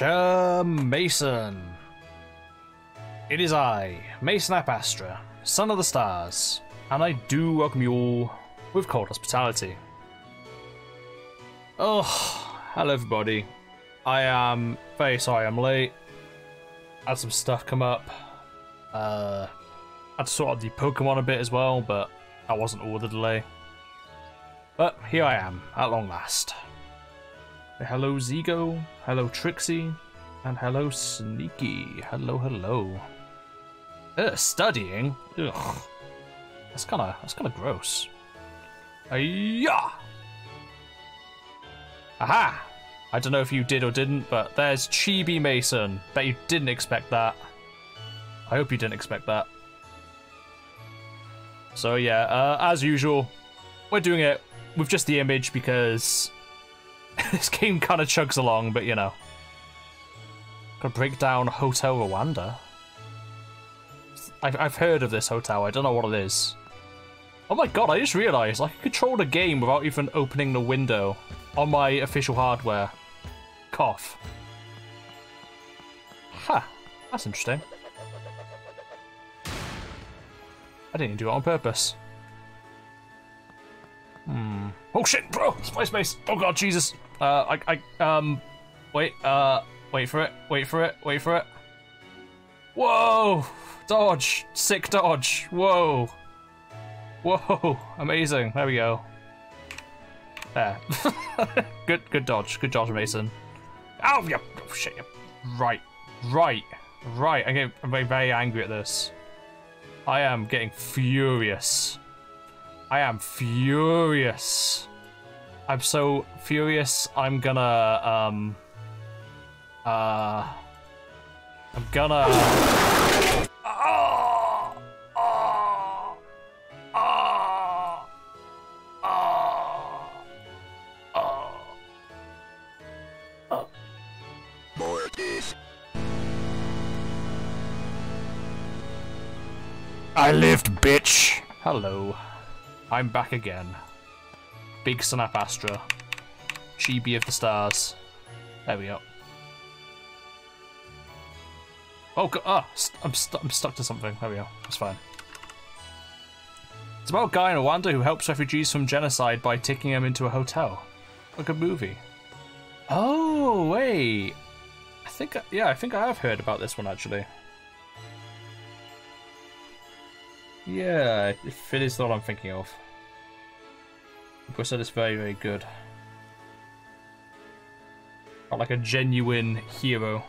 Sir Mason. It is I, Mason Ap Astra, son of the stars, and I do welcome you all with cold hospitality. Oh, hello everybody. I am very sorry I'm late. Had some stuff come up. Uh, had to sort out the Pokemon a bit as well, but that wasn't all the delay. But here I am, at long last. Hello Zigo, hello Trixie, and hello Sneaky. Hello, hello. Ugh, studying? Ugh. That's kinda, that's kinda gross. Yeah. Aha! I don't know if you did or didn't, but there's Chibi Mason. Bet you didn't expect that. I hope you didn't expect that. So yeah, uh, as usual, we're doing it with just the image because this game kind of chugs along, but you know. Gotta break down Hotel Rwanda. I've, I've heard of this hotel, I don't know what it is. Oh my god, I just realised I can control the game without even opening the window on my official hardware. Cough. Huh, that's interesting. I didn't even do it on purpose. Hmm. Oh shit, bro! Spice space! Oh god, Jesus! Uh, I, I, um, wait, uh, wait for it, wait for it, wait for it. Whoa! Dodge! Sick dodge! Whoa! Whoa! Amazing. There we go. There. good, good dodge. Good dodge, Mason. Oh, yeah. Oh, shit. Right. Right. Right. I'm getting I'm very angry at this. I am getting furious. I am furious. I'm so furious. I'm gonna um uh I'm gonna oh, oh, oh, oh, oh. I lived, bitch. Hello. I'm back again. Big Snap Astra. Chibi of the stars. There we go. Oh, God. Ah, I'm, st I'm stuck to something. There we go. That's fine. It's about a guy in Rwanda who helps refugees from genocide by taking them into a hotel. Like A good movie. Oh, wait. I think, yeah, I think I have heard about this one actually. Yeah, if it is what I'm thinking of. Of said it's very, very good. Not like a genuine hero.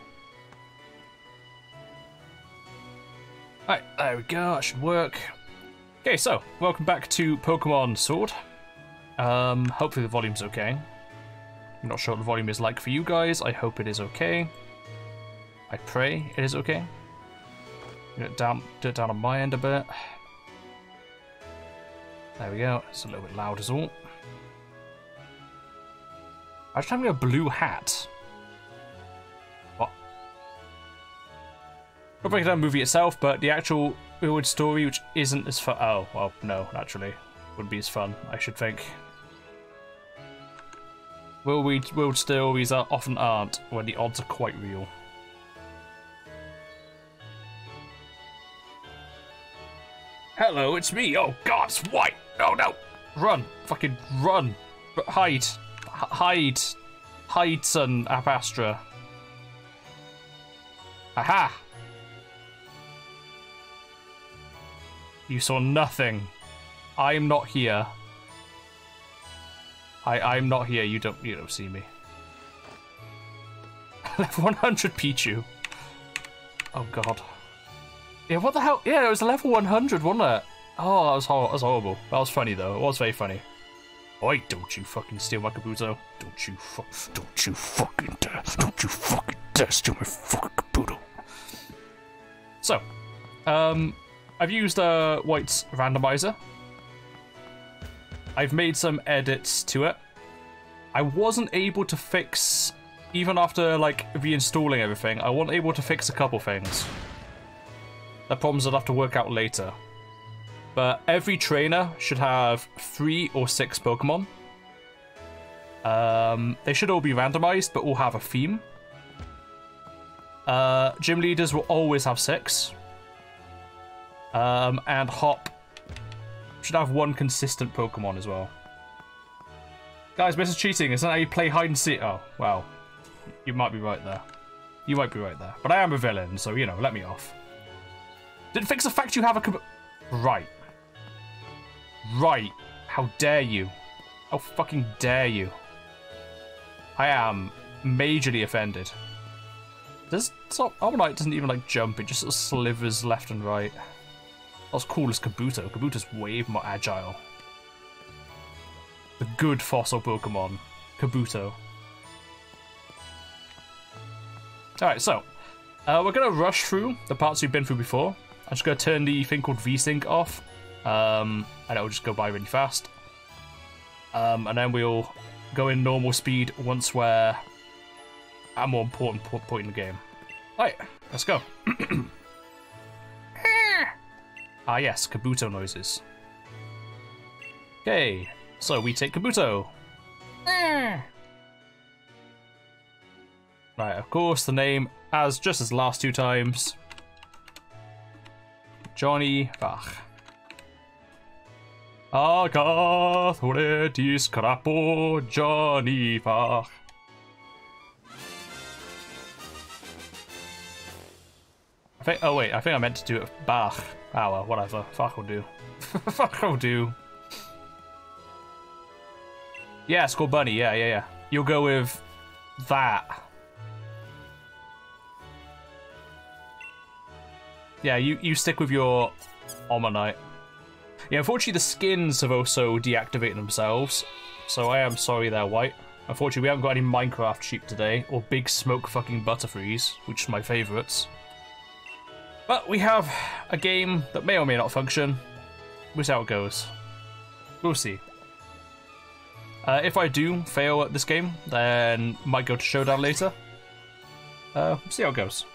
Right, there we go, that should work. Okay, so, welcome back to Pokemon Sword. Um, hopefully the volume's okay. I'm not sure what the volume is like for you guys. I hope it is okay. I pray it is okay. Do it down, do it down on my end a bit. There we go. It's a little bit loud as all. I was trying to get a blue hat. What? Not breaking down the movie itself, but the actual Irwood story, which isn't as fun. Oh, well, no, naturally. Wouldn't be as fun, I should think. World, world stories are often aren't, when the odds are quite real. Hello, it's me. Oh god, it's white. Oh no. Run. Fucking run. but Hide. Hide. Hide, son, Ap Astra. Aha! You saw nothing. I'm not here. I I'm not here. You don't you don't see me. Level 100 Pichu. Oh god. Yeah, what the hell? Yeah, it was level 100, wasn't it? Oh, that was, that was horrible. That was funny, though. It was very funny. Oi, don't you fucking steal my Kabuto. Don't you fuck, don't you fucking dare, don't you fucking dare steal my fucking Kabuto. So, um, I've used uh, White's randomizer. I've made some edits to it. I wasn't able to fix, even after like reinstalling everything, I wasn't able to fix a couple things. The problems I'd have to work out later. But every trainer should have three or six Pokemon. Um, they should all be randomized, but all have a theme. Uh, gym leaders will always have six. Um, and Hop should have one consistent Pokemon as well. Guys, this is cheating. Isn't that how you play hide and seek? Oh, well. You might be right there. You might be right there. But I am a villain, so, you know, let me off. Didn't fix the fact you have a... Right. Right. How dare you? How fucking dare you? I am majorly offended. This Omanyte doesn't even like jump, it just sort of slivers left and right. That's cool as Kabuto. Kabuto's way more agile. The good fossil Pokemon. Kabuto. Alright, so. Uh, we're to rush through the parts we've been through before. I'm just to turn the thing called VSync off. Um, and it'll just go by really fast. Um, and then we'll go in normal speed once we're at a more important point in the game. Right, let's go. ah yes, Kabuto noises. Okay, so we take Kabuto. Right, of course, the name, as just as last two times, Johnny Bach. Agath redis crapo Johnny Bach. I think, oh wait, I think I meant to do it Bach. Ah well, whatever. Fuck will do. Fuck will do. Yeah, Scorbunny, yeah, yeah, yeah. You'll go with that. Yeah, you, you stick with your Omanyte. Yeah, unfortunately the skins have also deactivated themselves, so I am sorry they're white. Unfortunately, we haven't got any Minecraft sheep today, or Big Smoke fucking Butterfrees, which are my favourites. But we have a game that may or may not function. We'll see how it goes. We'll see. Uh, if I do fail at this game, then might go to Showdown later. Uh, see how it goes.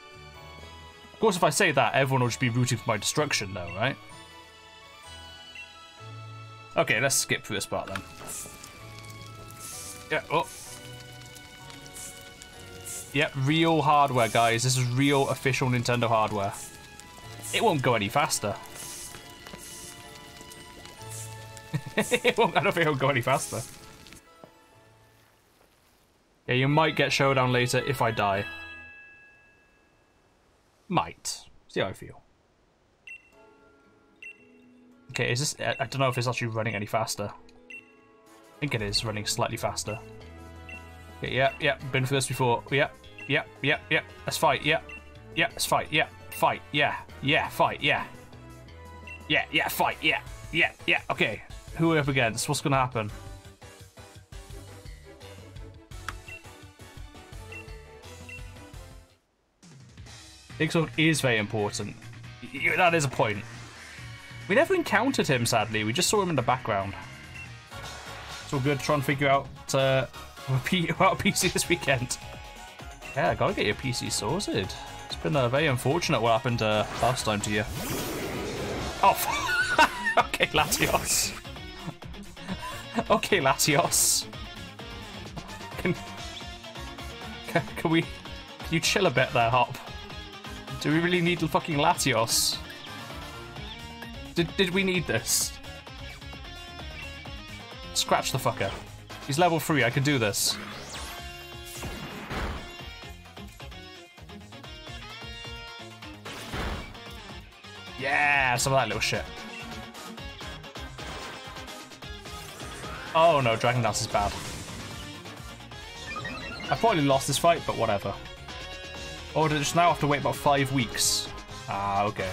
Of course, if I say that, everyone will just be rooting for my destruction, though, right? Okay, let's skip through this part then. Yeah, oh. Yep, real hardware, guys. This is real official Nintendo hardware. It won't go any faster. it won't, I don't think it'll go any faster. Yeah, you might get Showdown later if I die. Might. See how I feel. Okay, is this... I don't know if it's actually running any faster. I think it is running slightly faster. Okay, yeah, yeah, been through this before. Yeah, yeah, yeah, yeah. Let's fight, yeah. Yeah, let's fight, yeah. Fight, yeah. Yeah, fight, yeah. Yeah, yeah, fight, yeah. Yeah, yeah, okay. Who are we up against? What's gonna happen? Biggsword is very important. That is a point. We never encountered him, sadly. We just saw him in the background. So good to try and figure out uh, about PC this weekend. Yeah, gotta get your PC sorted. It's been uh, very unfortunate what happened uh, last time to you. Oh, okay, Latios. okay, Latios. Can, can, can we... Can you chill a bit there, Hop? Do we really need fucking Latios? Did, did we need this? Scratch the fucker. He's level 3, I can do this. Yeah, some of that little shit. Oh no, Dragon Dance is bad. I probably lost this fight, but whatever. Or just now have to wait about five weeks? Ah, okay.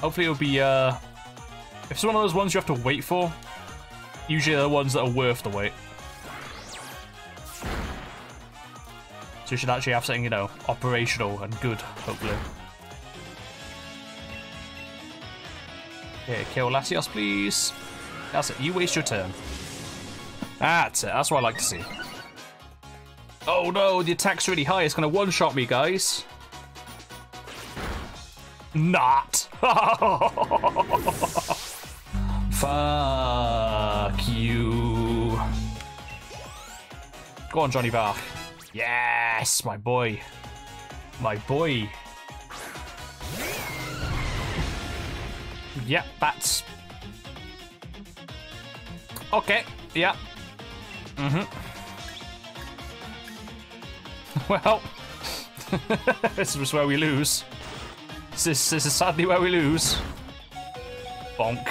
Hopefully it'll be, uh... If it's one of those ones you have to wait for, usually the ones that are worth the wait. So you should actually have something, you know, operational and good, hopefully. Okay, kill Latios, please. That's it, you waste your turn. That's it. That's what I like to see. Oh no, the attack's really high. It's to one-shot me, guys. Not. Fuck you. Go on, Johnny Bach. Yes, my boy. My boy. Yep, that's... Okay, yeah. Mm-hmm. Well, this is where we lose. This is, this is sadly where we lose. Bonk.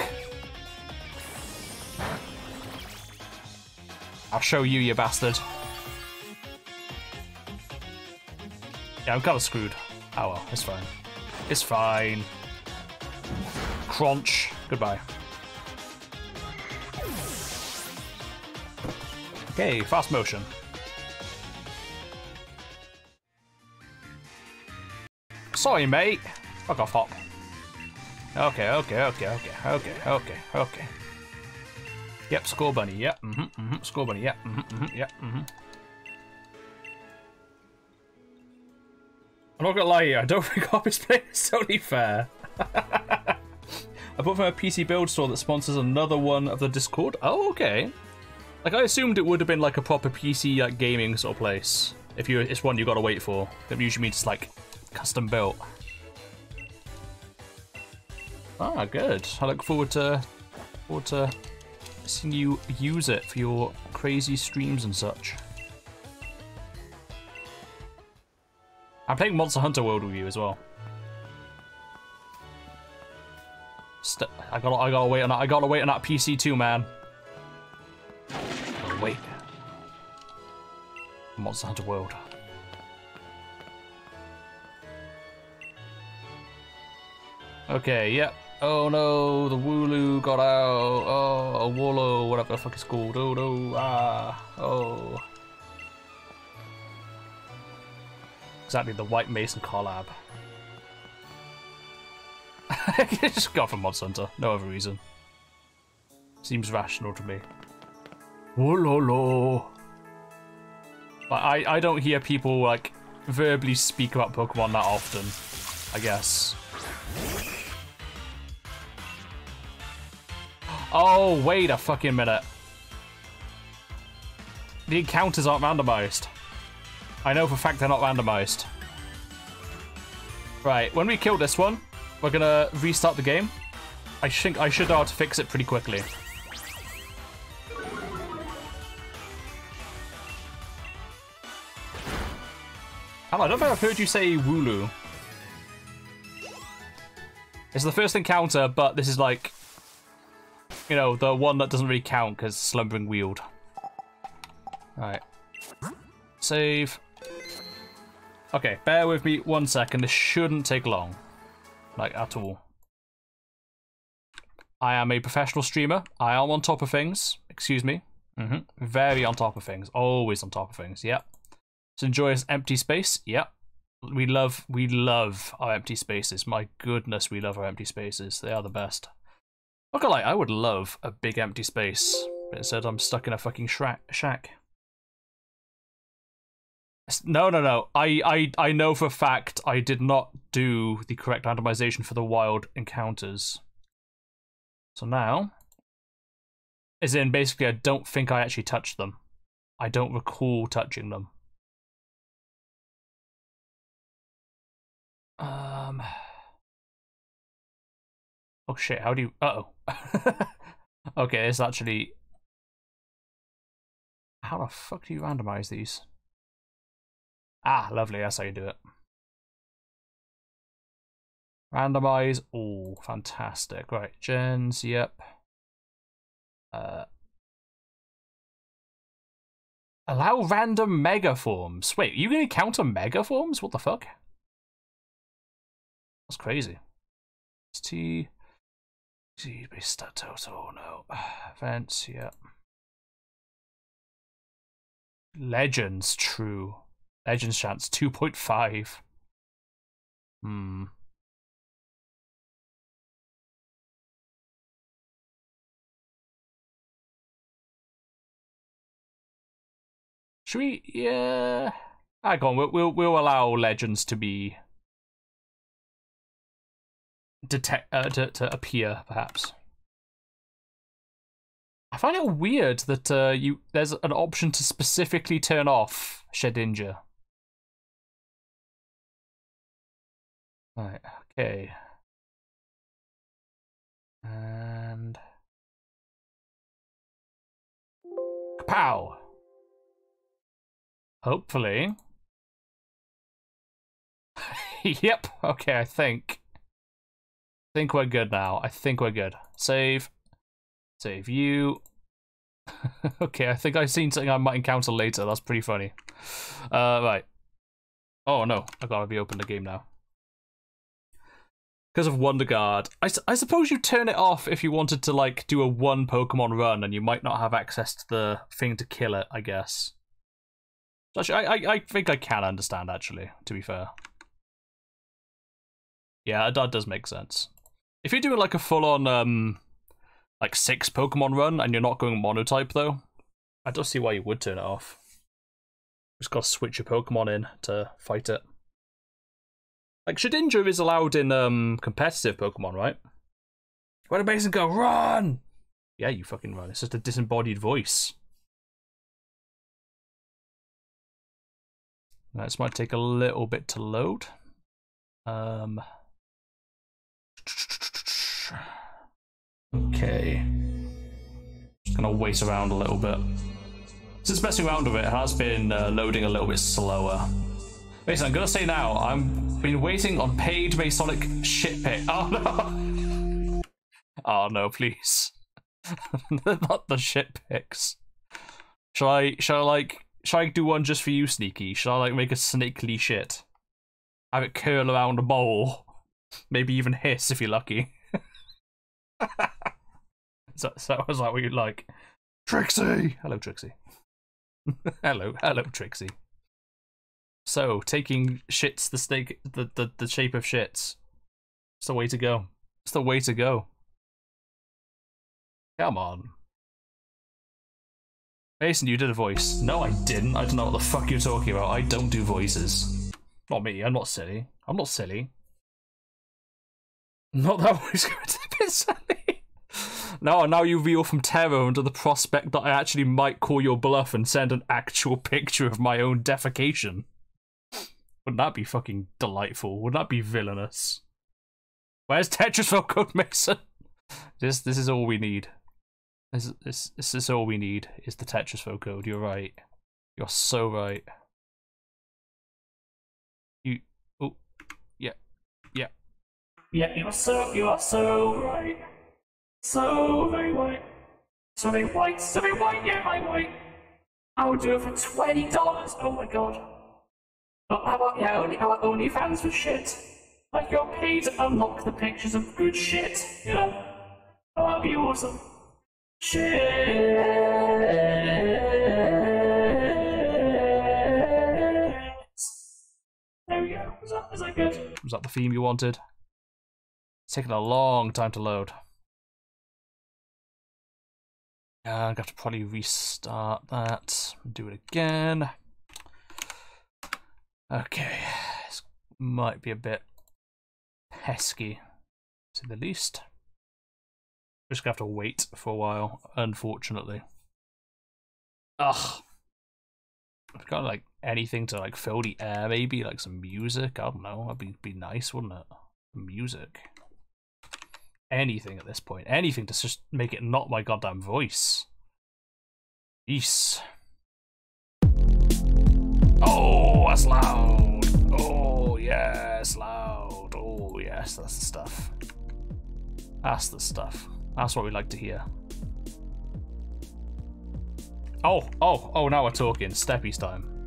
I'll show you, you bastard. Yeah, I'm kind of screwed. Oh well, it's fine. It's fine. Crunch. Goodbye. Okay, fast motion. Sorry, mate. Fuck off, hop. Okay, okay, okay, okay, okay, okay, okay. Yep, Scorbunny, yep, mm-hmm, mm-hmm, Scorbunny, yep, mm-hmm, mm-hmm, yep, mm-hmm. I'm not gonna lie here, I don't think Play is totally fair. I bought from a PC build store that sponsors another one of the Discord. Oh, okay. Like, I assumed it would have been like a proper PC like gaming sort of place. If you, it's one you gotta wait for. That usually means like custom built. Ah, good. I look forward to forward to seeing you use it for your crazy streams and such. I'm playing Monster Hunter World with you as well. St I gotta, I gotta wait on that. I gotta wait on that PC too, man. Wait. Monster Hunter World. Okay, yep. Oh no, the Wooloo got out. Oh, a Woolo, whatever the fuck it's called. Oh no, ah, oh. Exactly, the White Mason collab. just got from Monster Hunter, no other reason. Seems rational to me. Woololo. I I don't hear people like verbally speak about Pokemon that often. I guess. Oh, wait a fucking minute. The encounters aren't randomized. I know for a fact they're not randomized. Right, when we kill this one, we're gonna restart the game. I think I should know how to fix it pretty quickly. I don't think I've heard you say Wooloo. It's the first encounter, but this is like you know, the one that doesn't really count because Slumbering Weald. Alright. Save. Okay, bear with me one second. This shouldn't take long. Like, at all. I am a professional streamer. I am on top of things. Excuse me. Mm -hmm. Very on top of things. Always on top of things. Yep. So enjoy this empty space. Yep. We love, we love our empty spaces. My goodness, we love our empty spaces. They are the best. Not gonna lie, I would love a big empty space, but instead I'm stuck in a fucking shack. No, no, no. I, I, I know for a fact I did not do the correct randomization for the wild encounters. So now, as in basically I don't think I actually touched them. I don't recall touching them. Um... Oh shit, how do you... Uh oh okay, it's actually... How the fuck do you randomize these? Ah, lovely, that's how you do it. Randomize. Oh, fantastic. Right, gens, yep. Uh, allow random mega forms. Wait, you gonna counter mega forms? What the fuck? That's crazy. It's T. See, stat total, no. Events, yeah. Legends, true. Legends chance, 2.5. Hmm. Should we? Yeah. Hang on. We'll we'll, we'll allow legends to be detect uh, to to appear, perhaps. I find it weird that uh, you there's an option to specifically turn off Shedinja. Right. Okay. And pow. Hopefully. yep. Okay, I think. I think we're good now. I think we're good. Save. Save you. okay, I think I've seen something I might encounter later. That's pretty funny. Uh, right. Oh no, I gotta be open the game now. Because of Wonder Guard. I, I suppose you turn it off if you wanted to, like, do a one Pokemon run and you might not have access to the thing to kill it, I guess. Actually, I, I, I think I can understand, actually, to be fair. Yeah, that does make sense. If you're doing, like, a full-on, um, like, six Pokemon run and you're not going monotype, though, I don't see why you would turn it off. Just gotta switch your Pokemon in to fight it. Like Shedinja is allowed in um competitive Pokemon, right? Where did Mason go? Run! Yeah, you fucking run. It's just a disembodied voice. This might take a little bit to load. Um. Okay. Just gonna wait around a little bit. Since messing around with it, it has been uh, loading a little bit slower. Listen, I'm gonna say now, I've been waiting on paid Masonic shit pit. Oh no! Oh no, please. Not the shit picks. Shall I, shall I like, shall I do one just for you, Sneaky? Shall I like make a snakely shit? Have it curl around a bowl? Maybe even hiss if you're lucky. so, so was that what you'd like? Trixie! Hello, Trixie. hello, hello, Trixie. So, taking shits the snake the, the, the shape of shits. It's the way to go. It's the way to go. Come on. Mason, you did a voice. No, I didn't. I don't know what the fuck you're talking about. I don't do voices. Not me. I'm not silly. I'm not silly. Not that voice going to be silly. Now, now you reel from terror under the prospect that I actually might call your bluff and send an actual picture of my own defecation. Wouldn't that be fucking delightful? Wouldn't that be villainous? Where's Tetris Code Mason? This this is all we need. This this this is all we need is the Tetris code. You're right. You're so right. You oh yeah yeah yeah. You are so you are so right. So very white. So very white. So very white. Yeah, I'm white. I would do it for twenty dollars. Oh my god. But how about yeah, only how about OnlyFans for shit? Like you're paid to unlock the pictures of good shit, you know? Oh, that'd be awesome. Shit. There we go. That, that good? Was that the theme you wanted? It's taking a long time to load. Uh, I'm going to probably restart that do it again. Okay, this might be a bit pesky, to the least. Just gonna have to wait for a while, unfortunately. Ugh. I've got like anything to like fill the air, maybe like some music. I don't know. That'd be be nice, wouldn't it? Music. Anything at this point. Anything to just make it not my goddamn voice. Peace. Oh, that's loud. Oh, yes, loud. Oh, yes, that's the stuff. That's the stuff. That's what we like to hear. Oh, oh, oh, now we're talking. Steppies time.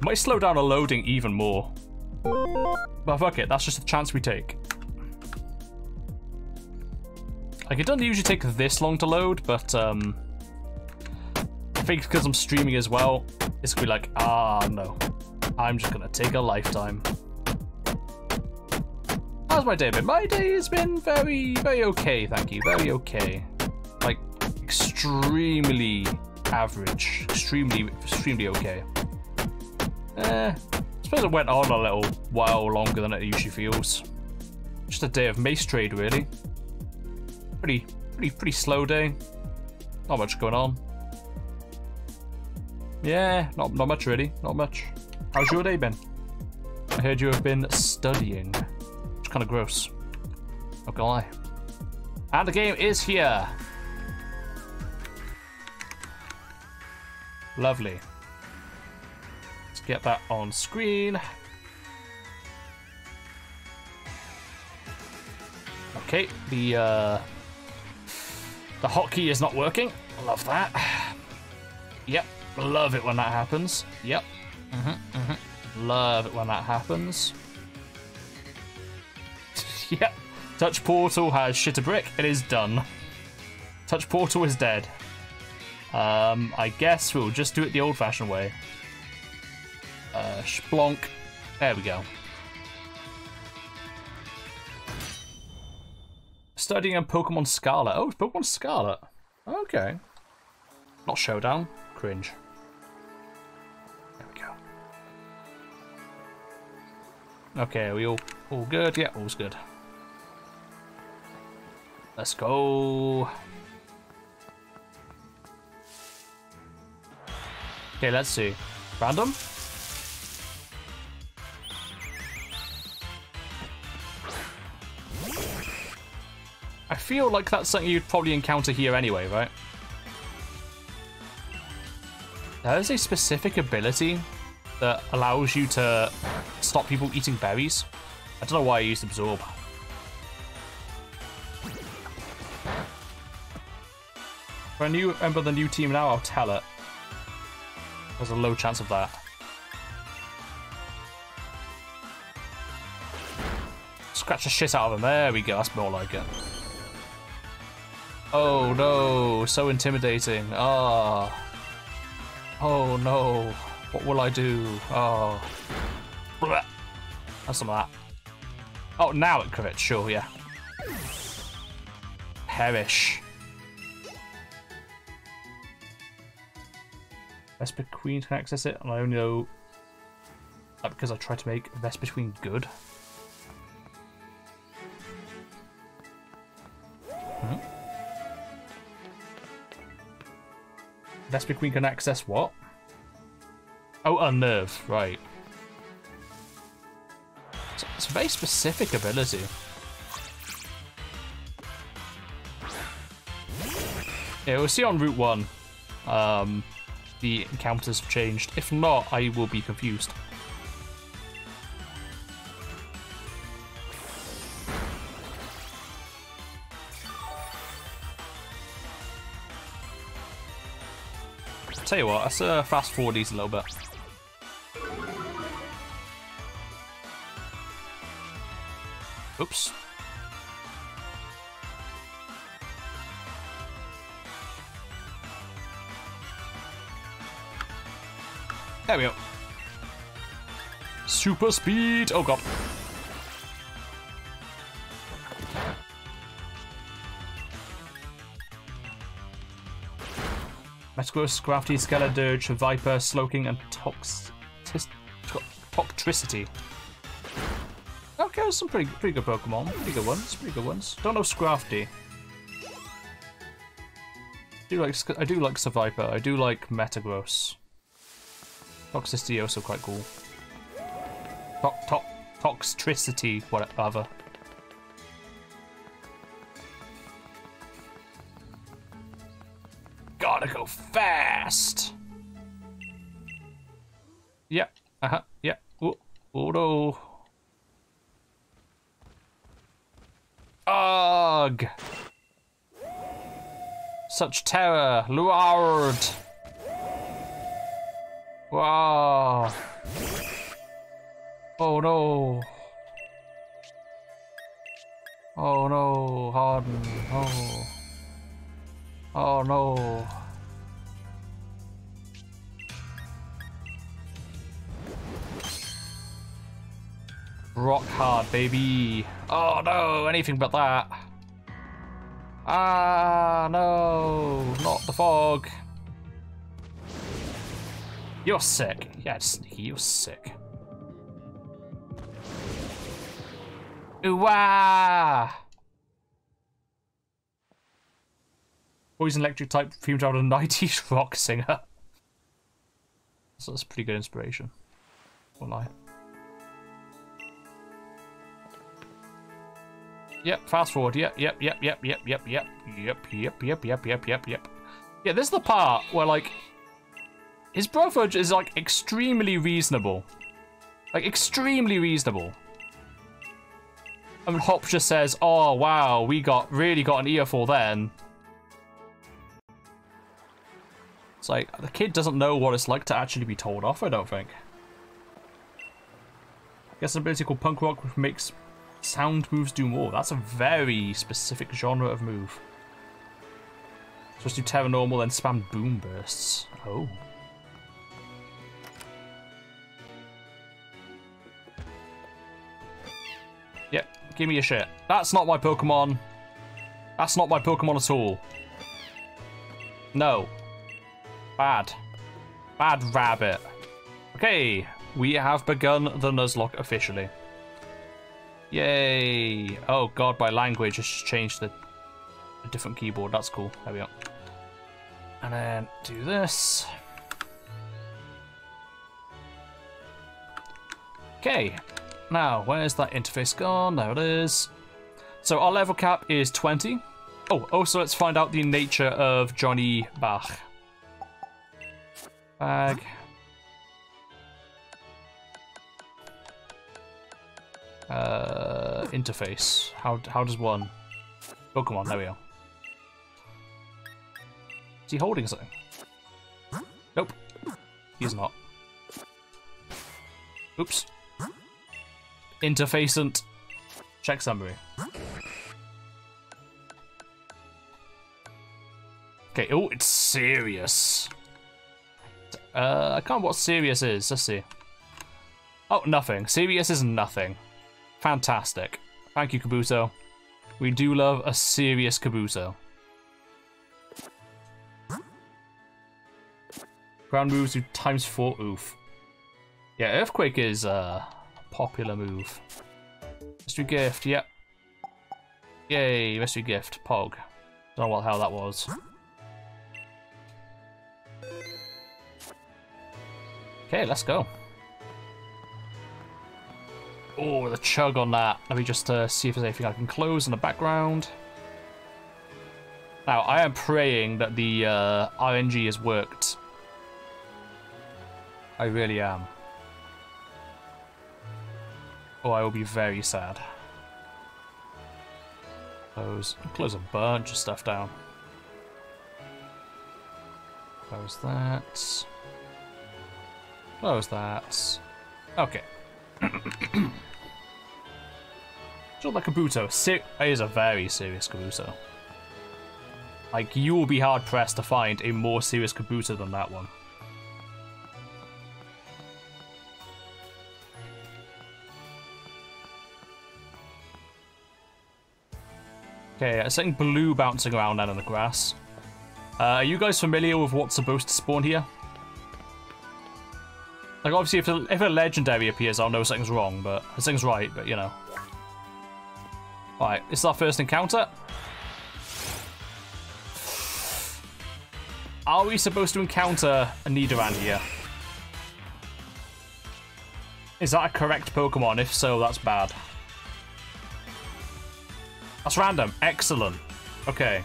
Might slow down a loading even more. But fuck it, that's just a chance we take. Like, it doesn't usually take this long to load, but, um think because I'm streaming as well, it's gonna be like, ah, no. I'm just gonna take a lifetime. How's my day been? My day has been very, very okay, thank you. Very okay. Like, extremely average. Extremely, extremely okay. Eh, I suppose it went on a little while longer than it usually feels. Just a day of mace trade, really. Pretty, pretty, pretty slow day. Not much going on. Yeah, not not much really. Not much. How's your day been? I heard you have been studying. It's kind of gross. Not gonna lie. And the game is here. Lovely. Let's get that on screen. Okay, the uh, the hotkey is not working. Love that. Yep, love it when that happens. Yep. Mm-hmm, mm-hmm. Love it when that happens. yep. Touch Portal has shit a brick. It is done. Touch Portal is dead. Um, I guess we'll just do it the old-fashioned way. Uh, splonk. There we go. Studying on Pokemon Scarlet. Oh, it's Pokemon Scarlet. Okay. Not Showdown. Cringe. There we go. Okay, are we all all good? Yeah, all's good. Let's go. Okay, let's see. Random? I feel like that's something you'd probably encounter here anyway, right? There is a specific ability that allows you to stop people eating berries. I don't know why I used Absorb. I new remember the new team now, I'll tell it. There's a low chance of that. Scratch the shit out of him. There we go. That's more like it. Oh no, so intimidating. Ah. Oh no. What will I do? Oh. That's some of that. Oh, now it crits, sure, yeah. Perish. Vespiquen can access it, and I only know that because I tried to make Vespiquen good. Vespiquen can access what? Oh, Unnerve, right. It's, it's a very specific ability. Yeah, we'll see on Route 1. Um, the encounters have changed. If not, I will be confused. Tell you what, let's uh, fast forward these a little bit. Oops. There we go. Super speed! Oh god. Metagross, Scrafty, Skeledirge, Viper, Slowking, and Tox... Toxtricity. Okay, there's some pretty pretty good Pokemon. Pretty good ones. Pretty good ones. Don't know Scrafty. I do like I do like Survivor. I do like Metagross. Toxicity also quite cool. To to toxtricity, whatever. Such terror, lured. Wow. Oh no. Oh no, Harden. Oh. Oh no. Rock hard, baby. Oh no, anything but that. Ah, no, not the fog. You're sick. Yeah, Sneaky, you're sick. Ooh-wah! Poison electric type themed out a 90s rock singer. So that's pretty good inspiration. Won't lie. Yep, fast forward. Yep, yep, yep, yep, yep, yep, yep, yep, yep, yep, yep, yep, yep, yep. Yeah, this is the part where, like, his brokerage is, like, extremely reasonable. Like, extremely reasonable. And Hop just says, oh, wow, we got, really got an earful then. It's like, the kid doesn't know what it's like to actually be told off, I don't think. Guess an ability called Punk Rock which makes sound moves do more. That's a very specific genre of move. Just do Tera Normal then spam Boombursts. Oh. Yep, give me a shit. That's not my Pokemon. That's not my Pokemon at all. No. Bad. Bad rabbit. Okay, we have begun the Nuzlocke officially. Yay! Oh god, my language has changed to a different keyboard. That's cool. There we go. And then do this. Okay. Now, where's that interface gone? There it is. So our level cap is 20. Oh, oh also let's find out the nature of Johnny Bach. Bag. Uh, interface. How how does one? Pokemon. There we go. Is he holding something? Nope. He's not. Oops. Interfacent. Check summary. Okay, oh, it's serious. Uh, I can't what serious is. Let's see. Oh, nothing. Serious is nothing. Fantastic. Thank you, Kabuto. We do love a serious Kabuto. Ground moves do times four. Oof. Yeah, Earthquake is uh, a popular move. Mystery Gift, yep. Yay, Mystery Gift, Pog. Don't know what the hell that was. Okay, let's go. Oh, the chug on that. Let me just uh, see if there's anything I can close in the background. Now, I am praying that the uh, RNG has worked. I really am. Or I will be very sad. Close, close a bunch of stuff down. Close that. Close that. Okay. Just like Kabuto. Ser is a very serious Kabuto. Like, you will be hard pressed to find a more serious Kabuto than that one. Okay, uh, something blue bouncing around down in the grass. Uh, are you guys familiar with what's supposed to spawn here? Like, obviously, if a, if a legendary appears, I'll know something's wrong, but something's right, but you know. Alright, this is our first encounter. Are we supposed to encounter a Nidoran here? Is that a correct Pokemon? If so, that's bad. That's random. Excellent. Okay.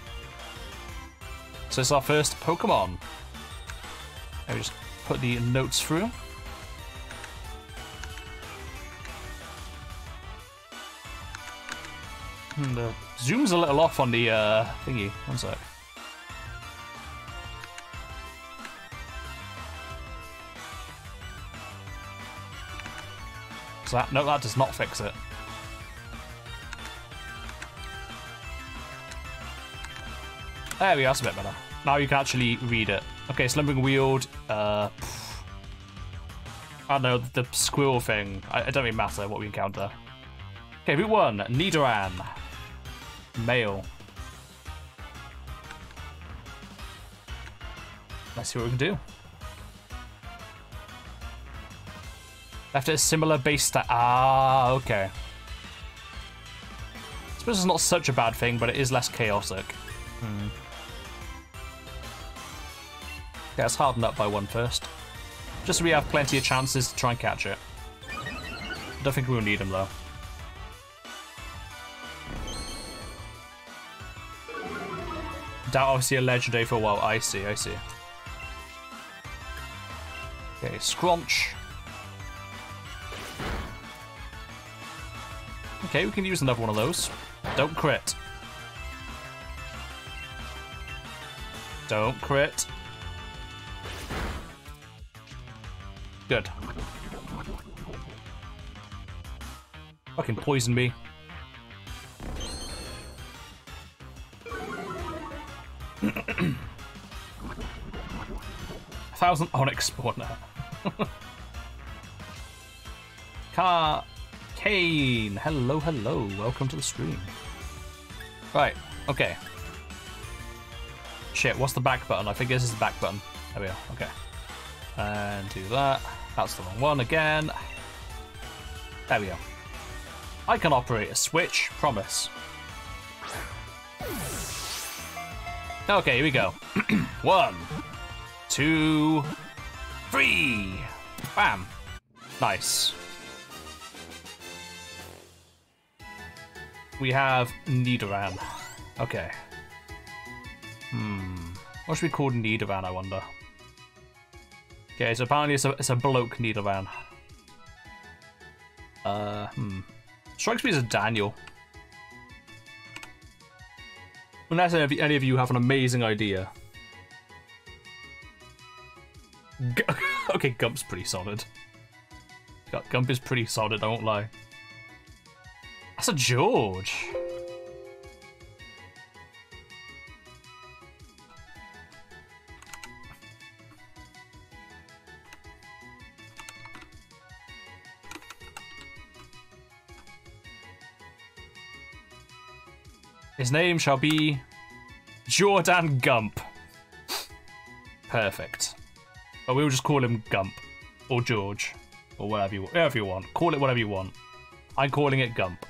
So it's our first Pokemon. Let me just put the notes through. The zoom's a little off on the uh, thingy. One sec. So that, no, that does not fix it. There we go, that's a bit better. Now you can actually read it. Okay, Slumbering Weald, uh... I don't know, the squirrel thing. I, it doesn't really matter what we encounter. Okay, Route 1, Nidoran. Male. Let's see what we can do. Left it a similar base stat. Ah, okay. I suppose it's not such a bad thing, but it is less chaotic. Hmm. Okay, let's harden up by one first. Just so we have plenty of chances to try and catch it. I don't think we'll need them though. Doubt obviously a legendary for a while. I see, I see. Okay, Scrunch. Okay, we can use another one of those. Don't crit. Don't crit. Good. Fucking poison me. Thousand onyx spawner. Car Kane. Hello, hello. Welcome to the stream. Right, okay. Shit, what's the back button? I think this is the back button. There we go, okay. And do that. That's the wrong one again. There we go. I can operate a switch, promise. Okay, here we go. one, two, three. Bam. Nice. We have Nidoran. Okay. Hmm. What should we call Nidoran, I wonder? Okay, so apparently it's a, it's a bloke Nidoran. Uh, hmm. Strikes me as a Daniel. Unless any of, you, any of you have an amazing idea. G okay, Gump's pretty solid. Gump is pretty solid, I won't lie. That's a George. His name shall be Jordan Gump. Perfect. But we'll just call him Gump. Or George. Or whatever you, whatever you want. Call it whatever you want. I'm calling it Gump.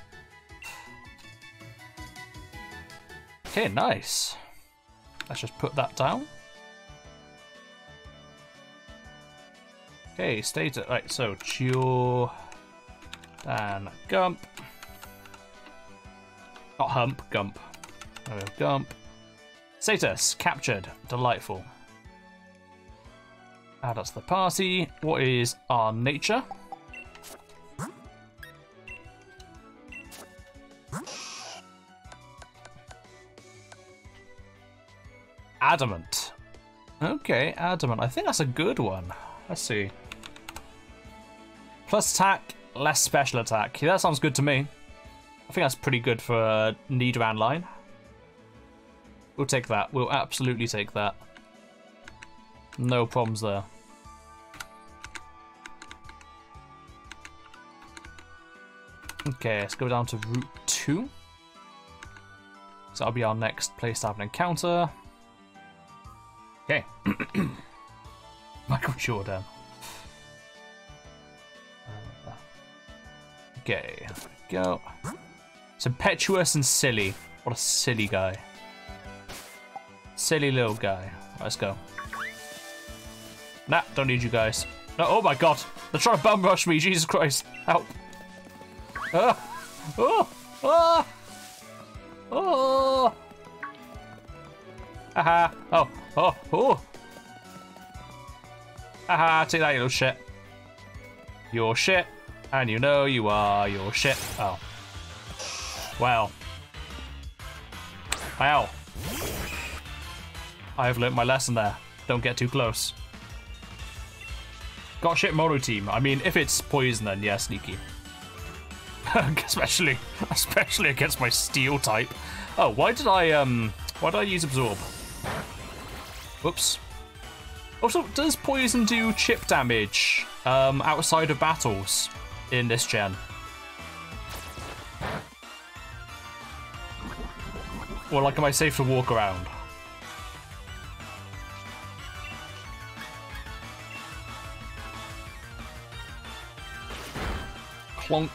Okay, nice. Let's just put that down. Okay, status. Right, so Jaw and Gump. Not Hump, Gump. There we go, Gump. Status, captured. Delightful. Add us to the party. What is our nature? Adamant. Okay, adamant. I think that's a good one. Let's see. Plus attack, less special attack. Yeah, that sounds good to me. I think that's pretty good for a Nidoran line. We'll take that. We'll absolutely take that. No problems there. Okay, let's go down to Route 2. So that'll be our next place to have an encounter. Okay. Michael Jordan. Uh, okay, go. It's impetuous and silly. What a silly guy. Silly little guy. Let's go. Nah, don't need you guys. No, oh my god. They're trying to bum rush me. Jesus Christ. Help. Ah. Oh. Ah. Oh. Haha. Oh. Oh. Oh. Haha. Take that, you little shit. You're shit. And you know you are. You're shit. Oh. Wow. Wow. I have learnt my lesson there. Don't get too close. Got shit mono team. I mean, if it's poison, then yeah, sneaky. especially, especially against my steel type. Oh, why did I um? Why did I use absorb? Whoops. Also, does poison do chip damage um, outside of battles in this gen? Or like, am I safe to walk around? Clonk.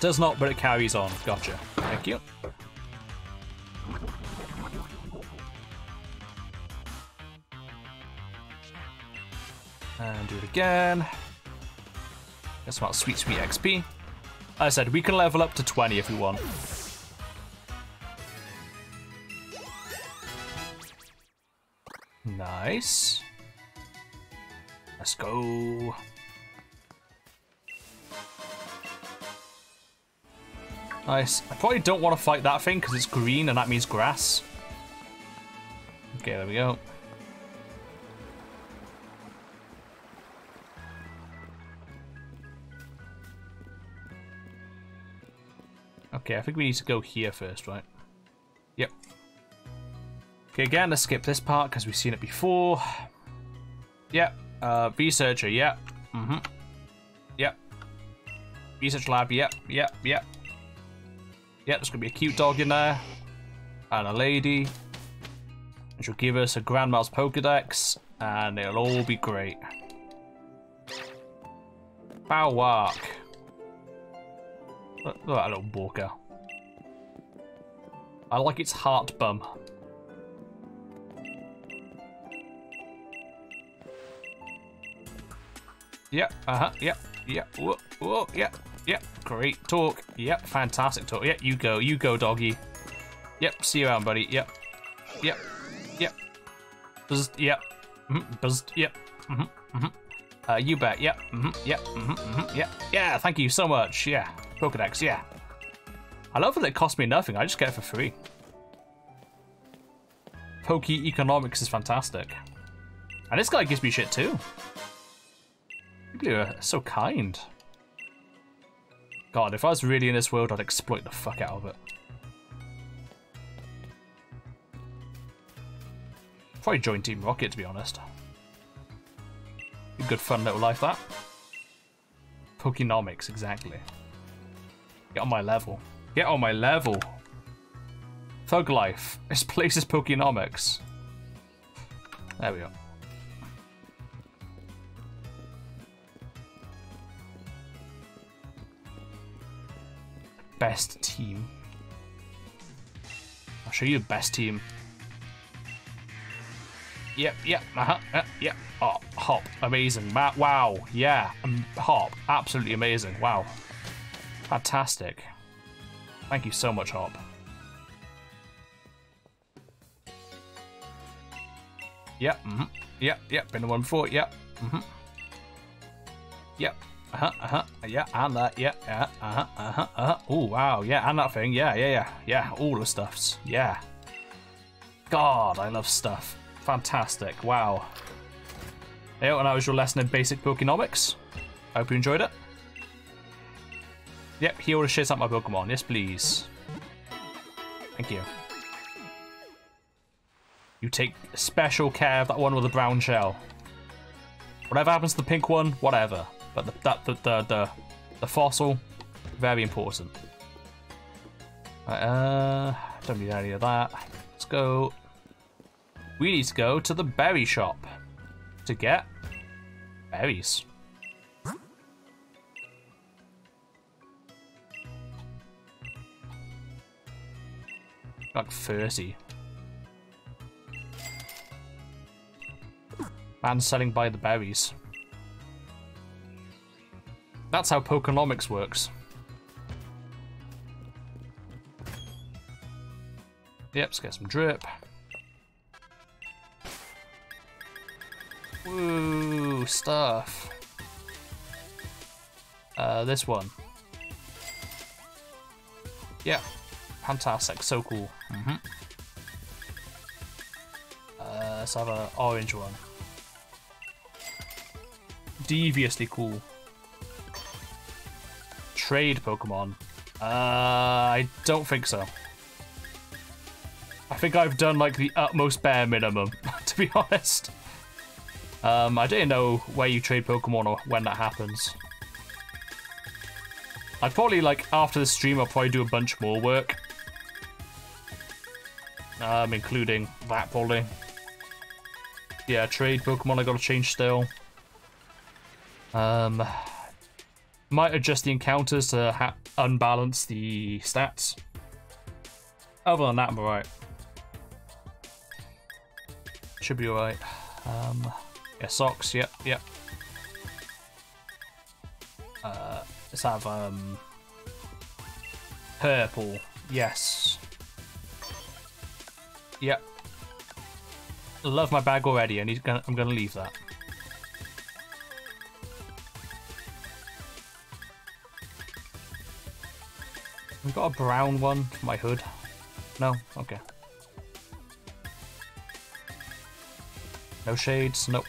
Does not, but it carries on. Gotcha. Thank you. And do it again. That's about sweet, sweet XP. Like I said, we can level up to 20 if we want. Nice. Let's go. Nice. I probably don't want to fight that thing because it's green and that means grass. Okay, there we go. Okay, I think we need to go here first, right? Yep. Okay, again, let's skip this part because we've seen it before. Yep. Uh, researcher, yep. Mm-hmm. Yep. Research lab, yep, yep, yep. Yep, there's gonna be a cute dog in there. And a lady. She'll give us a Grandma's Pokedex. And it'll all be great. Bow Look, look at that little Borka. I like its heart bum. Yep, uh-huh, yep, yep, whoa, whoa, yep, yep, great talk, yep, fantastic talk, yep, you go, you go, doggy. Yep, see you around, buddy, yep, yep, yep, buzzed, yep, mm -hmm, buzzed, yep, mm -hmm, mm -hmm. Uh, you bet, yep, mm -hmm, yep, mm -hmm, mm -hmm, yep, yeah, thank you so much, yeah, Pokedex, yeah. I love that it costs me nothing, I just get it for free. Poke economics is fantastic. And this guy gives me shit too. People are so kind. God, if I was really in this world, I'd exploit the fuck out of it. Probably join Team Rocket, to be honest. Good fun little life, that. Pokenomics, exactly. Get on my level. Get on my level. Thug Life. This place is Pokenomics. There we go. Best team. I'll show you the best team. Yep, yep, uh-huh, uh, yep. Oh, Hop, amazing. Wow, yeah, um, Hop, absolutely amazing. Wow. Fantastic. Thank you so much, Hop. Yep, mm -hmm. Yep, yep, been the one before, yep. Mm -hmm. Yep. Uh-huh, uh-huh, yeah, and that, yeah, yeah, uh-huh, uh-huh, uh-huh. Oh, wow, yeah, and that thing, yeah, yeah, yeah, yeah, all the stuffs, yeah. God, I love stuff. Fantastic, wow. Hey, and that was your lesson in basic Pokenomics. I hope you enjoyed it. Yep, heal the shit out my Pokemon, yes please. Thank you. You take special care of that one with the brown shell. Whatever happens to the pink one, whatever. But the that the the the, the fossil, very important. Right, uh, don't need any of that. Let's go. We need to go to the berry shop to get berries. Like 30. Man selling by the berries. That's how Pokenomics works. Yep, let's get some drip. Woo, stuff. Uh, this one. Yeah, fantastic, so cool. Mm -hmm. uh, let's have an orange one deviously cool. Trade Pokemon. Uh, I don't think so. I think I've done like the utmost bare minimum, to be honest. Um, I didn't know where you trade Pokemon or when that happens. I'd probably, like, after the stream, I'll probably do a bunch more work. Um, including that, probably. Yeah, trade Pokemon I gotta change still. Um, might adjust the encounters to unbalance the stats. Other than that, I'm alright. Should be alright. Um, yeah, socks. Yep, yep. Uh, let's have um purple. Yes. Yep. Love my bag already, and he's. I'm gonna leave that. I've got a brown one for my hood. No? Okay. No shades? Nope.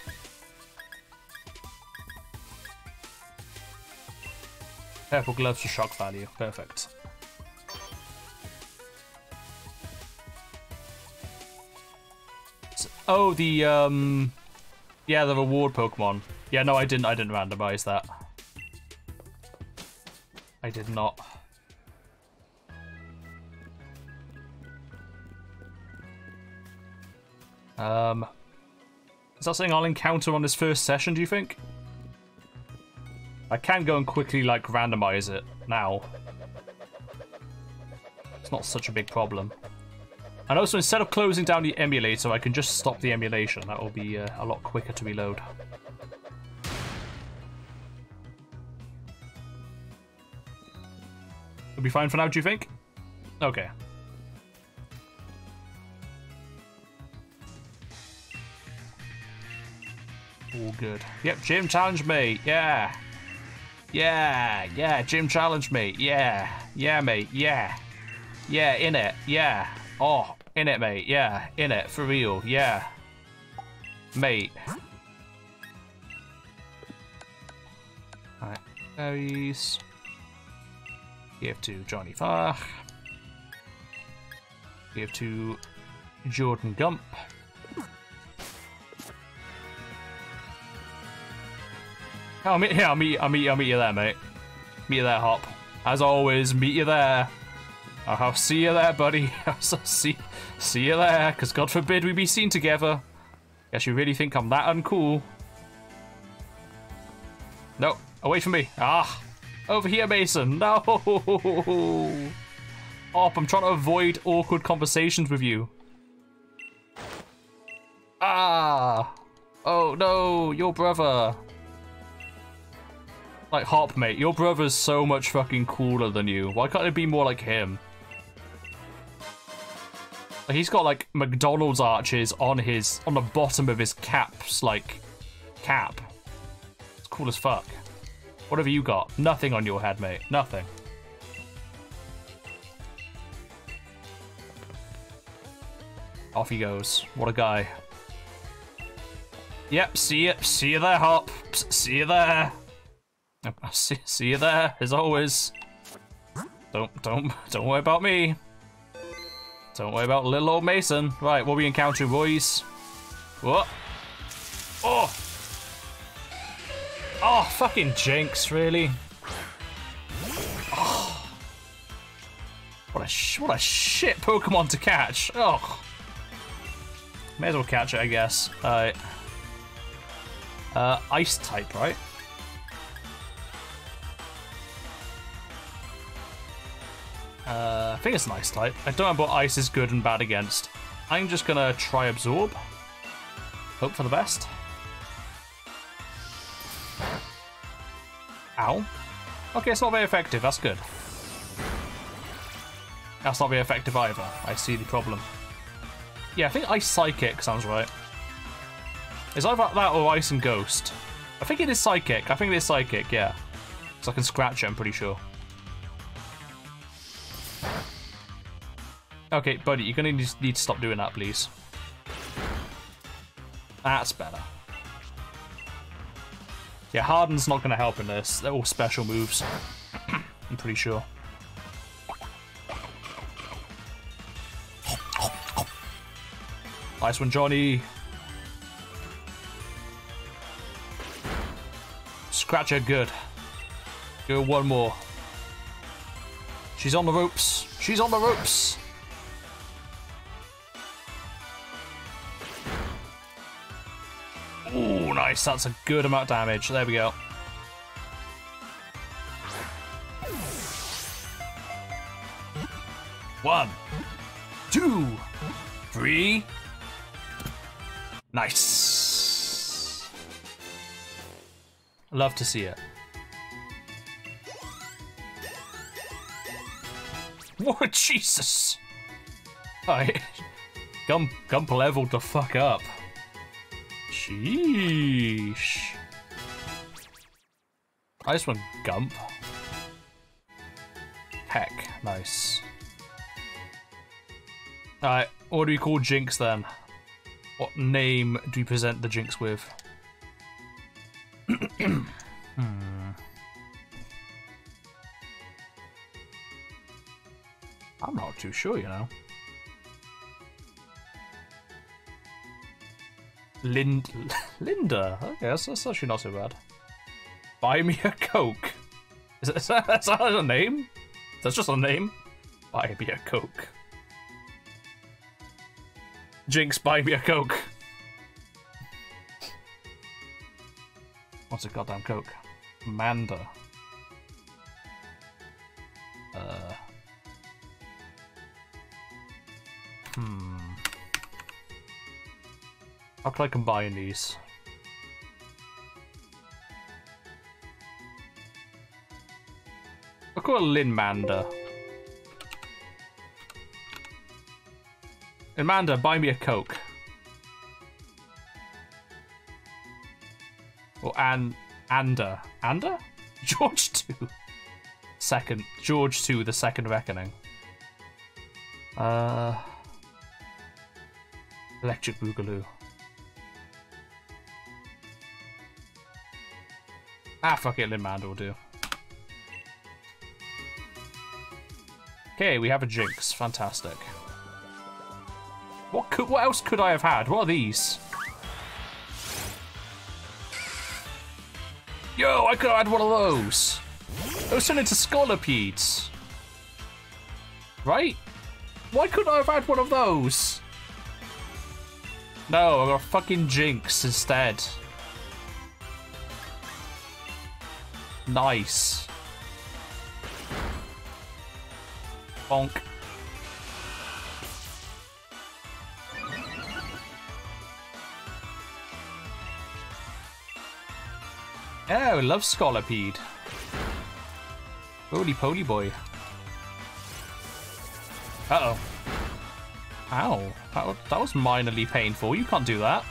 Purple gloves for shock value. Perfect. S- Oh, the um, yeah, the reward Pokemon. Yeah, no, I didn't. I didn't randomize that. I did not. Um, is that something I'll encounter on this first session? Do you think? I can go and quickly like randomize it now. It's not such a big problem. And also, instead of closing down the emulator, I can just stop the emulation. That will be uh, a lot quicker to reload. It'll be fine for now, do you think? Okay. All good. Yep, gym challenged me. Yeah. Yeah, yeah, gym challenged me. Yeah. Yeah, mate. Yeah. Yeah, in it. Yeah. Oh, in it, mate. Yeah, in it. For real. Yeah. Mate. Alright. Berries. Give to Johnny Fach. Give to Jordan Gump. I'll meet, yeah, I'll meet, I'll meet, I'll meet you there, mate. Meet you there, Hop. As always, meet you there. I'll see you there, buddy. I'll see, see you there. Because God forbid we be seen together. Guess you really think I'm that uncool? No, away from me. Ah, over here, Mason. No. Hop, I'm trying to avoid awkward conversations with you. Ah. Oh no, your brother. Like, Hop, mate, your brother's so much fucking cooler than you. Why can't it be more like him? Like, he's got, like, McDonald's arches on his... on the bottom of his cap's, like, cap. It's cool as fuck. What have you got? Nothing on your head, mate. Nothing. Off he goes. What a guy. Yep, see you, see you there, Hop. See you there. See, see you there, as always. Don't, don't, don't worry about me. Don't worry about little old Mason. Right, what we encountering, boys? What? Oh! Oh, fucking Jynx, really? Oh. What a what a shit Pokemon to catch. Oh. May as well catch it, I guess. Alright. Uh, ice type, right? Uh, I think it's an ice type. I don't know what ice is good and bad against. I'm just gonna try absorb. Hope for the best. Ow. Okay, it's not very effective. That's good. That's not very effective either. I see the problem. Yeah, I think Ice Psychic sounds right. It's either that or Ice and Ghost. I think it is Psychic. I think it is Psychic, yeah. So I can scratch it, I'm pretty sure. Okay, buddy, you're gonna need to stop doing that, please. That's better. Yeah, Harden's not gonna help in this. They're all special moves. I'm pretty sure. Nice one, Johnny. Scratcher, good. Go one more. She's on the ropes. She's on the ropes. nice. That's a good amount of damage. There we go. One, two, three. Nice. Love to see it. What Jesus! I gum gump leveled the fuck up. Sheesh. I just want Gump. Heck, nice. Alright, what do we call Jynx then? What name do we present the Jynx with? hmm. I'm not too sure, you know. Lind Linda. Okay, that's, that's actually not so bad. Buy me a Coke. Is that, is that, is that a name? That's just a name? Buy me a Coke. Jynx, buy me a Coke. What's a goddamn Coke? Manda. Can I combine these? I'll call it Linmanda. Amanda, buy me a Coke. Or An Anda. Anda? George 2. Second. George 2, the second reckoning. Uh Electric Boogaloo. Ah, fuck it, Linmanda will do. Okay, we have a Jynx. Fantastic. What could, what else could I have had? What are these? Yo, I could have had one of those. Those turn into Scolipedes. Right? Why couldn't I have had one of those? No, I got a fucking Jynx instead. Nice. Bonk. Oh, love Scolipede. Holy poly boy. Uh-oh. Ow. That, that was minorly painful. You can't do that.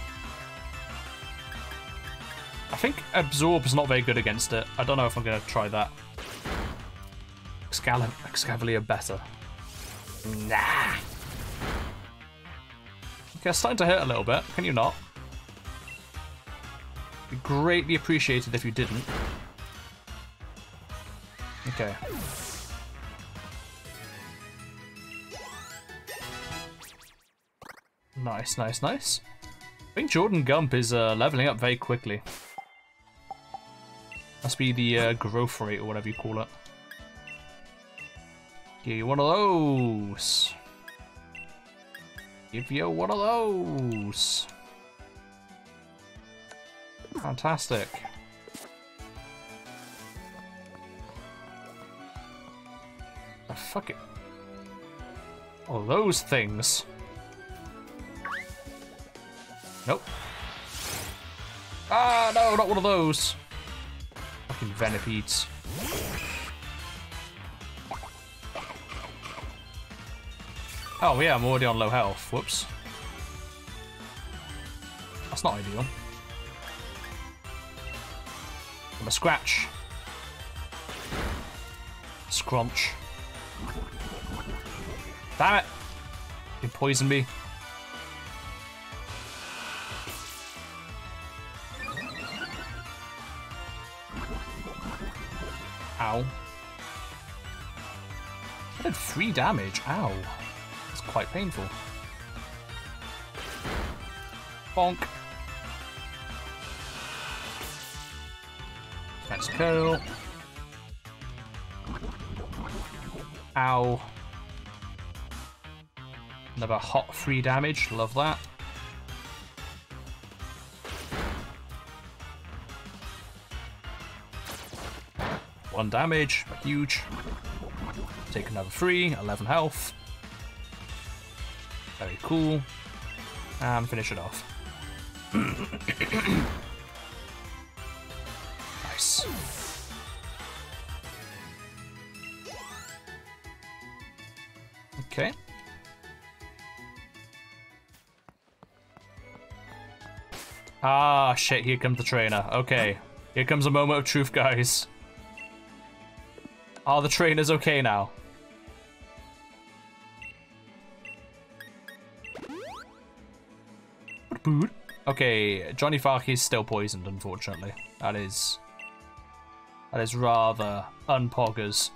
I think Absorb's not very good against it. I don't know if I'm going to try that. Excav Excavalier better. Nah. Okay, starting to hurt a little bit. Can you not? Be greatly appreciated if you didn't. Okay. Nice, nice, nice. I think Jordan Gump is uh, leveling up very quickly. Must be the uh, growth rate or whatever you call it. Give you one of those. Give you one of those. Fantastic. Oh, fuck it. Oh, those things. Nope. Ah, no, not one of those. Fucking Venipedes. Oh yeah, I'm already on low health. Whoops. That's not ideal. I'm a scratch. Scrunch. Damn it! You poisoned me. Ow. I did three damage. Ow. That's quite painful. Bonk. Let's go. Ow. Another hot free damage. Love that. One damage, huge. Take another three, 11 health. Very cool. And finish it off. nice. Okay. Ah, shit, here comes the trainer. Okay. Here comes a moment of truth, guys. Are the trainers okay now? Okay, Johnny Fark is still poisoned, unfortunately. That is... That is rather unpoggers.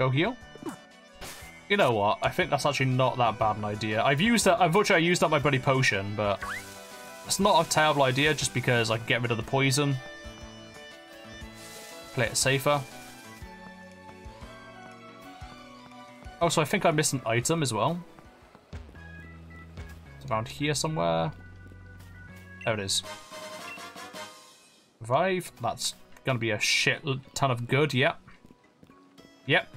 Go heal. You know what? I think that's actually not that bad an idea. I've used that. Unfortunately, I used up my bloody potion, but it's not a terrible idea just because I can get rid of the poison. Play it safer. Also, I think I missed an item as well. It's around here somewhere. There it is. Revive. That's gonna be a shit ton of good. Yep. Yep.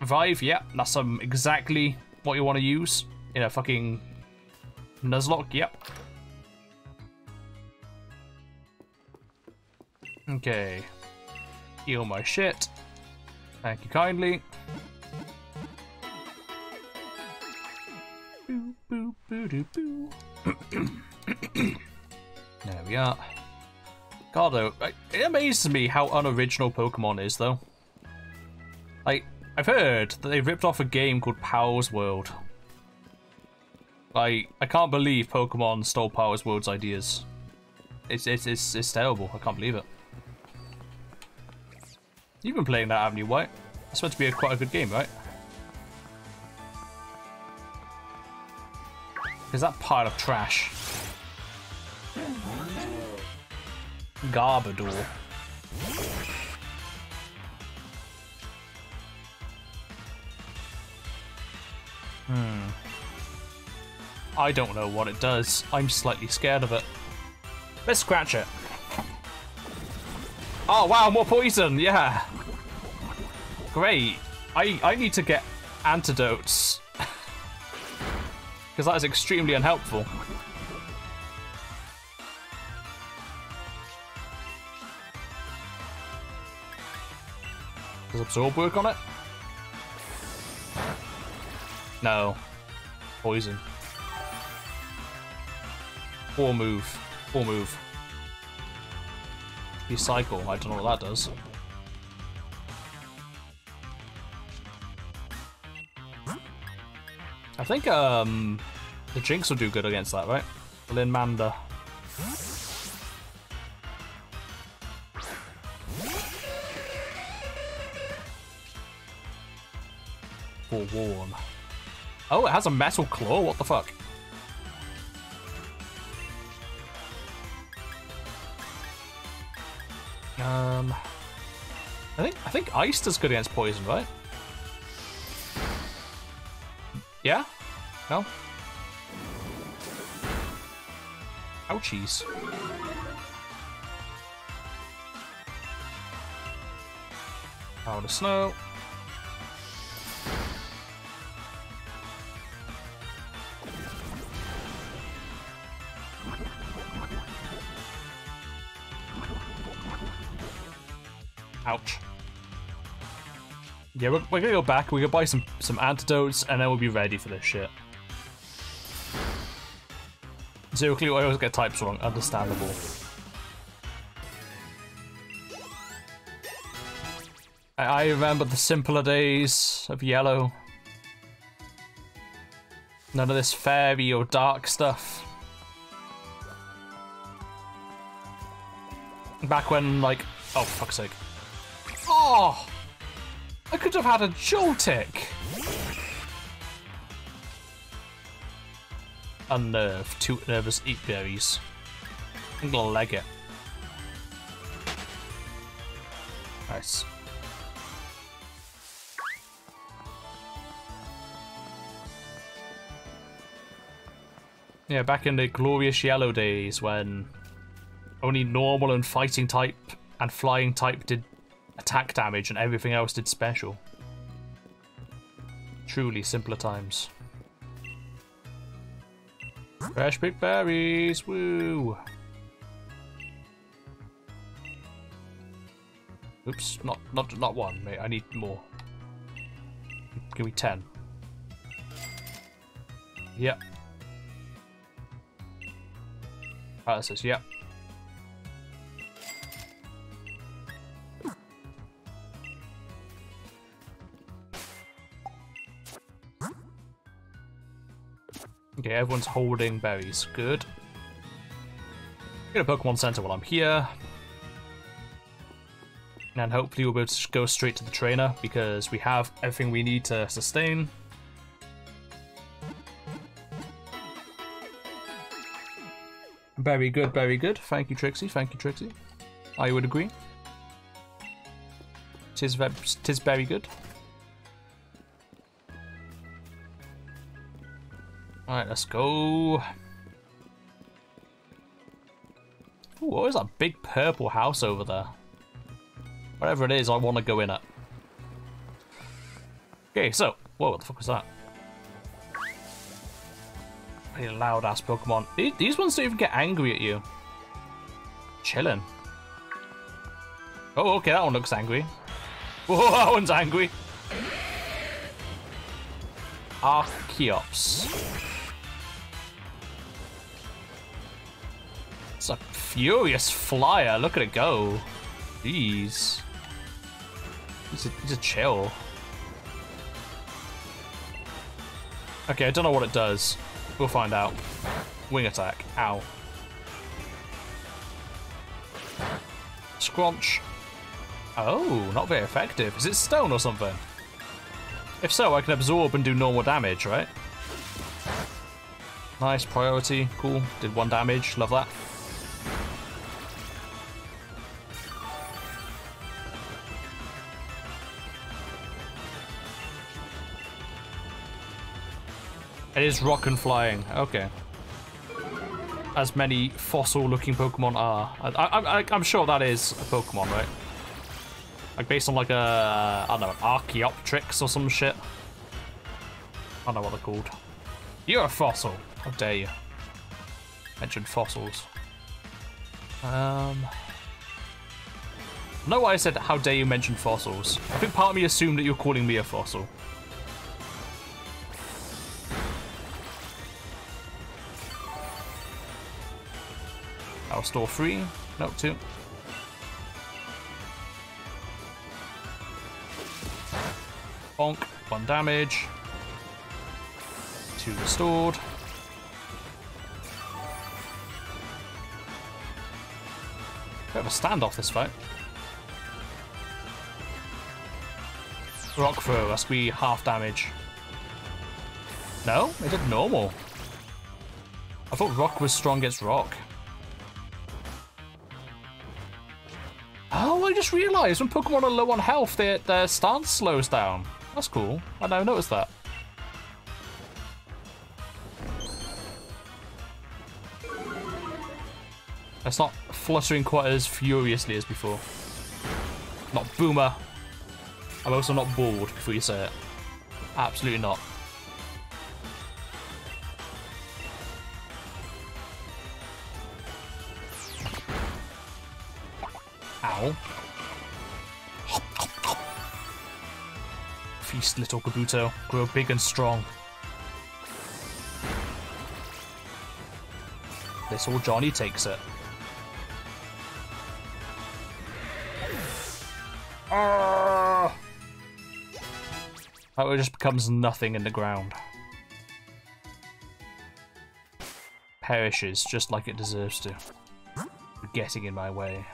Revive. Yep. That's um exactly what you want to use in a fucking Nuzlocke. Yep. Okay. Heal my shit. Thank you kindly. There we are. God, though, it amazes me how unoriginal Pokemon is, though. Like, I've heard that they ripped off a game called Palworld. Like, I can't believe Pokemon stole Palworld's ideas. It's, it's, it's, it's terrible. I can't believe it. You've been playing that, haven't you, White? That's meant to be a, quite a good game, right? Is that pile of trash? Garbodor. Hmm. I don't know what it does. I'm slightly scared of it. Let's scratch it. Oh, wow, more poison. Yeah. Great. I, I need to get antidotes. Because that is extremely unhelpful. Does absorb work on it? No. Poison. Poor move. Poor move. Recycle. I don't know what that does. I think um, the Jynx will do good against that, right? Linmander. Forewarn. Oh, it has a metal claw. What the fuck? Um, I think I think ice does good against poison, right? Yeah? No? Ouchies. Out of snow. Ouch. Yeah, we're, we're gonna go back, we can buy some, some antidotes, and then we'll be ready for this shit. Zero clue, I always get types wrong, understandable. I, I remember the simpler days of yellow. None of this fairy or dark stuff. Back when, like, oh, fuck's sake. Oh! I could have had a Joltik! Unnerve. Two nervous eat berries. I'm gonna leg it. Nice. Yeah, back in the glorious yellow days when only normal and fighting type and flying type did attack damage and everything else did special. Truly simpler times. Fresh picked berries, woo! Oops, not not not one, mate. I need more. Give me ten. Yep. Ah, this is yep. Okay, everyone's holding berries. Good. Get a Pokemon Center while I'm here. And hopefully we'll be able to go straight to the trainer because we have everything we need to sustain. Very good, very good. Thank you, Trixie. Thank you, Trixie. I would agree. Tis, tis very good. Alright, let's go. Ooh, what is that big purple house over there? Whatever it is, I want to go in it. Okay, so, whoa, what the fuck was that? Pretty loud ass Pokemon. These, these ones don't even get angry at you. Chilling. Oh, okay, that one looks angry. Whoa, that one's angry. Archeops. Furious flyer. Look at it go. Jeez. He's a, he's a chill. Okay, I don't know what it does. We'll find out. Wing attack. Ow. Scrunch. Oh, not very effective. Is it stone or something? If so, I can absorb and do normal damage, right? Nice, priority. Cool. Did one damage. Love that. It is rock and flying. Okay. As many fossil-looking Pokemon are. I, I, I, I'm sure that is a Pokemon, right? Like based on like a, I don't know, Archaeopteryx or some shit. I don't know what they're called. You're a fossil. How dare you? Mentioned fossils. Um. Know why I said, how dare you mention fossils. I think part of me assumed that you're calling me a fossil. I'll store three. No, two. Bonk. One damage. Two restored. Bit of a standoff this fight. Rock throw, that's be half damage. No, it did normal. I thought rock was strong against rock. Oh, I just realised when Pokemon are low on health, their, their stance slows down. That's cool. I never noticed that. It's not fluttering quite as furiously as before. Not boomer. I'm also not bored before you say it. Absolutely not. Ow. Feast, little Kabuto. Grow big and strong. Little Johnny takes it. Ah! That way just becomes nothing in the ground. Perishes just like it deserves to. Getting in my way.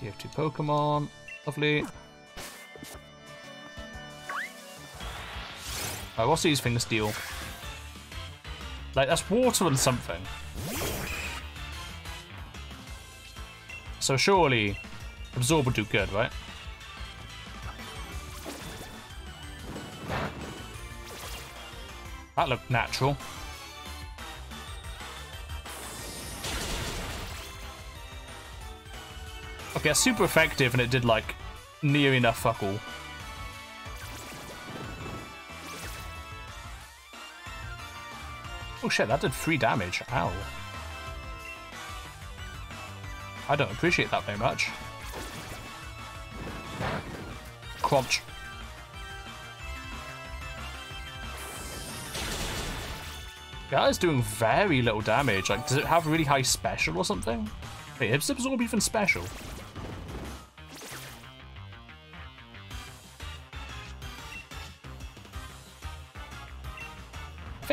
Give to Pokemon. Lovely. Right, what's these things deal? Like, that's water and something. So surely, Absorb would do good, right? That looked natural. Okay, super effective and it did like near enough fuck all. Oh shit, that did three damage. Ow. I don't appreciate that very much. Crunch. That is doing very little damage. Like, does it have really high special or something? Wait, is Absorb even special?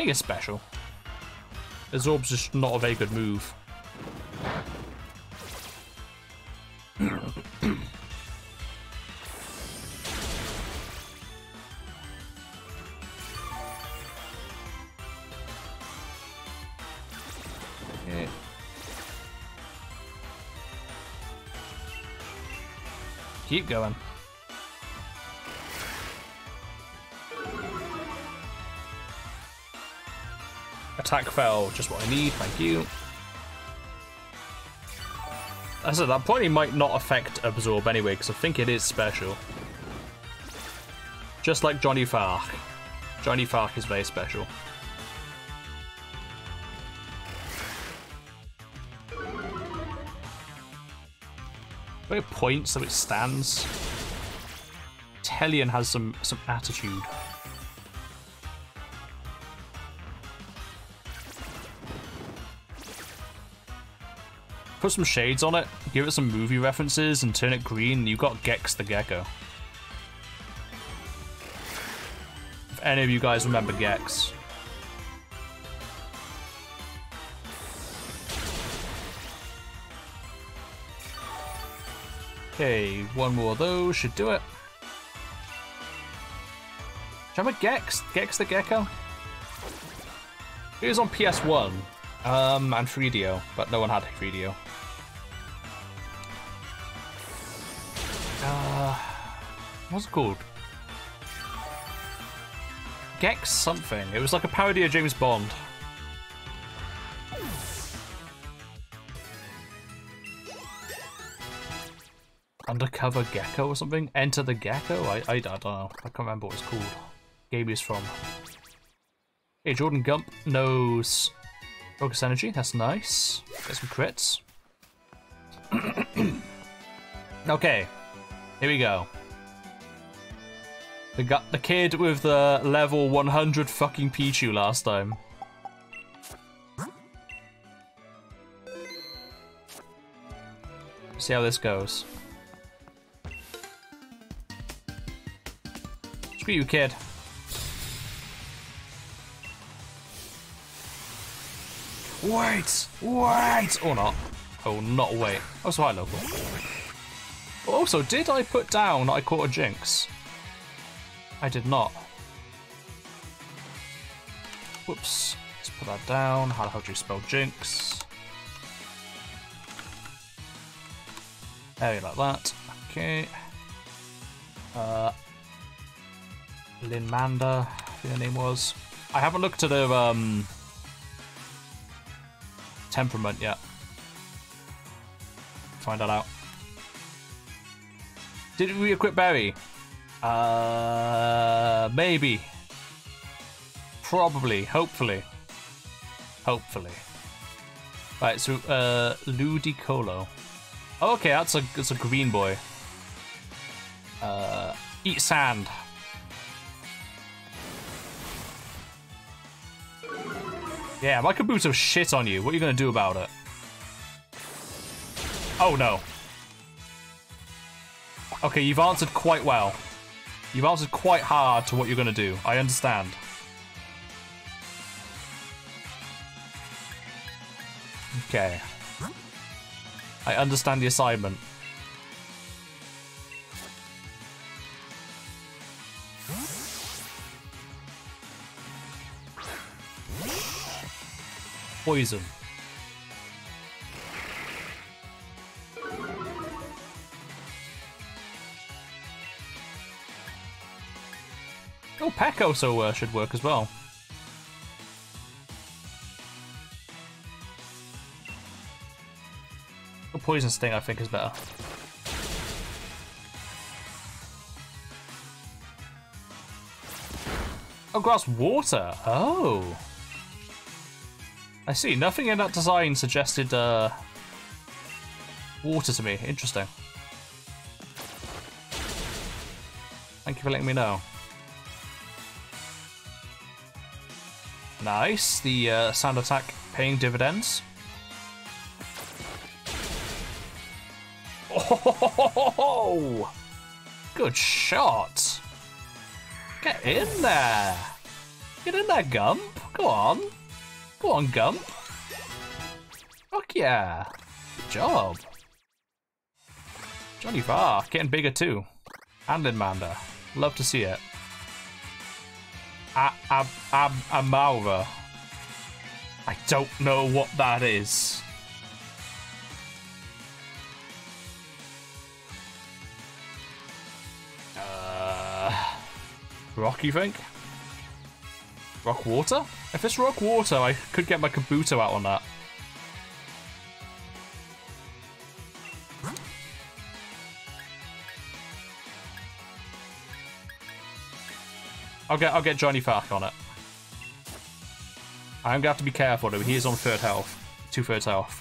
Think it's special. Absorb's just not a very good move. Keep going. Attack fell, just what I need, thank you. I said that probably might not affect Absorb anyway, because I think it is special. Just like Johnny Fark. Johnny Fark is very special. Very points so it stands. Tellian has some some attitude. Put some shades on it, give it some movie references, and turn it green, and you've got Gex the Gecko. If any of you guys remember Gex. Okay, one more of those should do it. You remember Gex? Gex the Gecko? It was on PS1 um, and 3DO, but no one had 3DO. What's it called? Gex something. It was like a parody of James Bond. Undercover Gecko or something? Enter the Gecko? I, I, I don't know. I can't remember what it's called. Game is from. Hey, Jordan Gump knows Focus Energy. That's nice. Get some crits. okay. Here we go. The, the kid with the level 100 fucking Pichu last time. See how this goes. Screw you, kid. Wait! Wait! Or not. Oh, not wait. Oh, so high local. Also, did I put down I caught a Jynx? I did not. Whoops. Let's put that down. How the hell do you spell Jynx? There, like that. Okay. Uh, Lin Manda, I think her name was. I haven't looked at her um, temperament yet. Find that out. Did we equip Berry? Uh, maybe. Probably. Hopefully. Hopefully. Right, so, uh, Ludicolo. Oh, okay, that's a, that's a green boy. Uh, eat sand. Yeah, my Kabuto shit on you. What are you gonna do about it? Oh no. Okay, you've answered quite well. You've answered quite hard to what you're gonna do. I understand. Okay. I understand the assignment. Poison. Oh, Pack also uh, should work as well. The Poison Sting, I think, is better. Oh, Grass Water! Oh! I see, nothing in that design suggested uh, water to me. Interesting. Thank you for letting me know. Nice. The uh, sound attack paying dividends. Oh, good shot. Get in there. Get in there, Gump. Go on. Go on, Gump. Fuck yeah. Good job. Johnny Vark getting bigger too. And in Manda. Love to see it. Ab ab Amaura. I don't know what that is. Uh, rock, you think? Rock water? If it's rock water, I could get my Kabuto out on that. I'll get I'll get Johnny Fark on it. I'm gonna have to be careful though. He is on third health, two thirds health.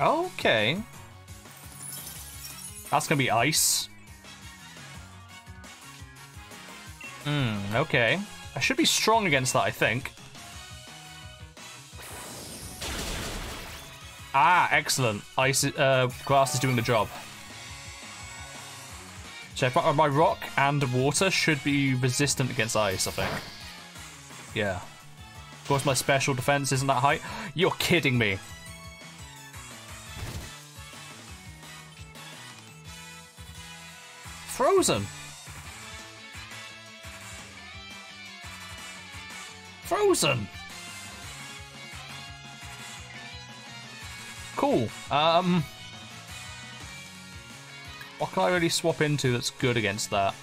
Okay. That's gonna be ice. Hmm, okay. I should be strong against that, I think. Ah, excellent. Ice, uh, grass is doing the job. So my rock and water should be resistant against ice, I think. Yeah. Of course, my special defense isn't that high. You're kidding me. Frozen. Frozen. Cool. Um, what can I really swap into that's good against that?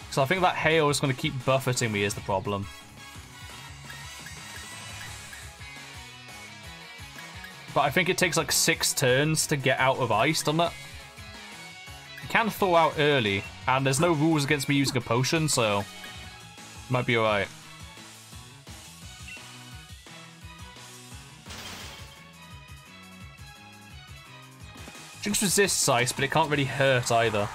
Because I think that hail is going to keep buffeting me is the problem. But I think it takes like six turns to get out of ice, doesn't it? You can thaw out early, and there's no rules against me using a potion, so might be alright. Jynx resists ice, but it can't really hurt either.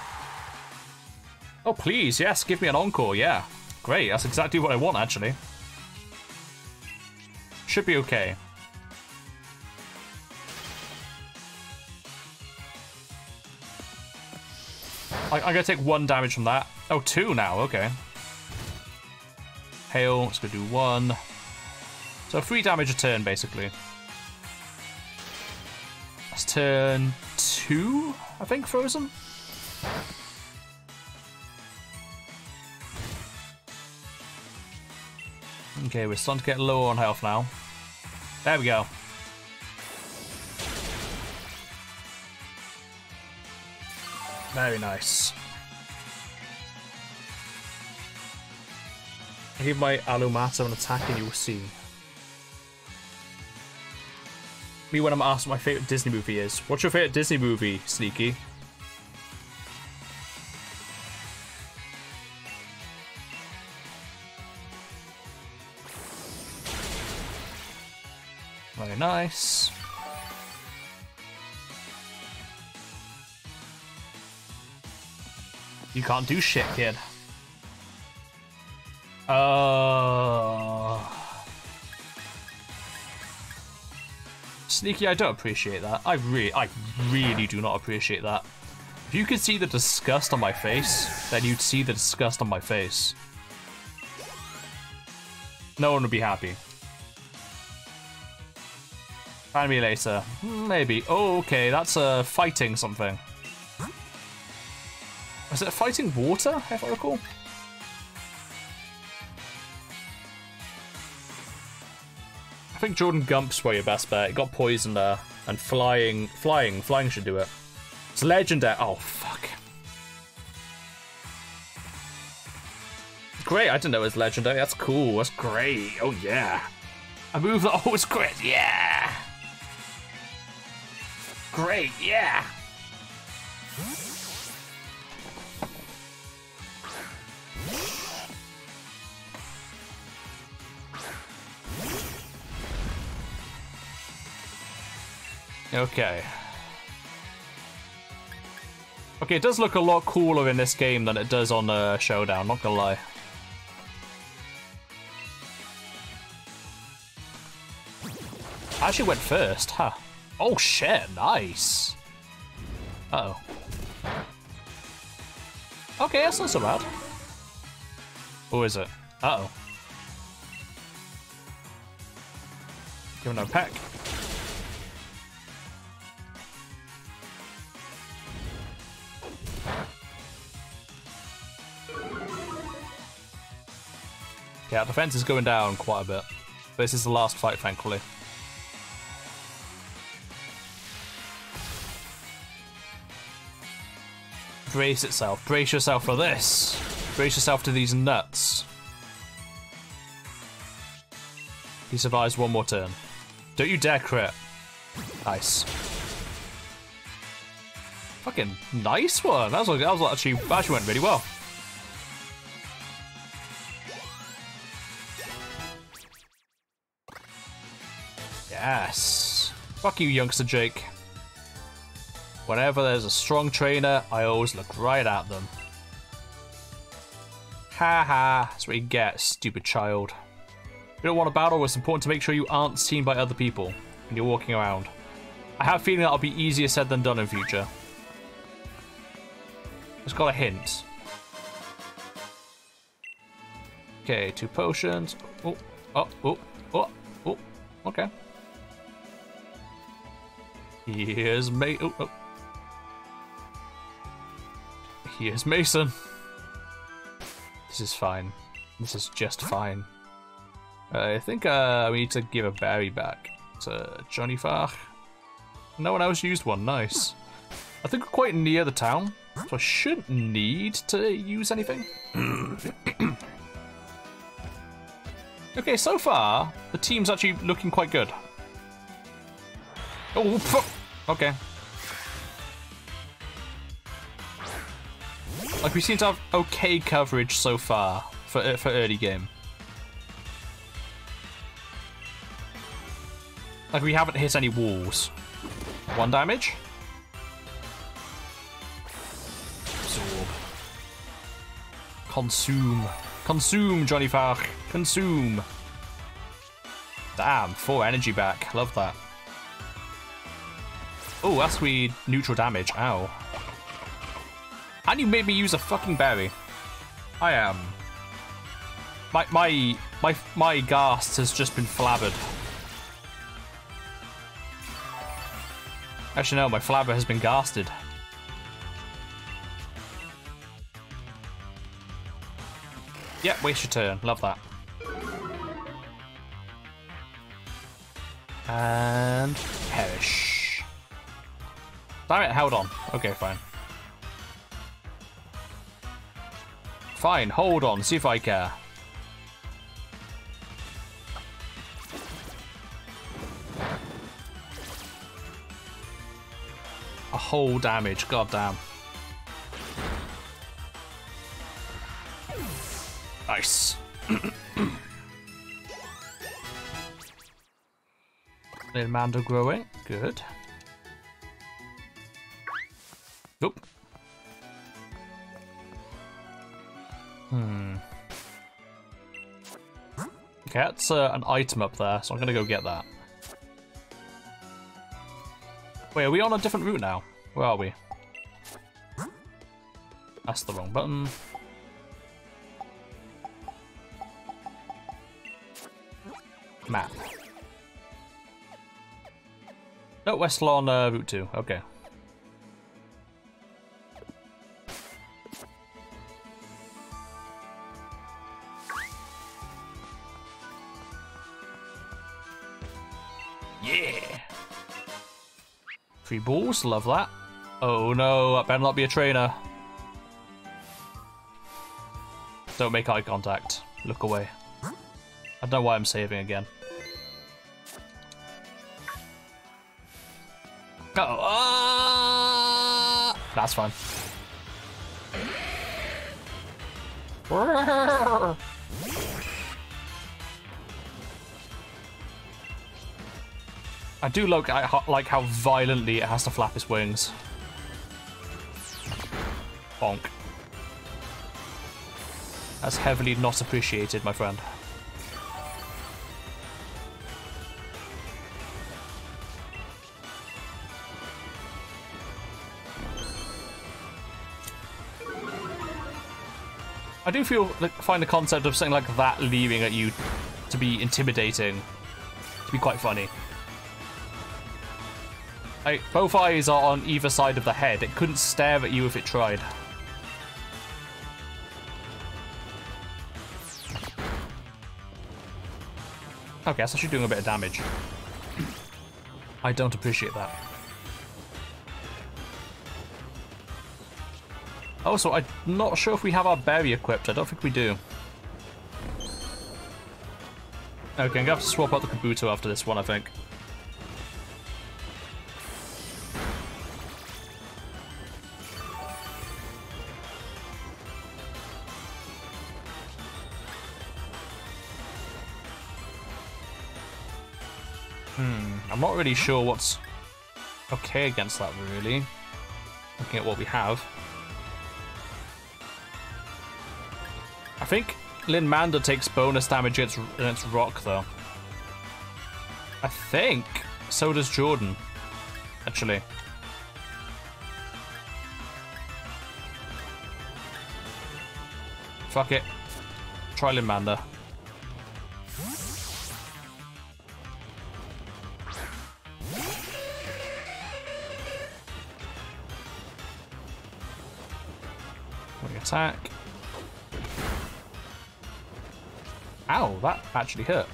Oh, please, yes, give me an encore, yeah. Great, that's exactly what I want, actually. Should be okay. I, am gonna take one damage from that. Oh, two now, okay. Hail, let's go do one. So three damage a turn, basically. Let's turn two, I think, frozen. Okay, we're starting to get low on health now. There we go. Very nice. Give my Alumata an attack and you will see. Me when I'm asked what my favorite Disney movie is. What's your favorite Disney movie, Sneaky? Very nice. You can't do shit, kid. Uh... Sneaky, I don't appreciate that. I really, I really do not appreciate that. If you could see the disgust on my face, then you'd see the disgust on my face. No one would be happy. Find me later. Maybe. Oh, okay, that's uh, fighting something. Is it fighting water, if I recall? I think Jordan Gump's probably your best bet. It got poisoned there. And flying, flying, flying should do it. It's legendary. Oh, fuck. Great, I didn't know it was legendary. That's cool. That's great. Oh, yeah. A move that always crit. Yeah. great, yeah! Okay. Okay, it does look a lot cooler in this game than it does on uh, Showdown, not gonna lie. I actually went first, huh? Oh shit, nice. Uh oh. Okay, that's not so bad. Who is it? Uh oh. Give him no Yeah, defense is going down quite a bit. But This is the last fight, thankfully. Brace itself. Brace yourself for this. Brace yourself to these nuts. He survives one more turn. Don't you dare crit. Nice. Fucking nice one. That was, that was actually, that actually went really well. Fuck you, youngster Jake. Whenever there's a strong trainer, I always look right at them. Ha ha, that's what you get, stupid child. If you don't want to battle, it's important to make sure you aren't seen by other people when you're walking around. I have a feeling that'll be easier said than done in future. It's got a hint. Okay, two potions. Oh, oh, oh, oh, oh, okay. Here's May. Oh, oh. Here's Mason. This is fine. This is just fine. I think uh, we need to give a berry back to Johnny Fach. No one else used one. Nice. I think we're quite near the town, so I shouldn't need to use anything. okay, so far, the team's actually looking quite good. Oh, fuck! Okay. Like, we seem to have okay coverage so far for, uh, for early game. Like, we haven't hit any walls. One damage. Absorb. Consume. Consume, Johnny Fach. Consume. Damn, four energy back. Love that. Oh, that's we neutral damage. Ow. And you made me use a fucking berry. I am. My my my my ghast has just been flabbered. Actually, no, my flabber has been ghasted. Yep, waste your turn. Love that. And perish. Damn it, held on. Okay, fine. Fine, hold on, see if I care. A whole damage, goddamn. Nice. Little Mando growing, good. Nope. Hmm. Okay, that's uh, an item up there, so I'm gonna go get that. Wait, are we on a different route now? Where are we? That's the wrong button. Map. No, West Lawn uh, Route 2. Okay. Three balls, love that. Oh no, that better not be a trainer. Don't make eye contact. Look away. I don't know why I'm saving again. Oh, That's fine. I do at like how violently it has to flap its wings. Bonk. That's heavily not appreciated, my friend. I do feel like find the concept of something like that leering at you to be intimidating to be quite funny. Like, both eyes are on either side of the head. It couldn't stare at you if it tried. Okay, that's actually doing a bit of damage. I don't appreciate that. Also, I'm not sure if we have our berry equipped. I don't think we do. Okay, I'm gonna have to swap out the Kabuto after this one, I think. Really sure what's okay against that, really. Looking at what we have. I think Linmander takes bonus damage against, against Rock, though. I think so does Jordan, actually. Fuck it. Try Linmander. Attack. Ow, that actually hurt.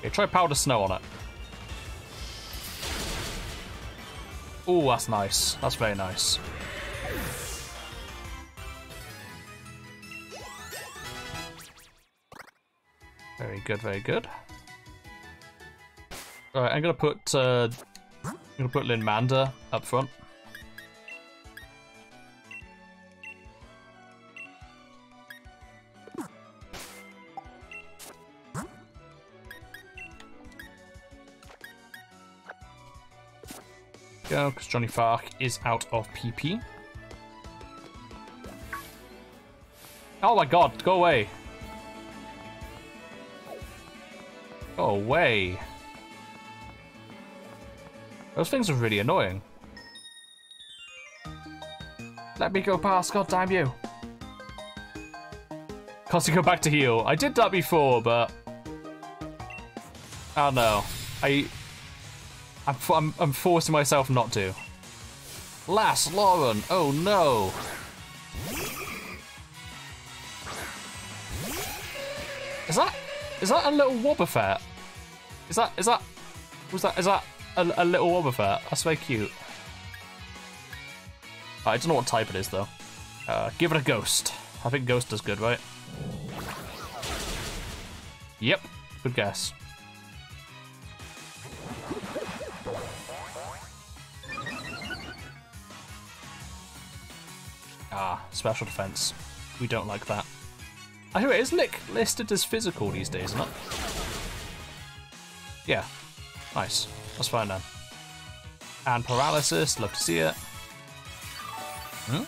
Okay, try powder snow on it. Oh, that's nice. That's very nice. Very good, very good. Alright, I'm gonna put uh I'm gonna put Linmander up front. Go, because Johnny Fark is out of PP. Oh my god, go away. Go away. Those things are really annoying. Let me go past, god damn you. Can't you go back to heal? I did that before, but... Oh I don't know. I... I'm, I'm, I'm forcing myself not to. Last Lauren, oh no. Is that is that a little Wobbuffet? Is that is that was that is that a, a little Wobbuffet? That's very cute. I don't know what type it is though. Uh, give it a ghost. I think ghost is good, right? Yep, good guess. Special defense. We don't like that. I it is Lick listed as physical these days, it? Yeah. Nice. That's fine then. And paralysis, love to see it. Hmm?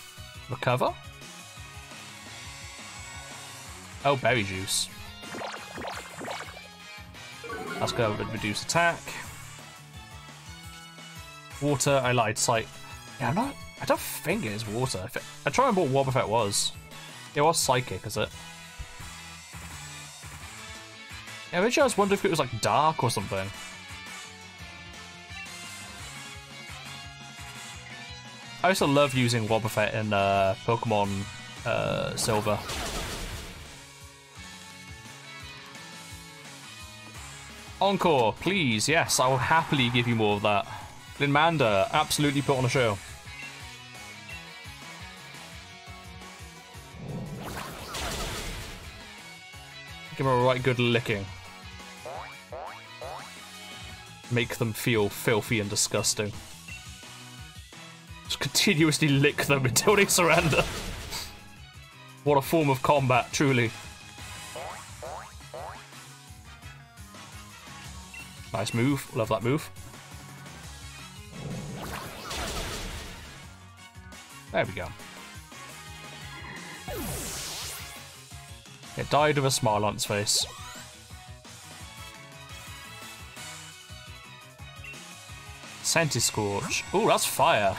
Recover? Oh, berry juice. Let's go with reduced attack. Water, I lied, sight. Yeah, I'm not. I don't think it is water. I try and remember what Wobbuffet was. It was psychic, is it? Yeah, originally I was wondering if it was like dark or something. I also love using Wobbuffet in uh, Pokemon uh, Silver. Encore, please. Yes, I will happily give you more of that. Linmander, absolutely put on a show. Give them a right good licking. Make them feel filthy and disgusting. Just continuously lick them until they surrender. what a form of combat, truly. Nice move. Love that move. There we go. It died with a smile on its face. Scorch. Oh, that's fire.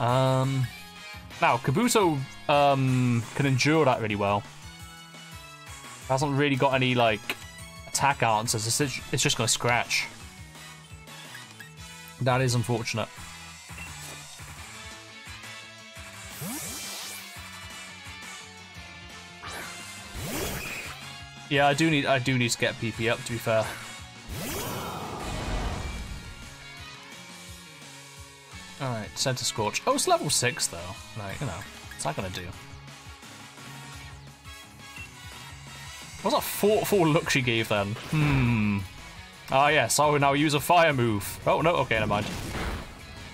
Um, now, Kabuto um, can endure that really well. Hasn't really got any, like, attack answers. It's just going to scratch. That is unfortunate. Yeah, I do need I do need to get PP up to be fair. Alright, Center Scorch. Oh, it's level 6 though. Like, you know, what's that gonna do? What's that thoughtful look she gave then? Hmm. Ah yes, I will now use a fire move. Oh no, okay, never mind.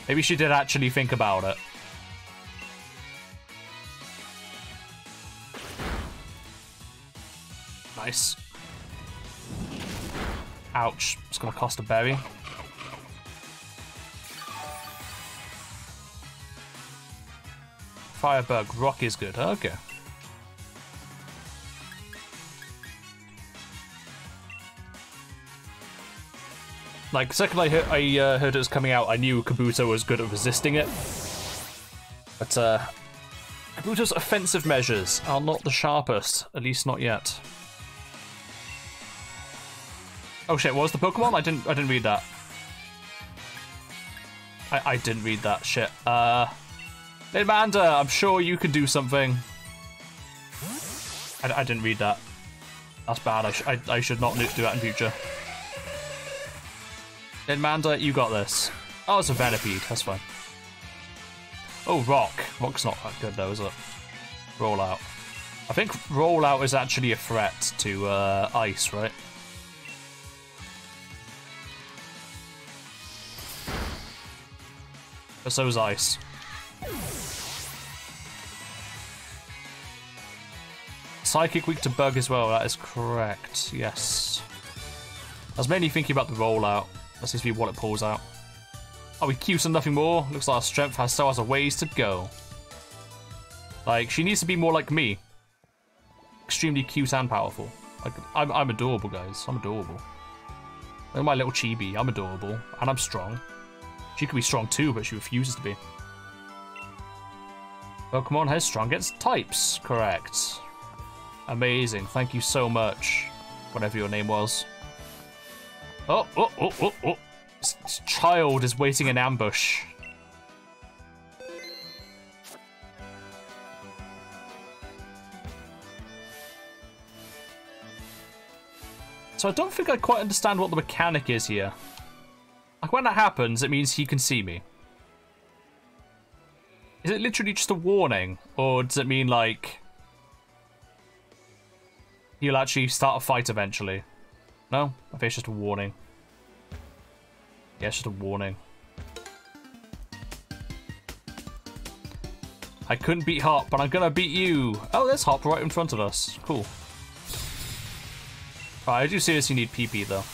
Maybe she did actually think about it. Nice. Ouch. It's gonna cost a berry. Firebug. Rock is good. Okay. Like, second I, heard, I uh, heard it was coming out, I knew Kabuto was good at resisting it. But, uh, Kabuto's offensive measures are not the sharpest, at least not yet. Oh shit, what was the Pokemon? I didn't I didn't read that. I, I didn't read that shit. Uh Amanda, I'm sure you can do something. I, I didn't read that. That's bad. I, sh I, I should not do that in future. Amanda, you got this. Oh, it's a Venipede. That's fine. Oh, Rock. Rock's not that good though, is it? Rollout. I think Rollout is actually a threat to uh, Ice, right? But so is Ice. Psychic weak to bug as well, that is correct, yes. I was mainly thinking about the rollout. That seems to be what it pulls out. Are we cute and nothing more? Looks like our strength has still has a ways to go. Like, she needs to be more like me. Extremely cute and powerful. Like, I'm, I'm adorable, guys. I'm adorable. Look at my little chibi. I'm adorable. And I'm strong. She could be strong too, but she refuses to be. Pokemon has strongest types. Correct. Amazing. Thank you so much. Whatever your name was. Oh, oh, oh, oh, oh. This child is waiting in ambush. So I don't think I quite understand what the mechanic is here. Like, when that happens, it means he can see me. Is it literally just a warning? Or does it mean, like... He'll actually start a fight eventually? No? I think it's just a warning. Yeah, it's just a warning. I couldn't beat Hop, but I'm gonna beat you! Oh, there's Hop right in front of us. Cool. Right, I do seriously need PP, though.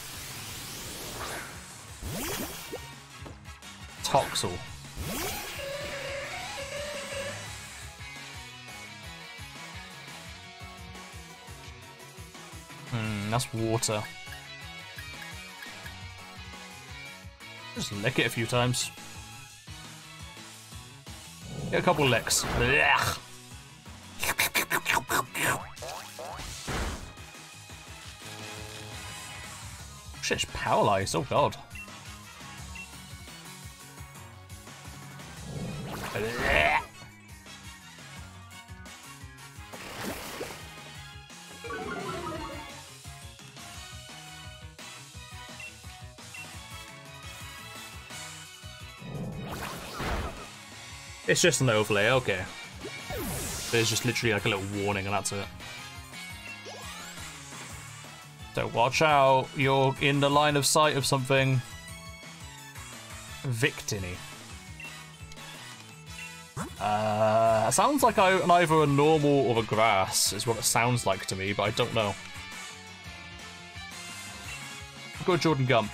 Toxel. Hmm, that's water. Just lick it a few times. Get a couple licks. Blech. Shit, it's paralyzed. Oh god. It's just an overlay, okay. There's just literally like a little warning and that's it. So watch out, you're in the line of sight of something. Victini. Uh, sounds like I, either a normal or a grass is what it sounds like to me, but I don't know. Go Jordan Gump.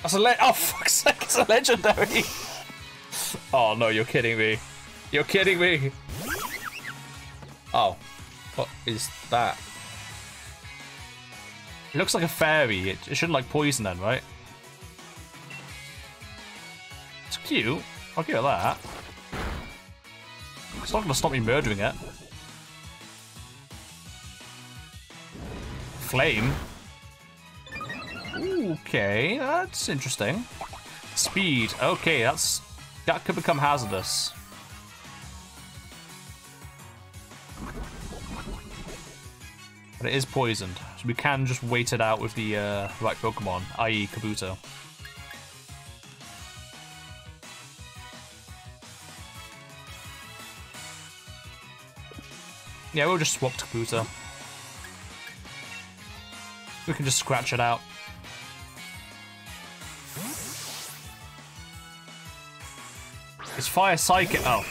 That's a le- oh fuck's sake, it's a legendary! Oh no, you're kidding me. You're kidding me! Oh. What is that? It looks like a fairy. It, it shouldn't like poison then, right? Cute. I'll give it that. It's not gonna stop me murdering it. Flame? Okay, that's interesting. Speed. Okay, that's that could become hazardous. But it is poisoned, so we can just wait it out with the uh, right Pokemon, i.e. Kabuto. Yeah, we'll just swap to Kabuto. We can just scratch it out. It's Fire Psychic. Oh.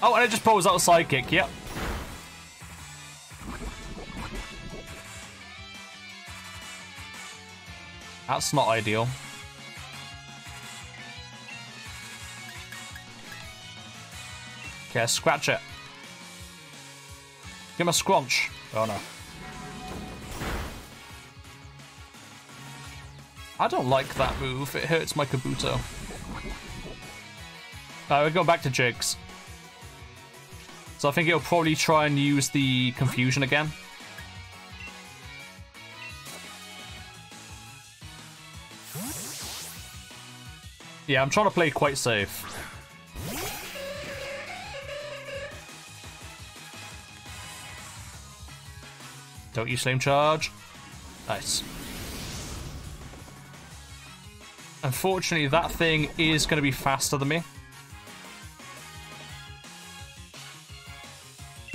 Oh, and it just pulls out Psychic. Yep. That's not ideal. Okay, scratch it. Give him a scrunch. Oh no. I don't like that move. It hurts my Kabuto. Alright, we're going back to Jigs. So I think it'll probably try and use the confusion again. Yeah, I'm trying to play quite safe. Don't use flame charge. Nice. Unfortunately, that thing is going to be faster than me.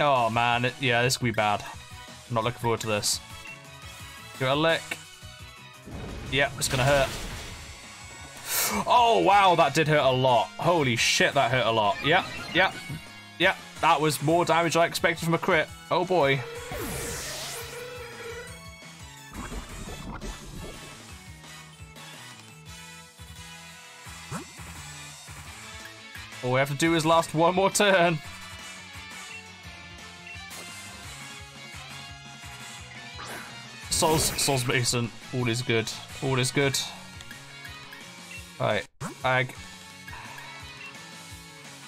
Oh man, yeah, this could be bad. I'm not looking forward to this. Give it a lick. Yep, it's gonna hurt. Oh wow, that did hurt a lot. Holy shit, that hurt a lot. Yep, yep, yep. That was more damage I expected from a crit. Oh boy. We have to do is last one more turn. Souls, Souls Mason, all is good. All is good. Right, Ag.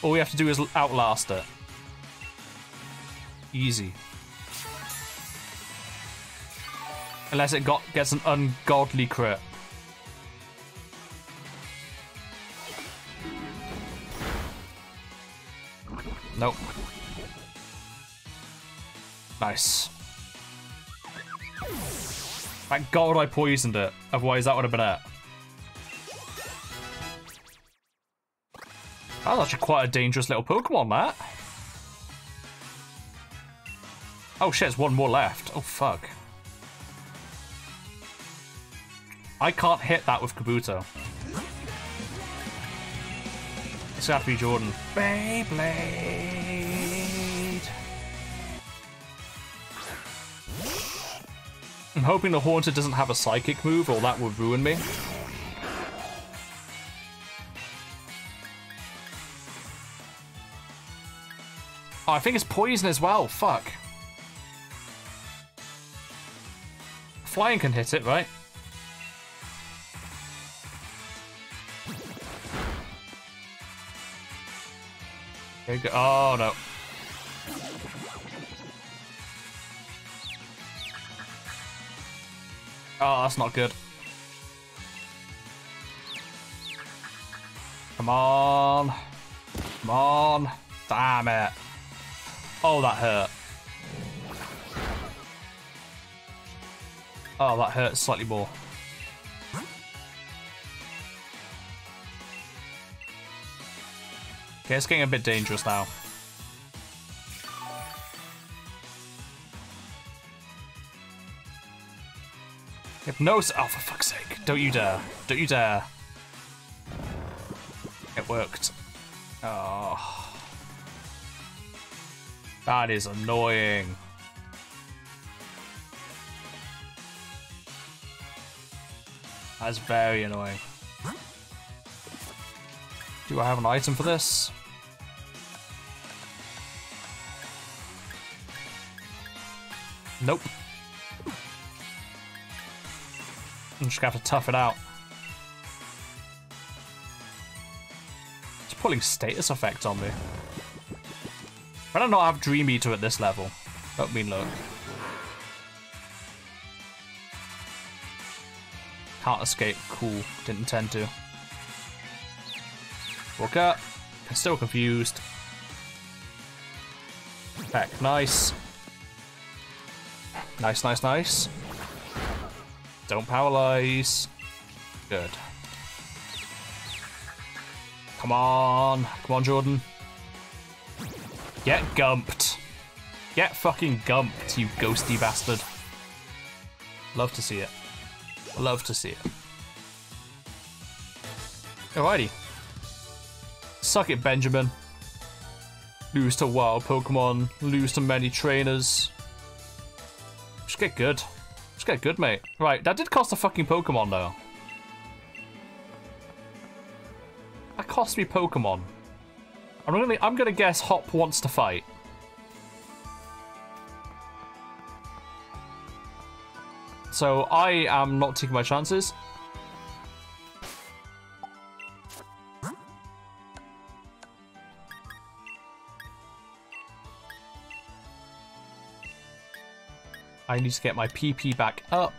All we have to do is outlast it. Easy. Unless it got gets an ungodly crit. Nope. Nice. Thank God I poisoned it. Otherwise, that would have been it. That was actually quite a dangerous little Pokemon, that. Oh shit, there's one more left. Oh fuck. I can't hit that with Kabuto. It's to be Jordan. Beyblade. I'm hoping the Haunter doesn't have a psychic move, or that would ruin me. Oh, I think it's poison as well. Fuck. Flying can hit it, right? Go. Oh no. Oh, that's not good. Come on. Come on. Damn it. Oh, that hurt. Oh, that hurts slightly more. Okay, it's getting a bit dangerous now. Hypnosis. Oh, for fuck's sake. Don't you dare. Don't you dare. It worked. Oh. That is annoying. That's very annoying. Do I have an item for this? Nope. I'm just gonna have to tough it out. It's pulling status effects on me. I don't not have Dream Eater at this level. Don't mean look. Can't escape. Cool. Didn't intend to. Woke up. Still confused. Heck, nice. Nice, nice, nice. Don't paralyze. Good. Come on. Come on, Jordan. Get gumped. Get fucking gumped, you ghosty bastard. Love to see it. Love to see it. Alrighty. Suck it, Benjamin. Lose to wild Pokemon. Lose to many trainers. Get good. Just get good, mate. Right, that did cost a fucking Pokemon, though. That cost me Pokemon. I'm gonna, I'm gonna guess Hop wants to fight. So I am not taking my chances. I need to get my PP back up.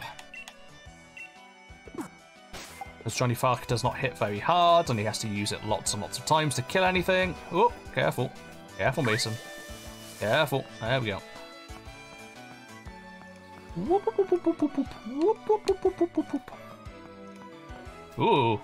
Because Johnny Fark does not hit very hard, and he has to use it lots and lots of times to kill anything. Oh, careful. Careful, Mason. Careful. There we go. Ooh.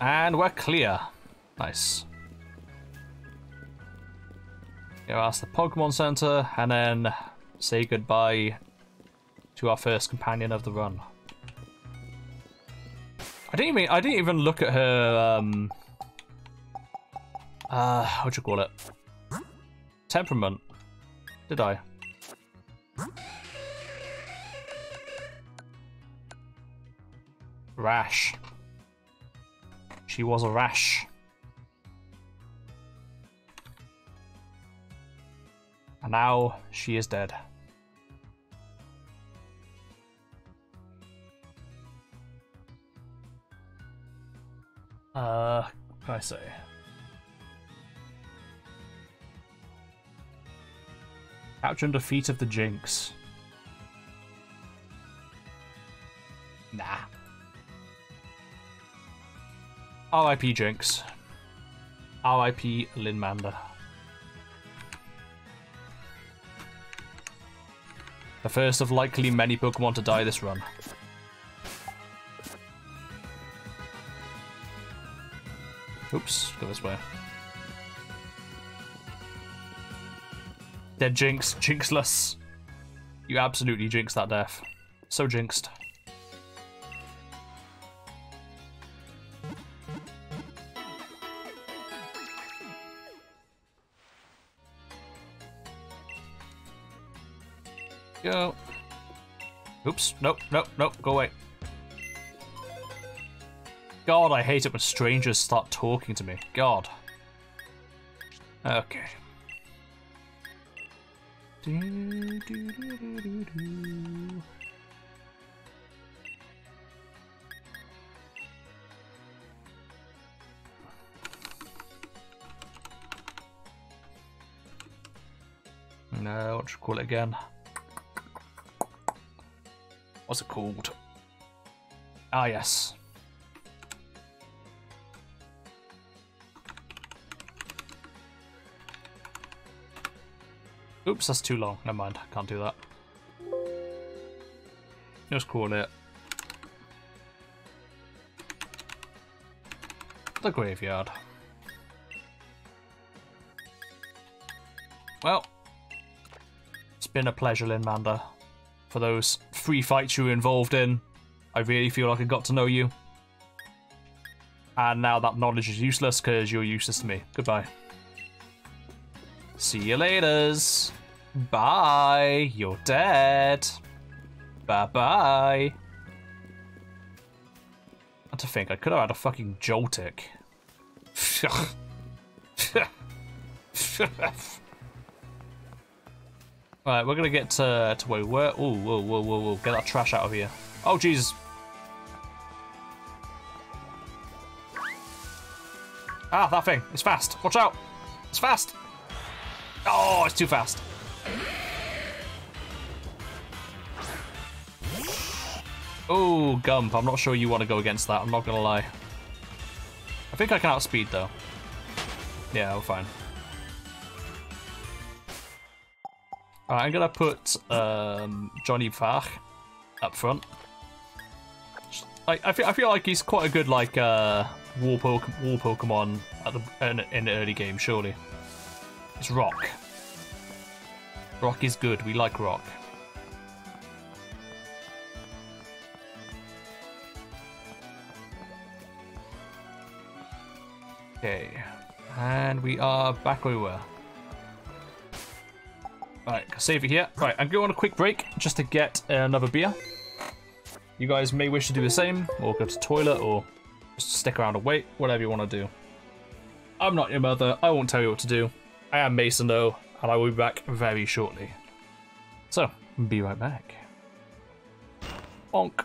And we're clear. Nice. Go ask the Pokemon Center and then say goodbye to our first companion of the run. I didn't even I didn't even look at her um uh what you call it? Temperament. Did I? Rash. She was a rash. And now she is dead. Uh, I say? Capture and defeat of the Jynx. Nah. R.I.P. Jynx. R.I.P. Linmander. The first of likely many Pokemon to die this run. Oops, go this way. Dead Jinx, Jinxless. You absolutely jinxed that death. So jinxed. Go. Oops, nope, nope, nope, go away. God, I hate it when strangers start talking to me. God. Okay. Do, do, do, no, what should call it again? What's it called? Ah, yes. Oops, that's too long. Never mind. I can't do that. Just call it. the graveyard. Well, it's been a pleasure, Linmander. For those three fights you were involved in, I really feel like I got to know you. And now that knowledge is useless because you're useless to me. Goodbye. See you laters. Bye. You're dead. Bye bye. And to think, I could have had a fucking Joltik. Right, we're gonna get to, to where we were. Oh, whoa, whoa, whoa, whoa. Get that trash out of here. Oh, Jesus. Ah, that thing. It's fast. Watch out. It's fast. Oh, it's too fast. Oh, Gump. I'm not sure you want to go against that. I'm not to lie. I think I can outspeed, though. Yeah, we're fine. I'm gonna put um, Johnny Fach up front. I, I, feel, I feel like he's quite a good like uh, war, po war Pokemon at the, in, in the early game, surely. It's Rock. Rock is good, we like Rock. Okay, and we are back where we were. Right, save it here. Right, I'm going on a quick break just to get another beer. You guys may wish to do the same, or go to toilet, or just stick around and wait, whatever you want to do. I'm not your mother, I won't tell you what to do. I am Mason though, and I will be back very shortly. So, be right back. Bonk.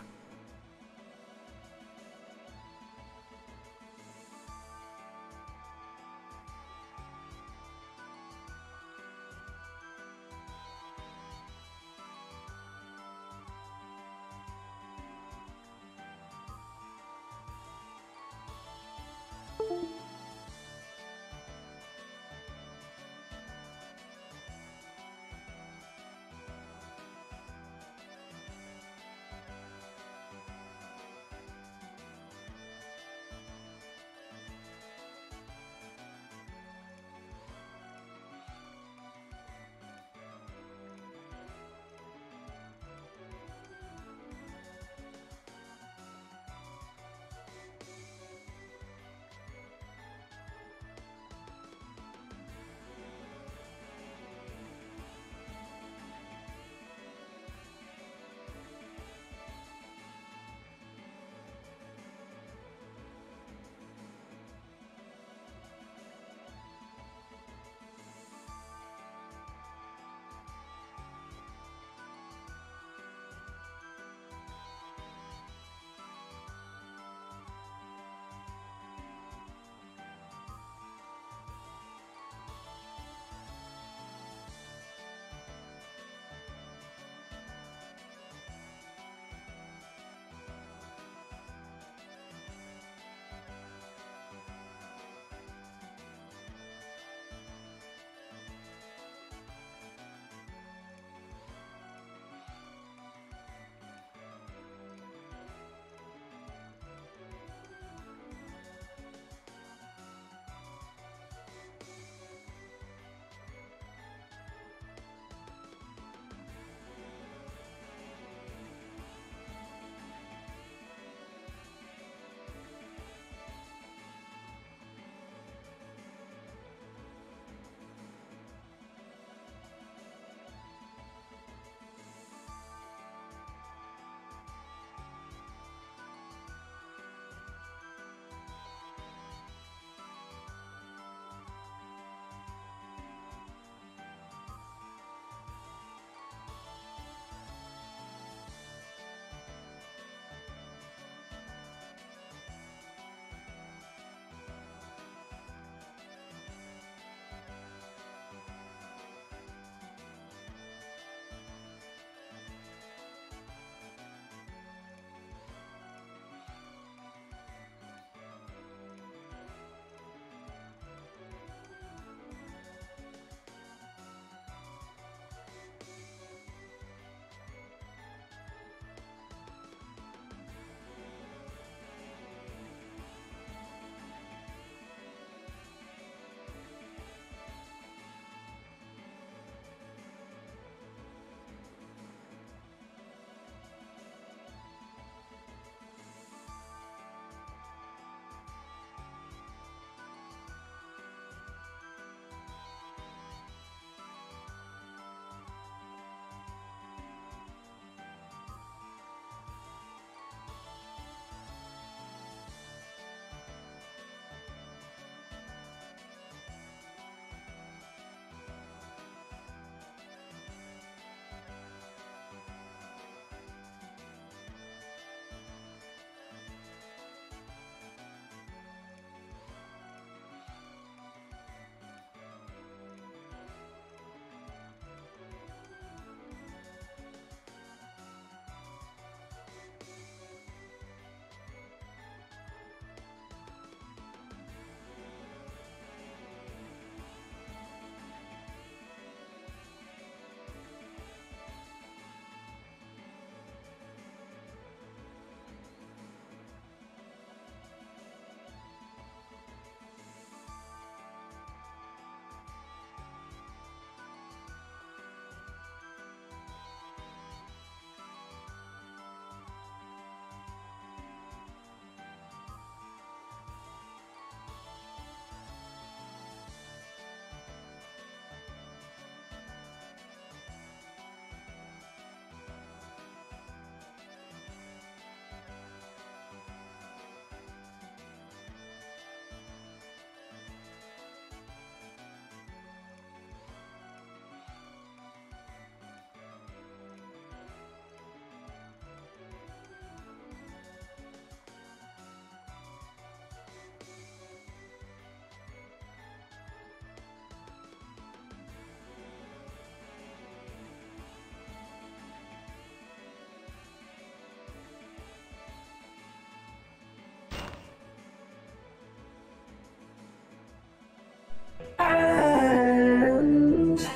And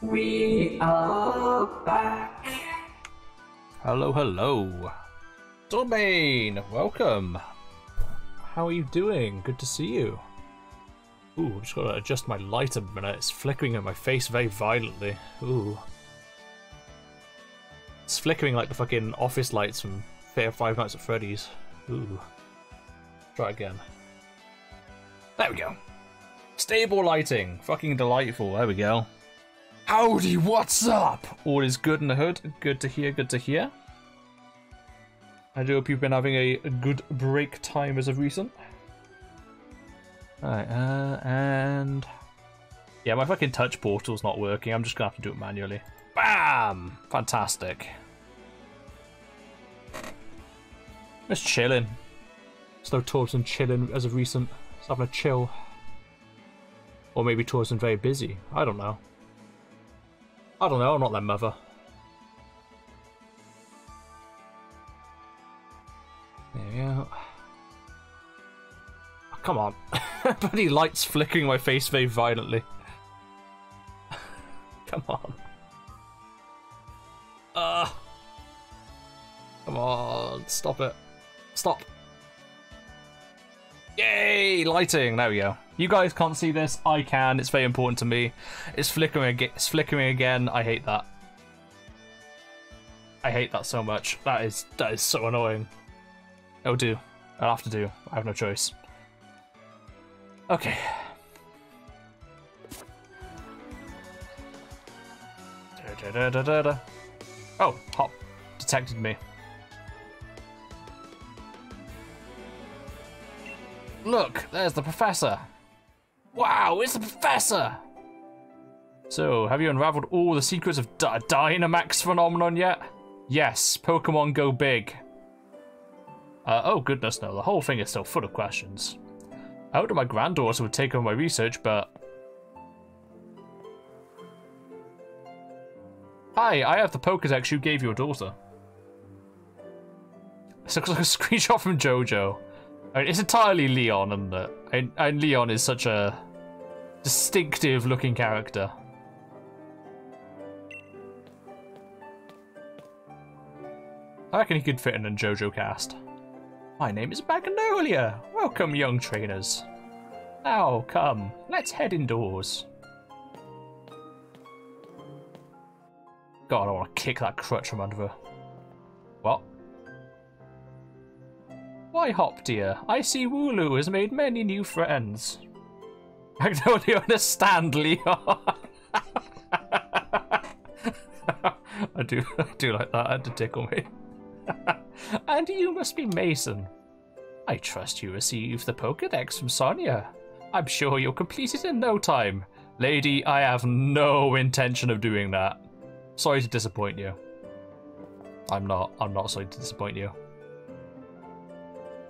we are back. Hello, hello. Domain, welcome. How are you doing? Good to see you. Ooh, I'm just gotta adjust my light a minute. It's flickering at my face very violently. Ooh. It's flickering like the fucking office lights from Fair Five Nights at Freddy's. Ooh. Try again. There we go. Stable lighting. Fucking delightful. There we go. Howdy, what's up? All is good in the hood. Good to hear, good to hear. I do hope you've been having a good break time as of recent. Alright, uh, and... Yeah, my fucking touch portal's not working. I'm just gonna have to do it manually. Bam! Fantastic. Just chilling. Slow Torsen chilling as of recent. Just having a chill. Or maybe Torsen very busy. I don't know. I don't know, I'm not their mother. There we go. Oh, come on. Bloody lights flickering my face very violently. come on. Ah. Come on, stop it. Stop. Yay! Lighting. There we go. You guys can't see this. I can. It's very important to me. It's flickering. It's flickering again. I hate that. I hate that so much. That is that is so annoying. It'll do. I'll have to do. I have no choice. Okay. Da, da, da, oh, Hop detected me. Look, there's the professor. Wow, it's the professor! So, have you unraveled all the secrets of D Dynamax phenomenon yet? Yes, Pokemon go big. Uh, oh goodness no, the whole thing is still full of questions. I hoped my granddaughter would take over my research, but... Hi, I have the Pokedex you gave your daughter. This looks like a screenshot from JoJo. I mean, it's entirely Leon, and and, Leon is such a distinctive looking character. I reckon he could fit in a JoJo cast. My name is Magnolia. Welcome, young trainers. Now, come, let's head indoors. God, I want to kick that crutch from under her. What? Why, Hop dear, I see Wooloo has made many new friends. Magnolia understand, Leon. I do, I do like that. Had to tickle me. and you must be Mason. I trust you received the Pokedex from Sonia. I'm sure you'll complete it in no time. Lady, I have no intention of doing that. Sorry to disappoint you. I'm not. I'm not sorry to disappoint you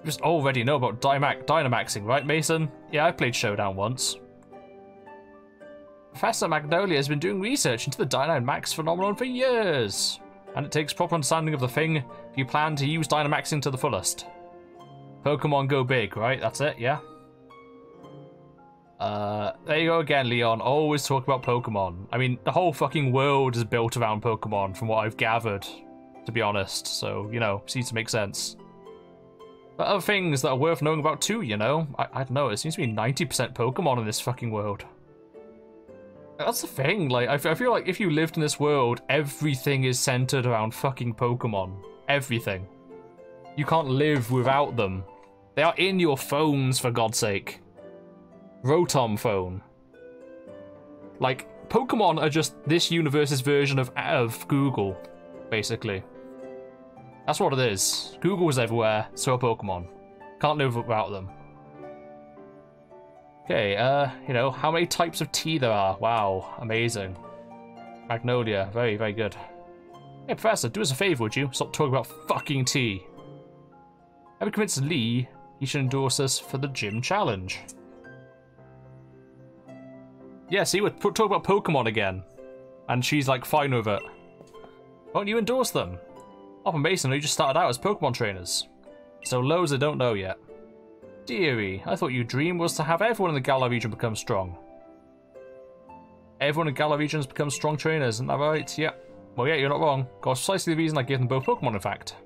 just already know about Dymac Dynamaxing, right, Mason? Yeah, I played Showdown once. Professor Magnolia has been doing research into the Dynamax phenomenon for years, and it takes proper understanding of the thing if you plan to use Dynamaxing to the fullest. Pokemon go big, right? That's it, yeah? Uh, there you go again, Leon. Always talk about Pokemon. I mean, the whole fucking world is built around Pokemon, from what I've gathered, to be honest. So, you know, seems to make sense. But other things that are worth knowing about too, you know? I, I don't know, it seems to be 90% Pokemon in this fucking world. That's the thing, like, I, I feel like if you lived in this world, everything is centered around fucking Pokemon. Everything. You can't live without them. They are in your phones, for God's sake. Rotom phone. Like, Pokemon are just this universe's version of, of Google, basically. That's what it is. Google's everywhere, so are Pokemon. Can't live without them. Okay, uh, you know, how many types of tea there are. Wow, amazing. Magnolia, very, very good. Hey, Professor, do us a favor, would you? Stop talking about fucking tea. Have we convinced Lee he should endorse us for the gym challenge? Yeah, see, we're talking about Pokemon again. And she's like fine with it. Won't you endorse them? Hop and Mason only just started out as Pokemon trainers. So loads I don't know yet. Deary, I thought your dream was to have everyone in the Galar region become strong. Everyone in Galar region has become strong trainers, isn't that right? Yep. Well, yeah, you're not wrong. Got precisely the reason I gave them both Pokemon, in fact.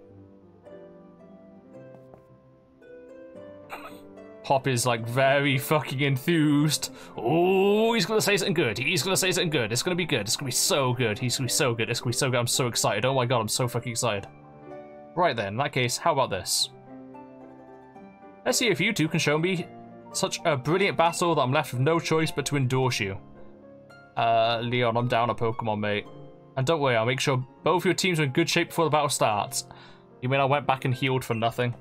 Hop is like very fucking enthused. Oh, he's gonna say something good. He's gonna say something good. It's gonna be good. It's gonna be so good. He's gonna be so good. It's gonna be so good. I'm so excited. Oh my god, I'm so fucking excited. Right then, in that case, how about this? Let's see if you two can show me such a brilliant battle that I'm left with no choice but to endorse you. Uh, Leon, I'm down a Pokemon, mate. And don't worry, I'll make sure both your teams are in good shape before the battle starts. You mean I went back and healed for nothing?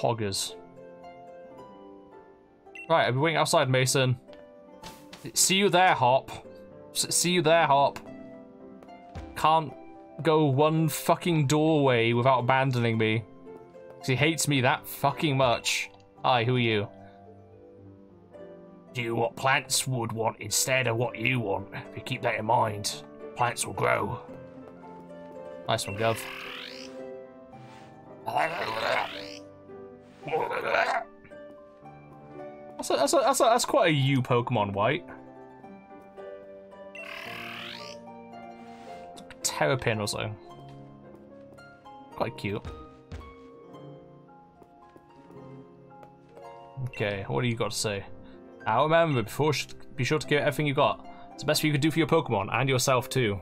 Hoggers. Right, I'll be waiting outside, Mason. See you there, Hop. See you there, Hop. Can't go one fucking doorway without abandoning me. He hates me that fucking much. Hi, who are you? Do what plants would want instead of what you want. If you keep that in mind, plants will grow. Nice one, Gov. That's, a, that's, a, that's, a, that's quite a you Pokemon, White. Terrapin or so. Quite cute. Okay, what do you got to say? Now remember, before be sure to give everything you got. It's the best you could do for your Pokemon and yourself too.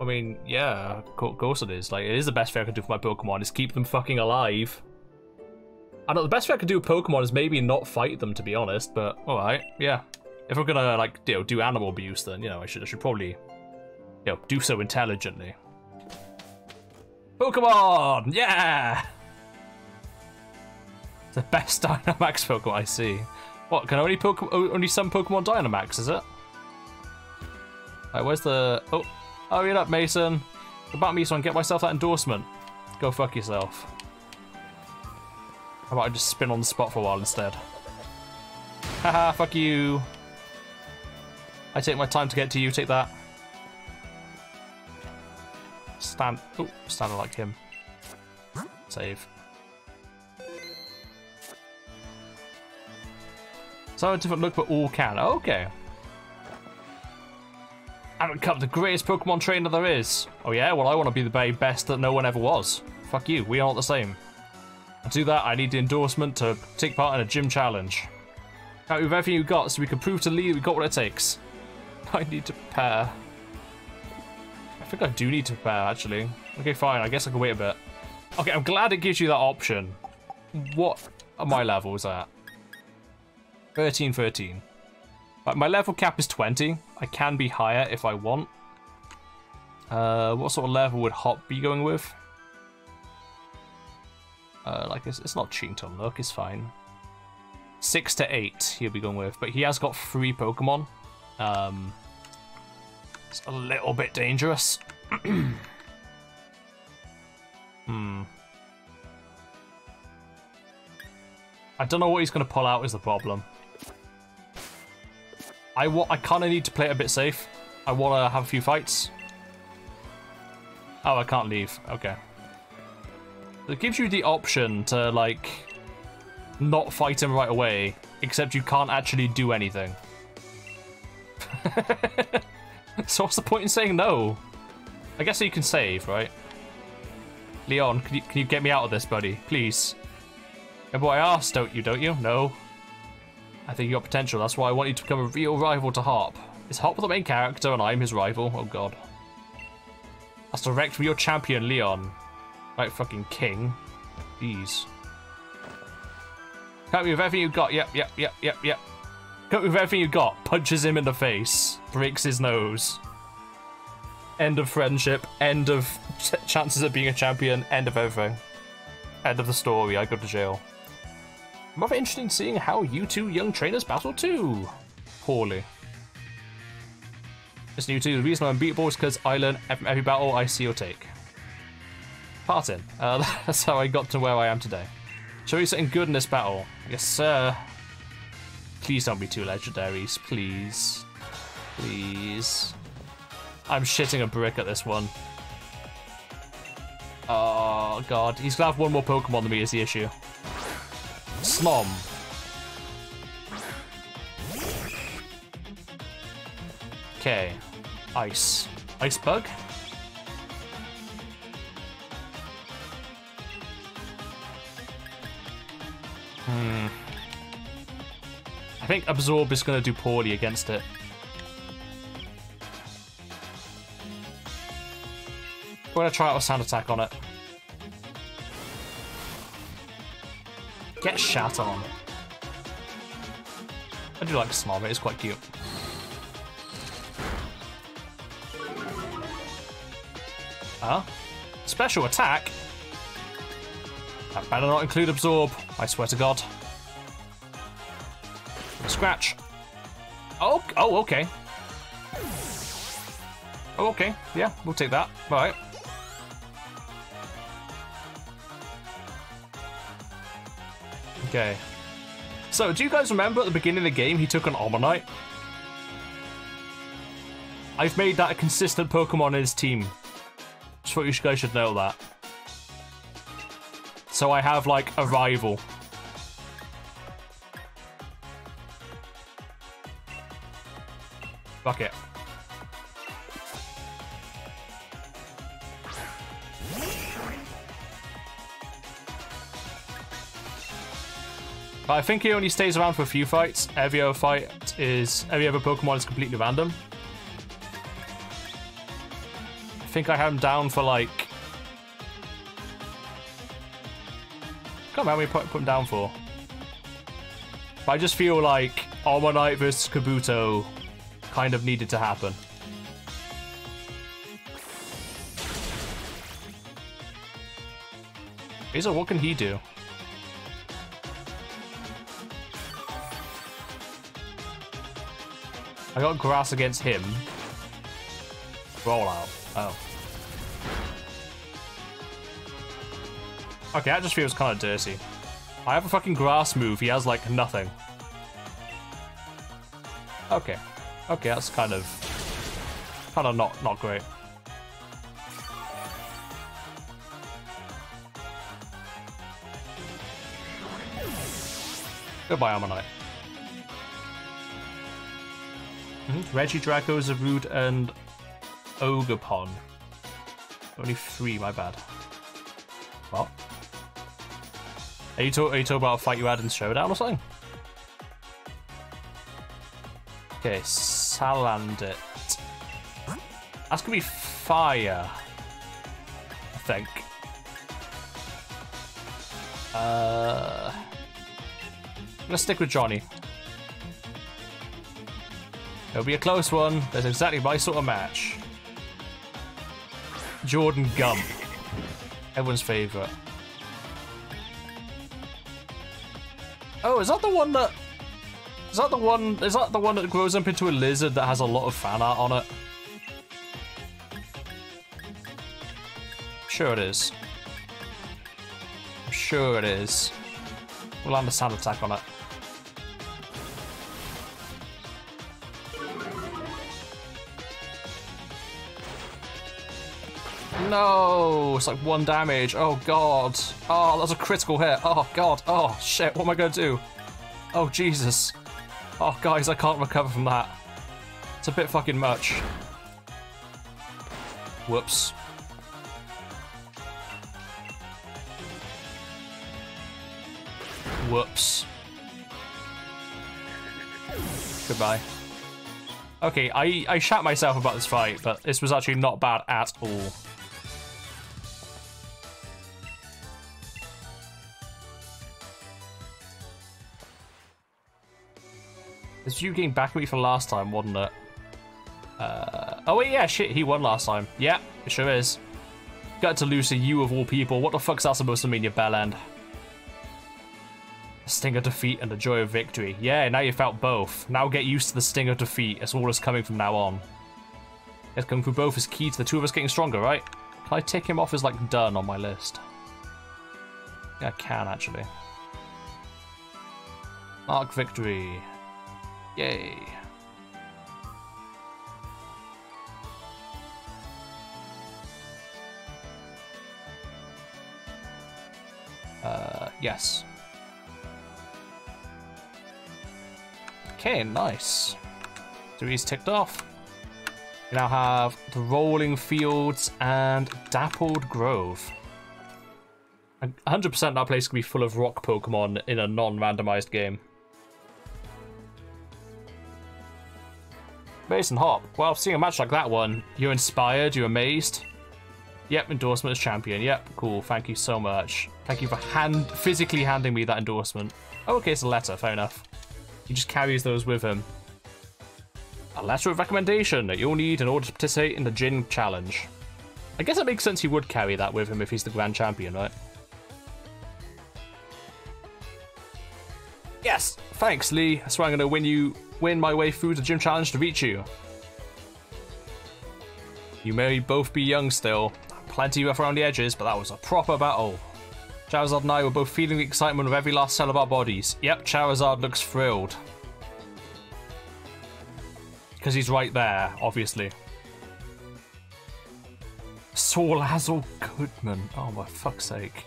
I mean, yeah, of course it is. Like, it is the best thing I can do for my Pokemon is keep them fucking alive. I know the best thing I can do with Pokemon is maybe not fight them, to be honest. But all right, yeah. If we're gonna like, you know, do animal abuse, then you know, I should, I should probably, you know, do so intelligently. Pokemon, yeah. The best Dynamax Pokemon I see. What, can only Pokemon, only some Pokemon Dynamax, is it? Alright, where's the... Oh, hurry it up, Mason. Go back me so I can get myself that endorsement. Go fuck yourself. How about I just spin on the spot for a while instead? Haha, fuck you. I take my time to get to you, take that. Stand... Oh, standing like him. Save. So a different look, but all can. Okay. Aaron Cup, the greatest Pokemon trainer there is. Oh yeah? Well, I want to be the very best that no one ever was. Fuck you, we are not the same. To do that, I need the endorsement to take part in a gym challenge. Out with everything you got so we can prove to Lee we got what it takes. I need to prepare. I think I do need to prepare, actually. Okay, fine, I guess I can wait a bit. Okay, I'm glad it gives you that option. What are my levels at? 13, 13. My level cap is 20. I can be higher if I want. Uh, what sort of level would Hop be going with? Uh, like, it's, it's not cheating to look, it's fine. 6 to 8 he'll be going with, but he has got three Pokemon. Um, it's a little bit dangerous. hmm. I don't know what he's going to pull out is the problem. I, I kind of need to play it a bit safe. I want to have a few fights. Oh, I can't leave. Okay. It gives you the option to, like, not fight him right away, except you can't actually do anything. so what's the point in saying no? I guess you can save, right? Leon, can you, can you get me out of this, buddy? Please. Yeah, boy, I asked, don't you, don't you? No. I think you got potential. That's why I want you to become a real rival to Hop. Is Hop the main character and I'm his rival? Oh god. That's direct from your champion, Leon. Right fucking king. Jeez. Cut me with everything you got. Yep, yep, yep, yep, yep. Cut me with everything you got. Punches him in the face. Breaks his nose. End of friendship. End of ch chances of being a champion. End of everything. End of the story. I go to jail. I'm rather interested in seeing how you two young trainers battle too. Poorly. Just new too. The reason I'm unbeatable is because I learn every, every battle I see or take. Partin. Uh, that's how I got to where I am today. Show you something good in this battle. Yes, sir. Please don't be two legendaries. Please. Please. I'm shitting a brick at this one. Oh, God. He's gonna have one more Pokemon than me is the issue. Snom. Okay. Ice. Ice bug? Hmm. I think Absorb is going to do poorly against it. We're going to try out a sound attack on it. Get shat on. I do like Snom, it's quite cute. Huh? Special attack? That better not include absorb, I swear to god. Scratch. Oh, oh, okay. Oh, okay. Yeah, we'll take that. Right. Okay. So, do you guys remember at the beginning of the game he took an Omanyte? I've made that a consistent Pokemon in his team. Just thought you guys should know that. So I have, like, a rival. Fuck it. But I think he only stays around for a few fights. Every other fight is every other Pokemon is completely random. I think I had him down for like. Can't remember how many put, put him down for. But I just feel like Omanyte versus Kabuto kind of needed to happen. Hazel, what can he do? I got grass against him. Roll out. Oh. Okay, that just feels kind of dirty. I have a fucking grass move. He has, like, nothing. Okay. Okay, that's kind of... Kind of not, not great. Goodbye, Omanyte. Mm -hmm. Regidrago, Zarude, and Ogerpon. Only three, my bad. What? Are you, talk are you talking about a fight you had in Showdown or something? Okay, Salandit. That's gonna be fire. I think. Uh, I'm gonna stick with Johnny. It'll be a close one. That's exactly my sort of match. Jordan Gump. Everyone's favourite. Oh, is that the one that... Is that the one... Is that the one that grows up into a lizard that has a lot of fan art on it? Sure it is. I'm sure it is. We'll land a sand attack on it. No, it's like one damage. Oh god. Oh, that's a critical hit. Oh god. Oh shit. What am I gonna do? Oh Jesus. Oh guys, I can't recover from that. It's a bit fucking much. Whoops. Whoops. Goodbye. Okay, I, I shat myself about this fight, but this was actually not bad at all. This you getting back at me for last time, wasn't it? Uh, oh wait, yeah, shit, he won last time. Yeah, it sure is. Got to lose to you of all people. What the fuck's that supposed to mean, you bellend? The sting of defeat and the joy of victory. Yeah, now you felt both. Now get used to the sting of defeat. It's all that's coming from now on. It's coming through both is key to the two of us getting stronger, right? Can I tick him off as like done on my list? I can actually. Mark victory. Yay. Uh, yes. Okay, nice. Three's ticked off. We now have the Rolling Fields and Dappled Grove. 100% that place could be full of rock Pokemon in a non-randomized game. Mason Hop. Well, seeing a match like that one, you're inspired, you're amazed. Yep, endorsement as champion. Yep, cool. Thank you so much. Thank you for hand physically handing me that endorsement. Oh, okay, it's a letter. Fair enough. He just carries those with him. A letter of recommendation that you'll need in order to participate in the Gym Challenge. I guess it makes sense he would carry that with him if he's the Grand Champion, right? Yes, thanks, Lee. I swear I'm gonna win you, win my way through the gym challenge to reach you. You may both be young still, plenty rough around the edges, but that was a proper battle. Charizard and I were both feeling the excitement of every last cell of our bodies. Yep, Charizard looks thrilled. Because he's right there, obviously. Saul Hazel Goodman. Oh, my fuck's sake.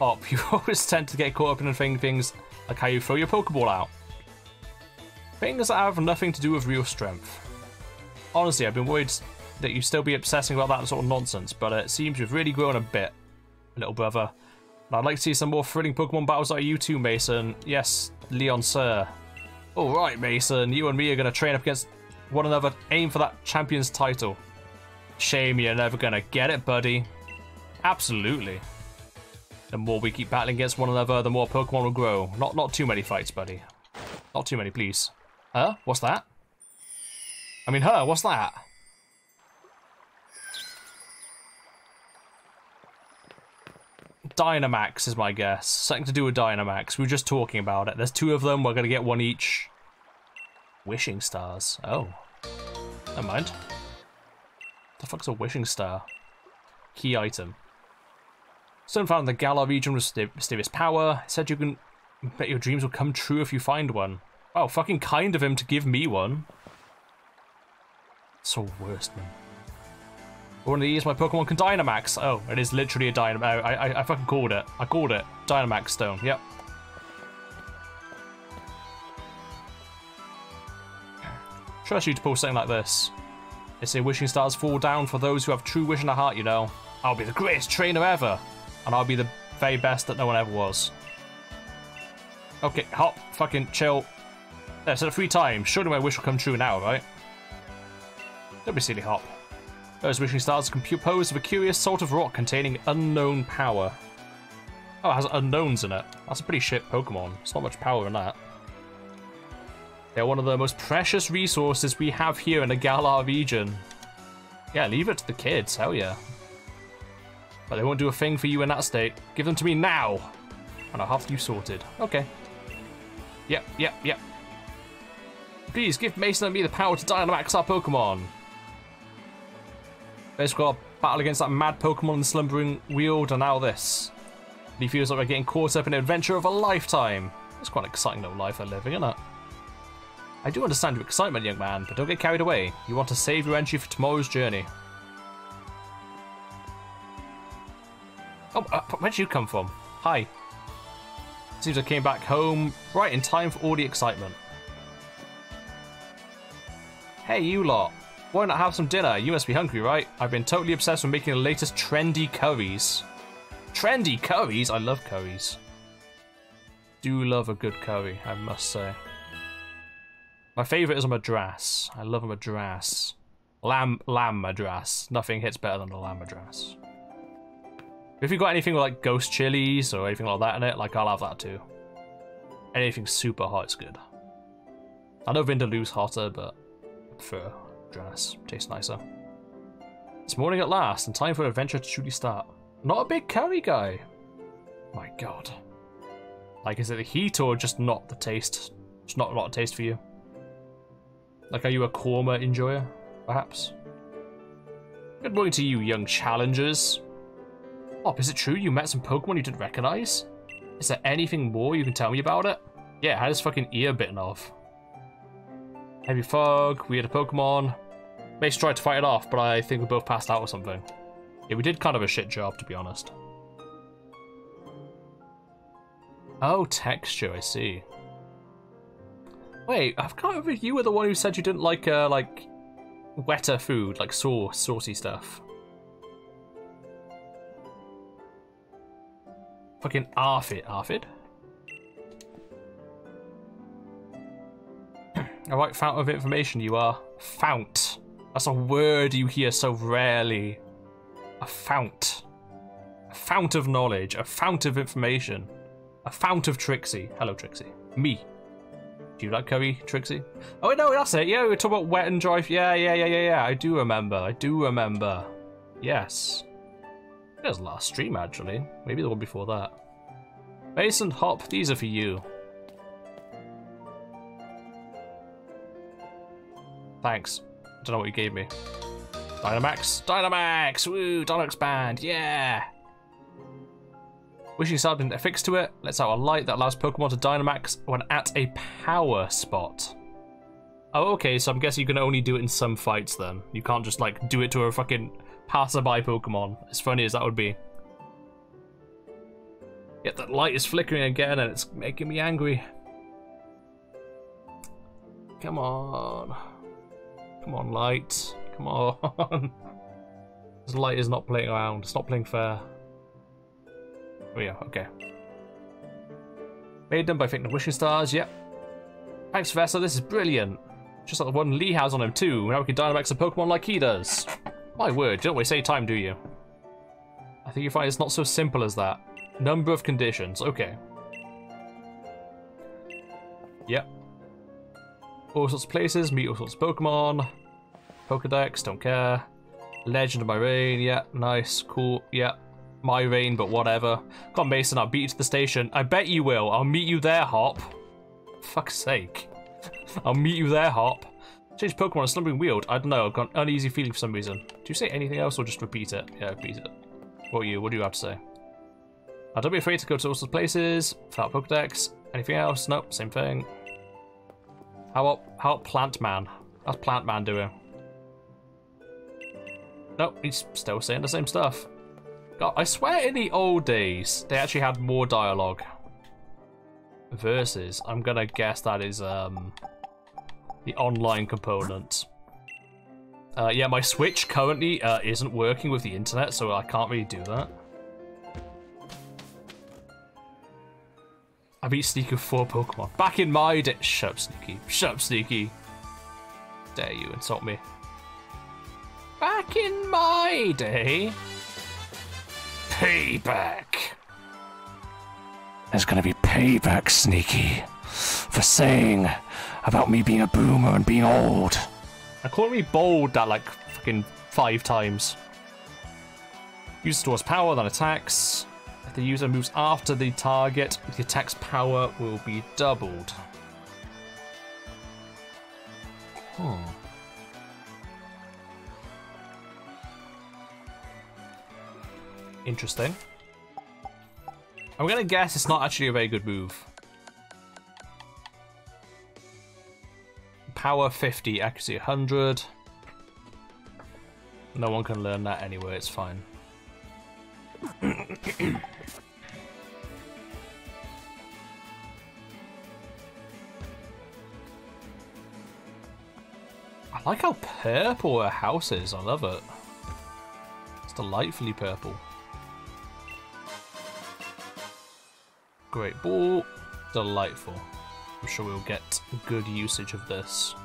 Up, you always tend to get caught up in thing, things like how you throw your Pokeball out. Things that have nothing to do with real strength. Honestly, I've been worried that you'd still be obsessing about that sort of nonsense, but it seems you've really grown a bit, little brother. And I'd like to see some more thrilling Pokemon battles like you too, Mason. Yes, Leon, sir. Alright, Mason, you and me are going to train up against one another, aim for that champion's title. Shame you're never going to get it, buddy. Absolutely. The more we keep battling against one another, the more Pokemon will grow. Not not too many fights, buddy. Not too many, please. Huh? What's that? I mean, her, what's that? Dynamax is my guess. Something to do with Dynamax. We were just talking about it. There's two of them. We're going to get one each. Wishing stars. Oh. Never mind. The fuck's a wishing star? Key item. Someone found the Galar region with mysterious power. Said you can bet your dreams will come true if you find one. Oh, fucking kind of him to give me one. So worst, man. One of these, my Pokemon can Dynamax. Oh, it is literally a Dynamax. I, I, I fucking called it. I called it. Dynamax Stone. Yep. Trust you to pull something like this. They say wishing stars fall down for those who have true wish in their heart, you know. I'll be the greatest trainer ever and I'll be the very best that no one ever was. Okay, hop, fucking chill. Yeah, said it three times. Surely my wish will come true now, right? Don't be silly, Hop. Those wishing stars are composed of a curious sort of rock containing unknown power. Oh, it has unknowns in it. That's a pretty shit Pokemon. There's not much power in that. They're one of the most precious resources we have here in the Galar region. Yeah, leave it to the kids, hell yeah. But they won't do a thing for you in that state. Give them to me now! And I'll have you sorted. Okay. Yep, yep, yep. Please give Mason and me the power to Dynamax our Pokemon. Basically, a battle against that mad Pokemon in the Slumbering Weald, and now this. He feels like we're getting caught up in an adventure of a lifetime. It's quite an exciting little life they're living, isn't it? I do understand your excitement, young man, but don't get carried away. You want to save your energy for tomorrow's journey. Oh, uh, where'd you come from? Hi. Seems I came back home right in time for all the excitement. Hey, you lot. Why not have some dinner? You must be hungry, right? I've been totally obsessed with making the latest trendy curries. Trendy curries? I love curries. Do love a good curry, I must say. My favourite is a madras. I love a madras. Lamb, lamb madras. Nothing hits better than a lamb madras. If you've got anything like ghost chilies or anything like that in it, like I'll have that too. Anything super hot is good. I know Vindaloo's hotter, but I prefer dress. Tastes nicer. It's morning at last, and time for adventure to truly start. Not a big curry guy. My god. Like, is it the heat or just not the taste? Just not a lot of taste for you? Like, are you a korma enjoyer, perhaps? Good morning to you, young challengers. Is it true you met some Pokemon you didn't recognize? Is there anything more you can tell me about it? Yeah, I had his fucking ear bitten off. Heavy fog, we had a Pokemon. Mace tried to fight it off, but I think we both passed out or something. Yeah, we did kind of a shit job, to be honest. Oh, texture, I see. Wait, I've remember if you were the one who said you didn't like uh like wetter food, like sauce, saucy stuff. Fucking ARFID, ARFID. Alright, fount of information you are. Fount. That's a word you hear so rarely. A fount. A fount of knowledge. A fount of information. A fount of Trixie. Hello, Trixie. Me. Do you like curry, Trixie? Oh, no, that's it. Yeah, we were talking about wet and dry. Yeah, yeah, yeah, yeah, yeah. I do remember. I do remember. Yes. It was last stream, actually. Maybe the one before that. Mason, Hop, these are for you. Thanks. Don't know what you gave me. Dynamax! Dynamax! Woo! Dynamax band! Yeah! Wishing star affixed to it. Let's out a light that allows Pokemon to Dynamax when at a power spot. Oh, okay, so I'm guessing you can only do it in some fights then. You can't just, like, do it to a fucking passerby Pokemon. As funny as that would be. Yet that light is flickering again and it's making me angry. Come on. Come on, light. Come on. this light is not playing around. It's not playing fair. Oh yeah, okay. Made them by Fake Wishing Stars, yep. Thanks, Professor, this is brilliant. Just like the one Lee has on him too. Now we can Dynamax a Pokemon like he does. My word, you don't waste any time, do you? I think you find it's not so simple as that. Number of conditions, okay. Yep. All sorts of places, meet all sorts of Pokemon. Pokedex, don't care. Legend of my reign, yeah, nice, cool, yeah. My reign, but whatever. Come on, Mason, I'll beat you to the station. I bet you will. I'll meet you there, Hop. Fuck's sake. I'll meet you there, Hop. Change Pokemon a Slumbering Weald. I don't know, I've got an uneasy feeling for some reason. Do you say anything else or just repeat it? Yeah, repeat it. What you? What do you have to say? Uh, don't be afraid to go to all sorts of places. Fill out Pokedex. Anything else? Nope, same thing. How about, how about Plant Man? How's Plant Man doing? Nope, he's still saying the same stuff. God, I swear in the old days, they actually had more dialogue. Versus, I'm gonna guess that is um, the online component. Uh, yeah, my Switch currently uh, isn't working with the internet, so I can't really do that. I beat Sneaky with four Pokemon. Back in my day. Shut up, Sneaky. Shut up, Sneaky. Dare you insult me. Back in my day. Payback. There's gonna be payback, Sneaky, for saying about me being a boomer and being old. I called me bold that like fucking five times. User stores power, then attacks. If the user moves after the target, the attack's power will be doubled. Hmm. Interesting. I'm gonna guess it's not actually a very good move. Power 50, accuracy 100. No one can learn that anyway, it's fine. I like how purple her house is, I love it. It's delightfully purple. Great ball, delightful. I'm sure we'll get good usage of this.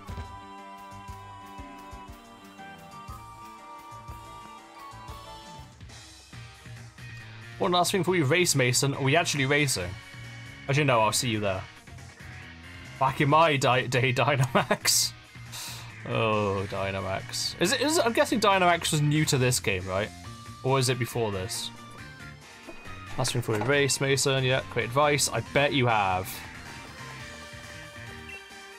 One last thing before we race, Mason. Are we actually racing? As you know, I'll see you there. Back in my di day, Dynamax. Oh, Dynamax. Is it? Is it, I'm guessing Dynamax was new to this game, right? Or is it before this? Last thing before we race, Mason. Yeah, great advice. I bet you have.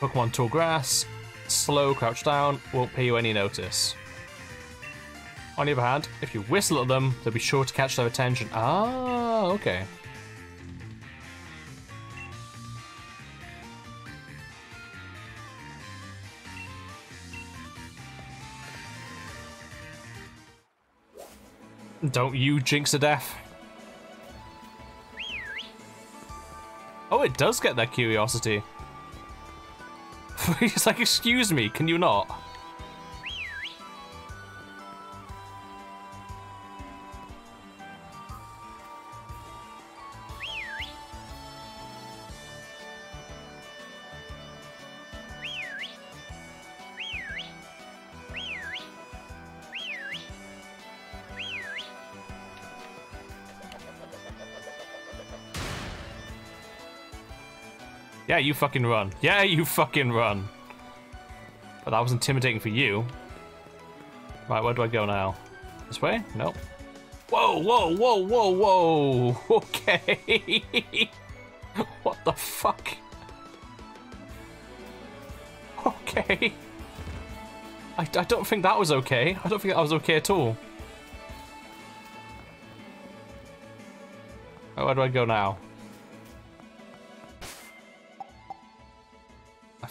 Pokemon Tall Grass. Slow, crouch down. Won't pay you any notice. On the other hand, if you whistle at them, they'll be sure to catch their attention. Ah, okay. Don't you jinx to death. Oh, it does get their curiosity. He's like, excuse me, can you not? You fucking run. Yeah, you fucking run. But that was intimidating for you. Right, where do I go now? This way? Nope. Whoa, whoa, whoa, whoa, whoa! Okay. what the fuck? Okay. I, I don't think that was okay. I don't think that was okay at all. Right, where do I go now?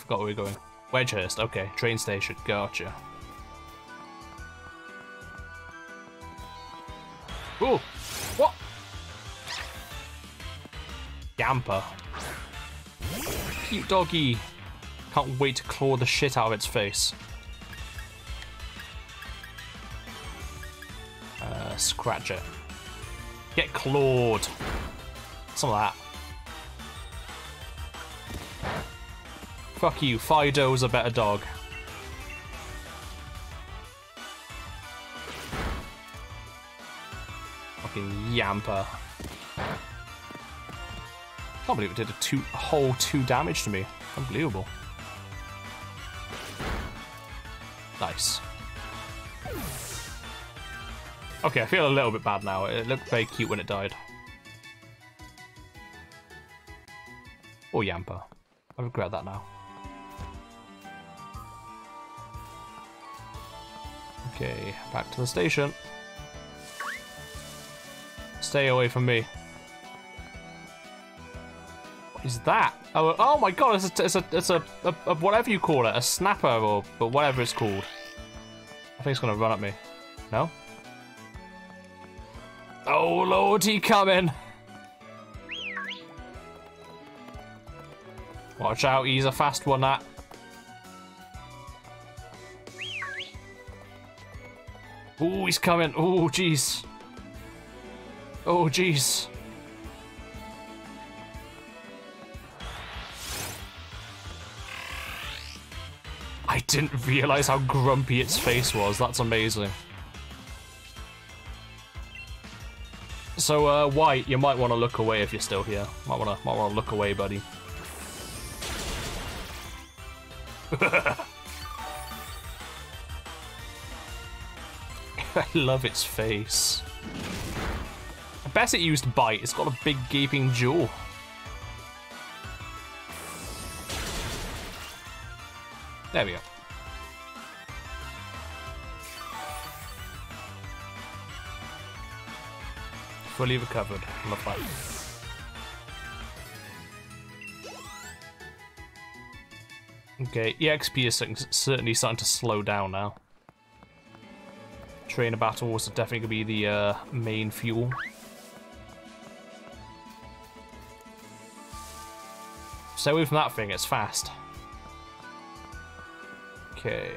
Forgot where we we're going. Wedgehurst, okay. Train station, gotcha. Ooh! What? Yamper. Cute doggy. Can't wait to claw the shit out of its face. Uh, scratch it. Get clawed. Some of that. Fuck you, Fido's a better dog. Fucking Yamper. Can't believe it did a two a whole two damage to me. Unbelievable. Nice. Okay, I feel a little bit bad now. It looked very cute when it died. Oh, Yamper. I regret that now. Back to the station. Stay away from me. What is that? Oh, oh my god, it's a, it's a, it's a, a, a whatever you call it, a snapper or but whatever it's called. I think it's gonna run at me. No? Oh lord, he coming! Watch out, he's a fast one, that. Oh, he's coming. Oh, jeez. Oh, jeez. I didn't realize how grumpy its face was. That's amazing. So, uh, White, you might want to look away if you're still here. Might want to, might want to look away, buddy. I love its face. I bet it used bite. It's got a big gaping jaw. There we go. Fully recovered. Love that. Okay, EXP is certainly starting to slow down now trainer battles are definitely going to be the uh, main fuel. Stay away from that thing, it's fast. Okay.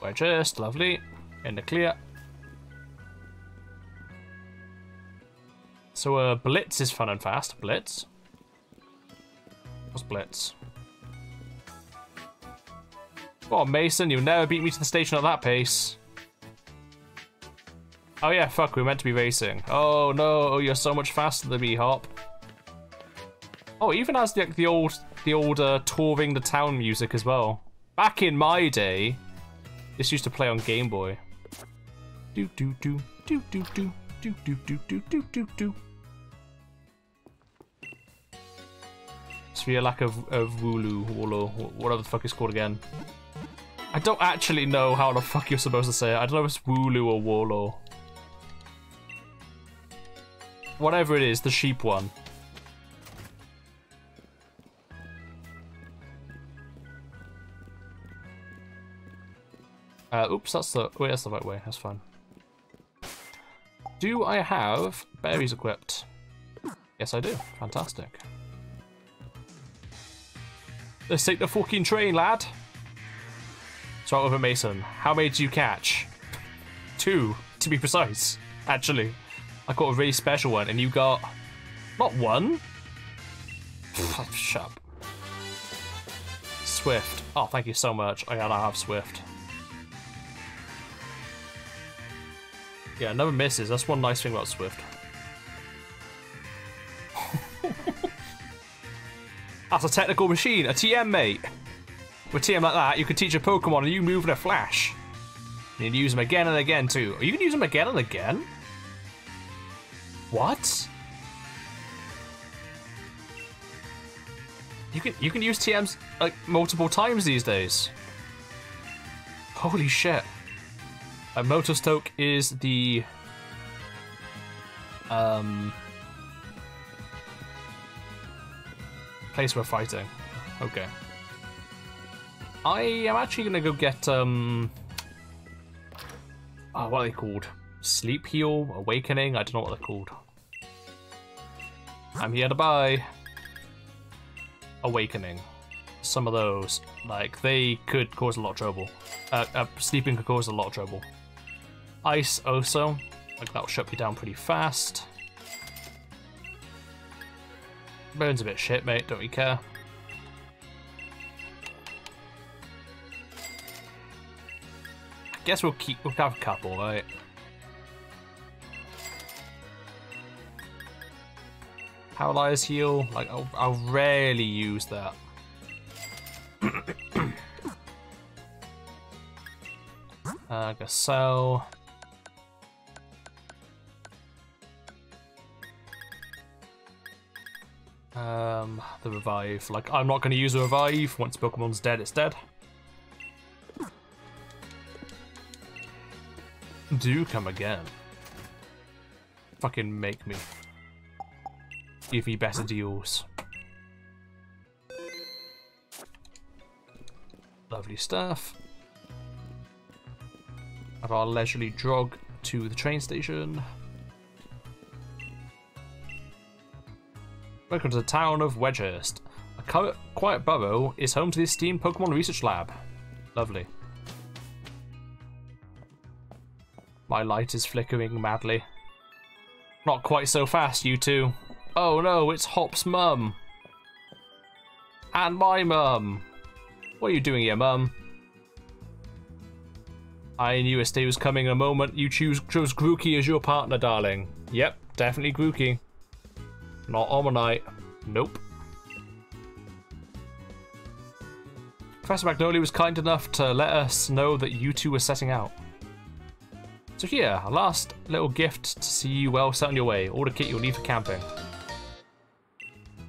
We're just lovely. In the clear. So, uh, Blitz is fun and fast. Blitz. What's Blitz? On, Mason, you'll never beat me to the station at that pace. Oh yeah, fuck, we are meant to be racing. Oh no, you're so much faster than me, Hop. Oh, even has the, the old, the old uh, touring the town music as well. Back in my day, this used to play on Game Boy. Do do do do do do do do do do do do do. lack of, of Wooloo, Woolo, whatever the fuck it's called again. I don't actually know how the fuck you're supposed to say it. I don't know if it's Wooloo or Wolo. Whatever it is, the sheep one. Uh, oops, that's the wait, that's the right way. That's fine. Do I have berries equipped? Yes, I do. Fantastic. Let's take the fucking train, lad. Start with a Mason. How many do you catch? Two, to be precise, actually. I got a really special one, and you got... Not one? Hmm. Oh, shut up. Swift. Oh, thank you so much. Oh, I gotta have Swift. Yeah, never misses. That's one nice thing about Swift. That's a technical machine, a TM, mate. With TM like that, you can teach a Pokemon and you move in a flash. You can use them again and again, too. You can use them again and again? What? You can you can use TMs like multiple times these days. Holy shit. A Motostoke is the um place we're fighting. Okay. I am actually gonna go get um oh, what are they called? Sleep Heal, Awakening, I don't know what they're called. I'm here to buy Awakening. Some of those, like, they could cause a lot of trouble. Uh, uh, sleeping could cause a lot of trouble. Ice also, like that'll shut you down pretty fast. Burns a bit shit, mate, don't you care? I guess we'll keep, we'll have a couple, right? Paralyze heal, like I'll, I'll rarely use that. uh, Gasel. Um, the revive. Like, I'm not going to use a revive. Once Pokemon's dead, it's dead. Do come again. Fucking make me. Give me better deals. Lovely stuff. Have our leisurely jog to the train station. Welcome to the town of Wedgehurst. A quiet borough is home to the esteemed Pokemon Research Lab. Lovely. My light is flickering madly. Not quite so fast, you two. Oh no, it's Hop's mum. And my mum. What are you doing here, mum? I knew a day was coming in a moment. You choose chose Grookey as your partner, darling. Yep, definitely Grookey. Not Omanyte. Nope. Professor Magnolia was kind enough to let us know that you two were setting out. So here, a last little gift to see you well set on your way. The kit you'll need for camping.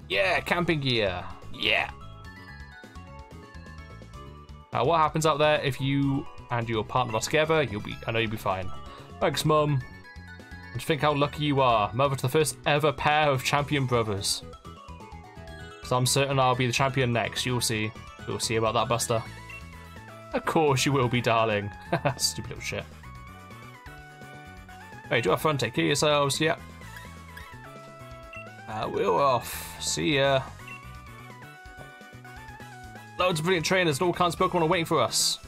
Yeah, camping gear. Yeah. Now, what happens out there if you and your partner are together? You'll be, I know you'll be fine. Thanks, Mum. And think how lucky you are, mother to the first ever pair of champion brothers. So I'm certain I'll be the champion next. You'll see. You'll see about that, Buster. Of course you will be, darling. Stupid little shit. Hey, do have fun. Take care of yourselves. Yep. Uh, we're off. See ya. Loads of brilliant trainers and all kinds of Pokemon are waiting for us.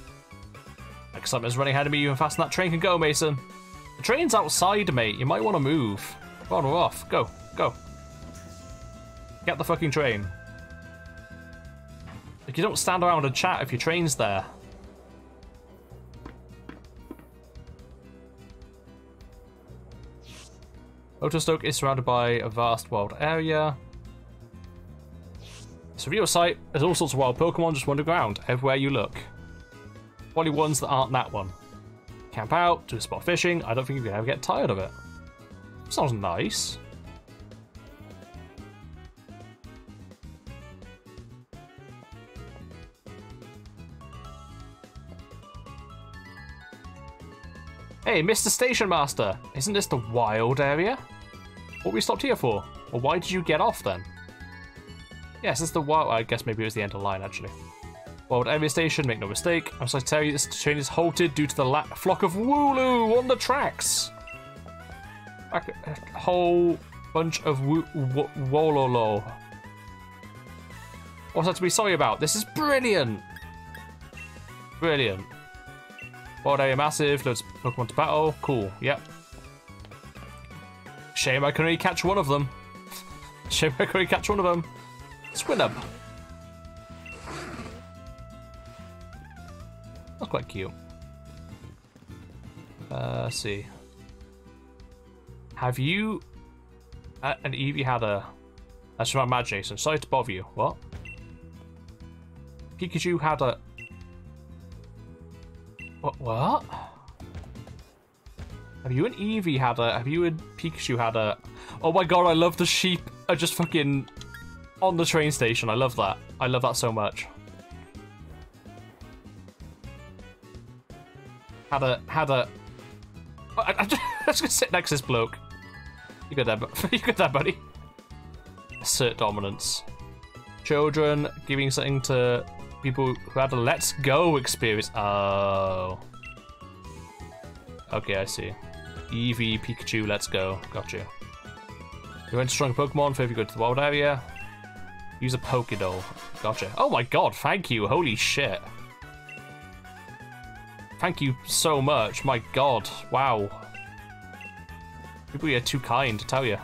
Excitement's running ahead of me even faster than that train can go, Mason. The train's outside, mate. You might want to move. Come on, we're off. Go. Go. Get the fucking train. Like, you don't stand around and chat if your train's there. Motostoke is surrounded by a vast wild area. It's a real sight. There's all sorts of wild Pokemon just wandering around everywhere you look. Only ones that aren't that one. Camp out, do spot fishing. I don't think you can ever get tired of it. Sounds nice. Hey, Mr. Station Master, isn't this the wild area? What we stopped here for? Or why did you get off then? Yes, it's the wild. I guess maybe it was the end of the line actually. Wild area station, make no mistake. I'm sorry to tell you, this train is halted due to the flock of Wooloo on the tracks. A whole bunch of wo Wololo. What's that to be sorry about? This is brilliant. Brilliant. Board area massive, loads of Pokemon to battle. Cool, yep. Shame I can only catch one of them. Shame I can only catch one of them. Squinub. That's quite cute. Uh, let's see. Have you uh, and Eevee had a... That's my imagination. Sorry to bother you. What? Pikachu had a... What? What? Have you and Eevee had a... Have you and Pikachu had a... Oh my god, I love the sheep are just fucking on the train station. I love that. I love that so much. Had a... Had a... I, I'm just, I'm just gonna sit next to this bloke. You got that, you got that, buddy. Assert dominance. Children giving something to people who had a let's go experience. Oh. Okay, I see. Eevee, Pikachu, let's go. Got you. You went to strong Pokemon if you go to the wild area. Use a Pokédoll. Gotcha. Oh my god, thank you. Holy shit. Thank you so much. My god. Wow. People are too kind, to tell you.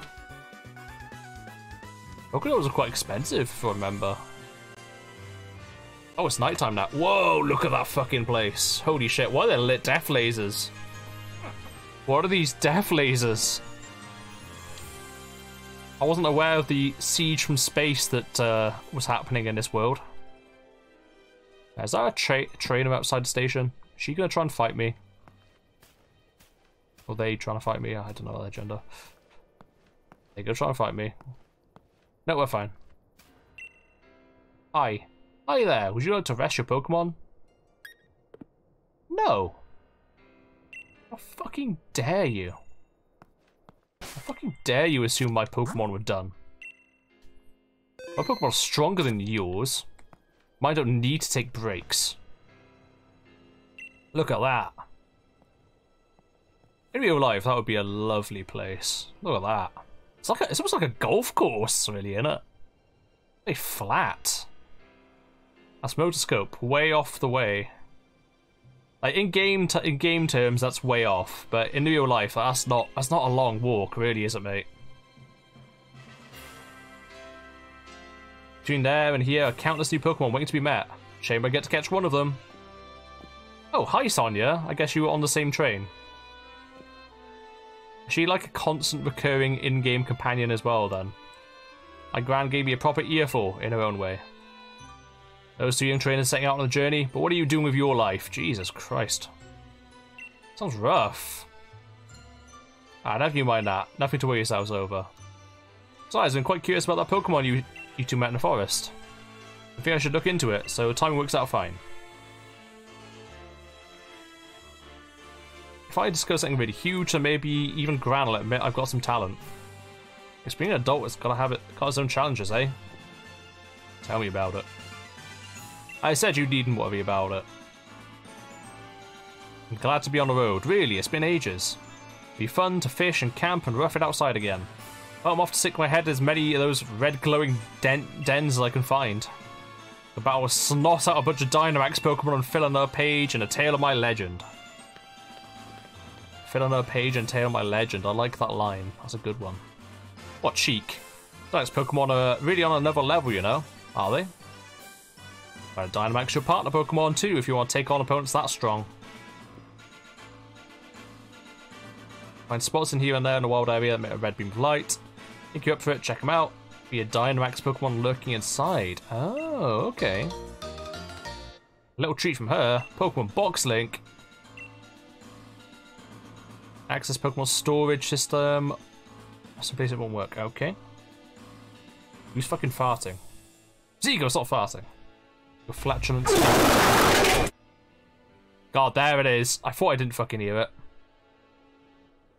Pokédolls are quite expensive, if I remember. Oh, it's nighttime now. Whoa, look at that fucking place. Holy shit, what are they lit death lasers? What are these death lasers? I wasn't aware of the siege from space that uh, was happening in this world. Is that a tra trainer outside the station? Is she gonna try and fight me? Or they trying to fight me? I don't know their gender. They gonna try and fight me. No, we're fine. Hi. Hi there. Would you like to rest your Pokemon? No. How fucking dare you? How fucking dare you assume my Pokemon were done? My Pokemon are stronger than yours. Mine don't need to take breaks. Look at that. In real life, that would be a lovely place. Look at that. It's like a, it's almost like a golf course, really, isn't it? Very flat. That's Motostoke, way off the way. Like in game in game terms, that's way off, but in real life, that's not that's not a long walk, really, is it, mate? Between there and here are countless new Pokemon waiting to be met. Shame I get to catch one of them. Oh, hi Sonia. I guess you were on the same train. Is she like a constant recurring in-game companion as well, then? My gran gave me a proper earful in her own way. Those two young trainers setting out on a journey, but what are you doing with your life? Jesus Christ. Sounds rough. Ah, never you mind that. Nothing to worry yourselves over. Besides, I'm quite curious about that Pokemon you, you two met in the forest. I think I should look into it, so timing works out fine. If I discuss something really huge, then maybe even Gran will admit I've got some talent. It's being an adult, it's gotta have it, got its own challenges, eh? Tell me about it. I said you needn't worry about it. I'm glad to be on the road. Really, it's been ages. Be fun to fish and camp and rough it outside again. Oh, I'm off to stick my head as many of those red glowing den dens as I can find. The battle will snot out a bunch of Dynamax Pokemon and fill another page and a tale of my legend. Fill another page and tale of my legend. I like that line. That's a good one. What cheek. Dynamax Pokemon are really on another level, you know? Are they? But Dynamax your partner Pokemon too if you want to take on opponents that strong. Find spots in here and there in the wild area that emit a red beam of light. Pick you up for it, check them out. Be a Dynamax Pokemon lurking inside. Oh, okay. A little treat from her. Pokemon Box Link. Access Pokemon storage system. Some it won't work. Okay. Who's fucking farting? Zigo, stop farting. Your flatulence. God, there it is. I thought I didn't fucking hear it.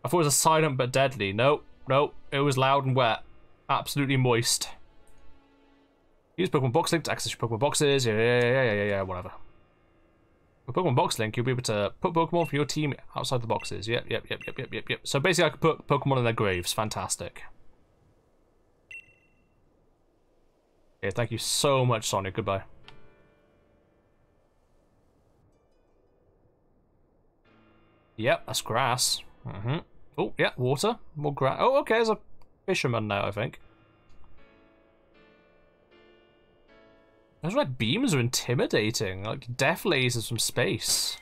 I thought it was a silent but deadly. Nope, nope. It was loud and wet. Absolutely moist. Use Pokemon Box Link to access your Pokemon boxes. Yeah, yeah, yeah, yeah, yeah, yeah, whatever. With Pokemon Box Link, you'll be able to put Pokemon from your team outside the boxes. Yep, yep, yep, yep, yep, yep, yep. So basically, I could put Pokemon in their graves. Fantastic. Yeah, thank you so much, Sonic. Goodbye. Yep, that's grass. Mm-hmm. Oh, yeah, water. More grass. Oh, okay, there's a fisherman now, I think. Those red beams are intimidating. Like, death lasers from space.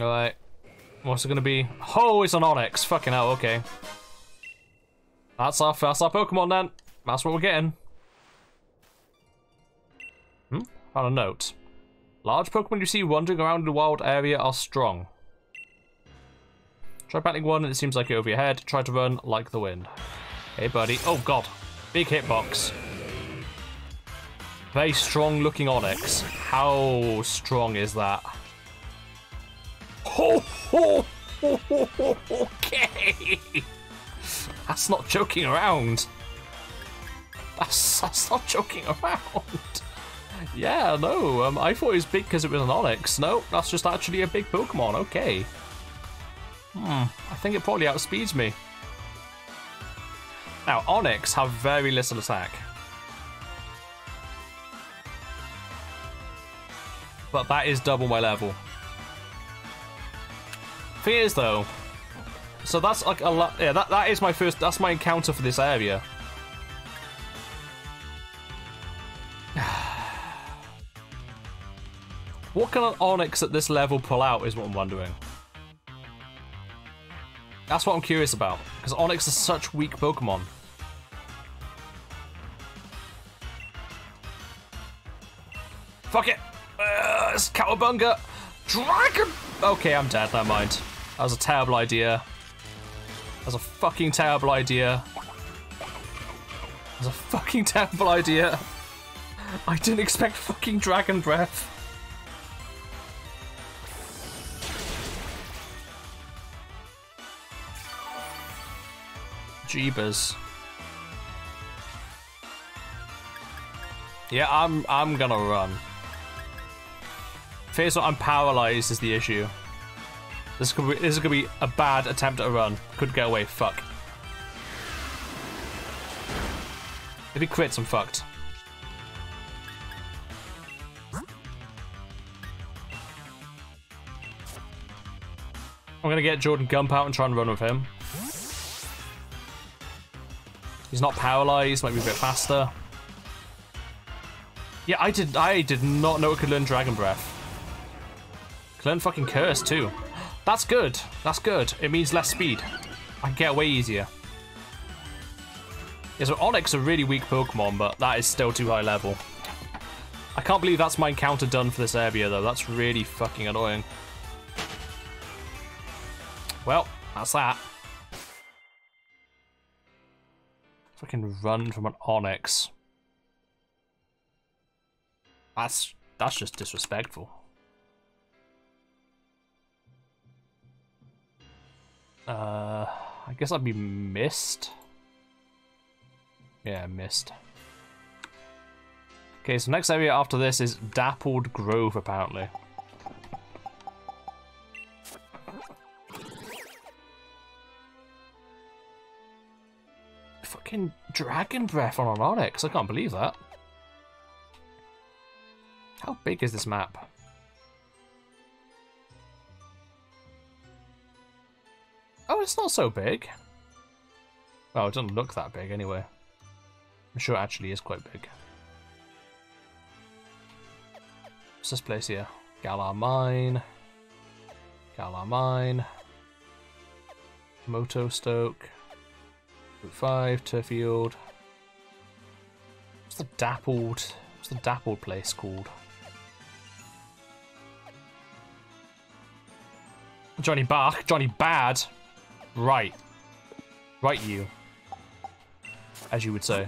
Alright. What's it gonna be? Oh, it's an Onix. Fucking hell, okay. That's our, that's our Pokemon then. That's what we're getting. On a note. Large Pokemon you see wandering around in the wild area are strong. Try battling one and it seems like it over your head. Try to run like the wind. Hey, buddy. Oh, God. Big hitbox. Very strong looking Onix. How strong is that? Oh, oh, oh, oh, oh, okay. That's not joking around. That's, that's not joking around. Yeah, no, um, I thought it was big because it was an Onix. No, that's just actually a big Pokemon. Okay. Hmm, I think it probably outspeeds me. Now, Onix have very little attack. But that is double my level. Thing is, though, so that's like a lot. Yeah, that, that is my first. That's my encounter for this area. What can an Onix at this level pull out is what I'm wondering. That's what I'm curious about, because Onix is such weak Pokemon. Fuck it! Uh, it's Cowabunga! Dragon! Okay, I'm dead, never mind. That was a terrible idea. That was a fucking terrible idea. That was a fucking terrible idea. I didn't expect fucking Dragon Breath. Jeebus. Yeah, I'm I'm gonna run. What I'm paralyzed is the issue. This could be this is gonna be a bad attempt at a run. Could get away. Fuck. If he crits, I'm fucked. I'm gonna get Jordan Gump out and try and run with him. He's not paralyzed, might be a bit faster. Yeah, I did I did not know it could learn Dragon Breath. Could learn fucking Curse too. That's good. That's good. It means less speed. I can get away easier. Yeah, so Onix are really weak Pokemon, but that is still too high level. I can't believe that's my encounter done for this area, though. That's really fucking annoying. Well, that's that. Fucking run from an Onix. That's that's just disrespectful. Uh, I guess I'd be missed. Yeah, missed. Okay, so next area after this is Dappled Grove, apparently. Fucking Dragon Breath on an Onix, I can't believe that. How big is this map? Oh, it's not so big. Oh, it doesn't look that big anyway. I'm sure it actually is quite big. What's this place here? Galar Mine. Galar Mine. Motostoke. Route 5, Turffield. What's the dappled what's the dappled place called? Johnny Bach, Johnny Bad. Right. Right you. As you would say.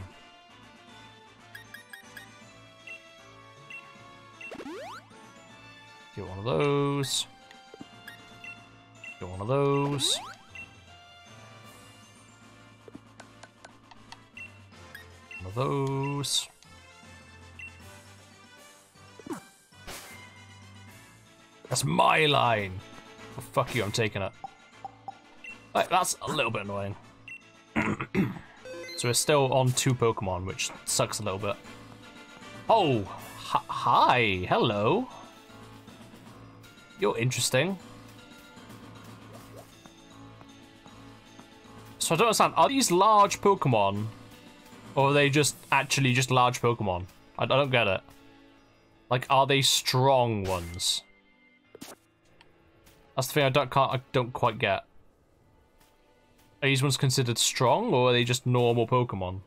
Get one of those. Get one of those. Of those. That's my line. Oh, fuck you, I'm taking it. Like, that's a little bit annoying. so we're still on two Pokemon, which sucks a little bit. Oh, hi, hello. You're interesting. So I don't understand, are these large Pokemon? Or are they just actually just large Pokemon? I, I don't get it. Like, are they strong ones? That's the thing I don't can't I don't quite get. Are these ones considered strong, or are they just normal Pokemon?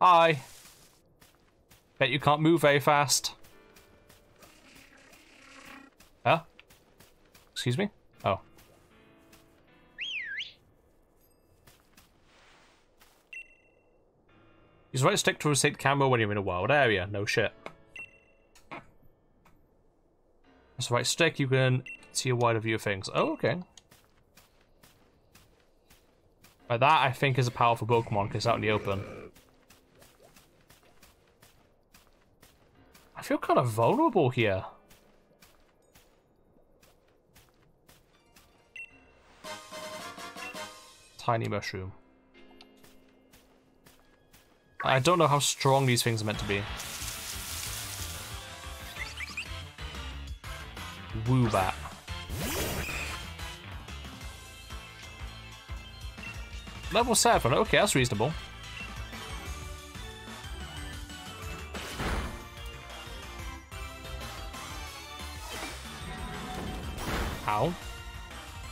Hi. Bet you can't move very fast. Huh? Excuse me? Oh. Use right stick to rotate camera when you're in a wild area. No shit. That's the right stick, you can see a wider view of things. Oh, okay. Right, that I think is a powerful Pokemon because it's out in the open. I feel kind of vulnerable here. Tiny mushroom. I don't know how strong these things are meant to be. Woobat. Level 7, okay, that's reasonable.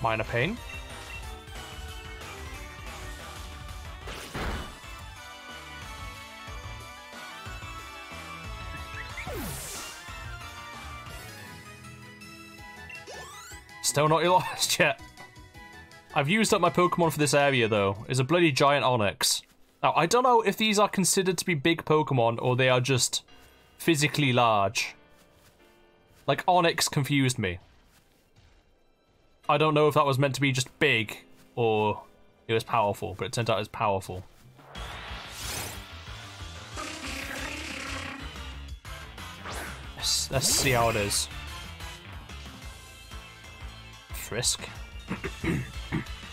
Minor pain. Still not lost yet. I've used up my Pokemon for this area, though. It's a bloody giant Onix. Now, I don't know if these are considered to be big Pokemon or they are just physically large. Like, Onix confused me. I don't know if that was meant to be just big or it was powerful, but it turned out it was powerful. Let's, let's see how it is. Frisk.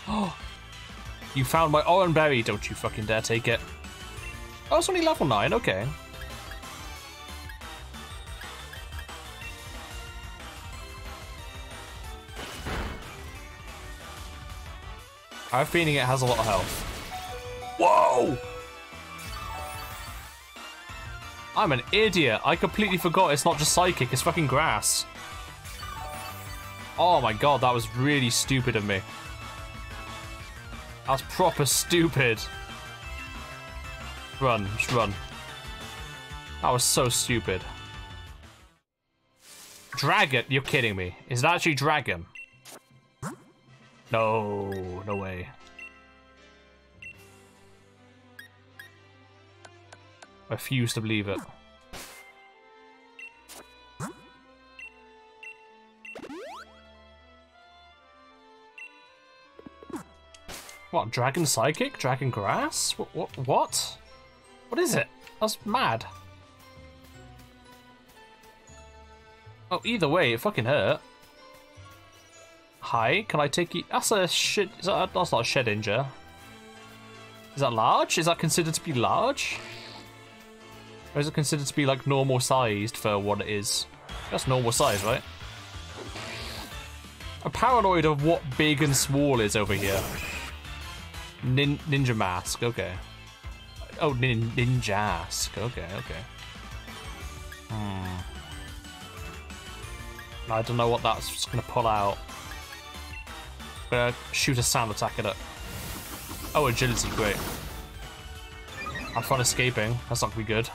oh, you found my orange Berry. Don't you fucking dare take it. Oh, it's only level 9. Okay. I have a feeling it has a lot of health. Whoa! I'm an idiot. I completely forgot it's not just psychic, it's fucking grass. Oh my god, that was really stupid of me. That was proper stupid. Run, just run. That was so stupid. Dragon? You're kidding me. Is that actually dragon? No, no way. I refuse to believe it. What, Dragon Psychic? Dragon Grass? What, what, what? What is it? That's mad. Oh, either way, it fucking hurt. Hi, can I take you? That's a shit. That, that's not a shed Shedinja. Is that large? Is that considered to be large? Or is it considered to be like normal sized for what it is? That's normal size, right? I'm paranoid of what big and small is over here. Nin ninja mask, okay. Oh, nin ninja mask, okay, okay. Hmm. I don't know what that's gonna pull out. Gonna shoot a sound attack at it. Oh, agility, great. Have fun escaping. That's not gonna be good.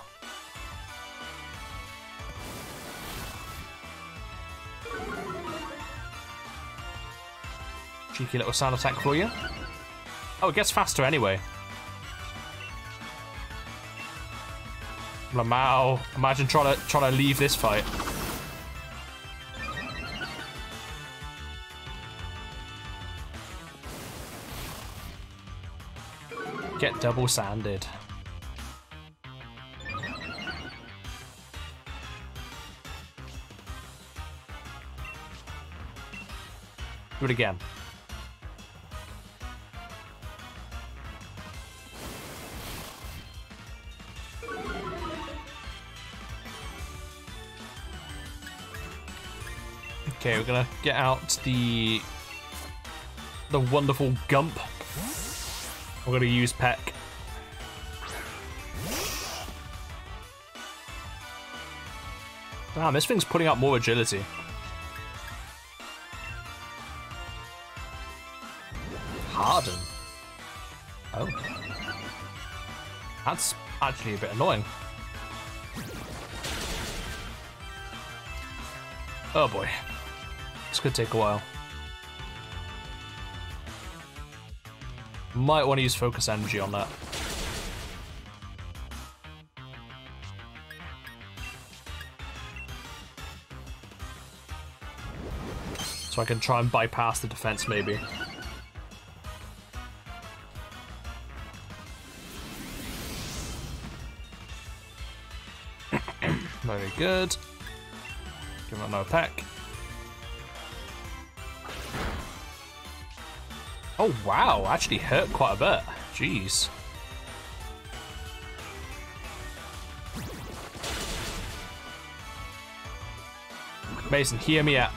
Cheeky little sound attack for you. Oh, it gets faster anyway. Lamau. Imagine trying to trying to leave this fight. Get double sanded. Do it again. Okay, we're gonna get out the the wonderful Gump. We're gonna use Peck. Damn, this thing's putting out more agility. Harden. Oh. That's actually a bit annoying. Oh boy. This could take a while. Might want to use focus energy on that. So I can try and bypass the defense maybe. Very good. Give him another pack. Oh wow, actually hurt quite a bit. Jeez. Mason, hear me out.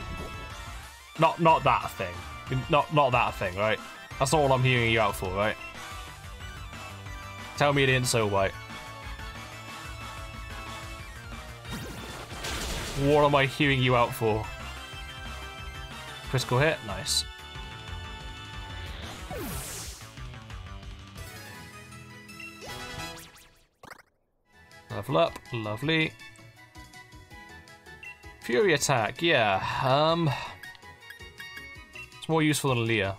Not not that thing. Not not that thing, right? That's not what I'm hearing you out for, right? Tell me it ain't so white. What am I hearing you out for? Critical hit, nice. Level up, lovely. Fury attack, yeah. Um, it's more useful than Leer.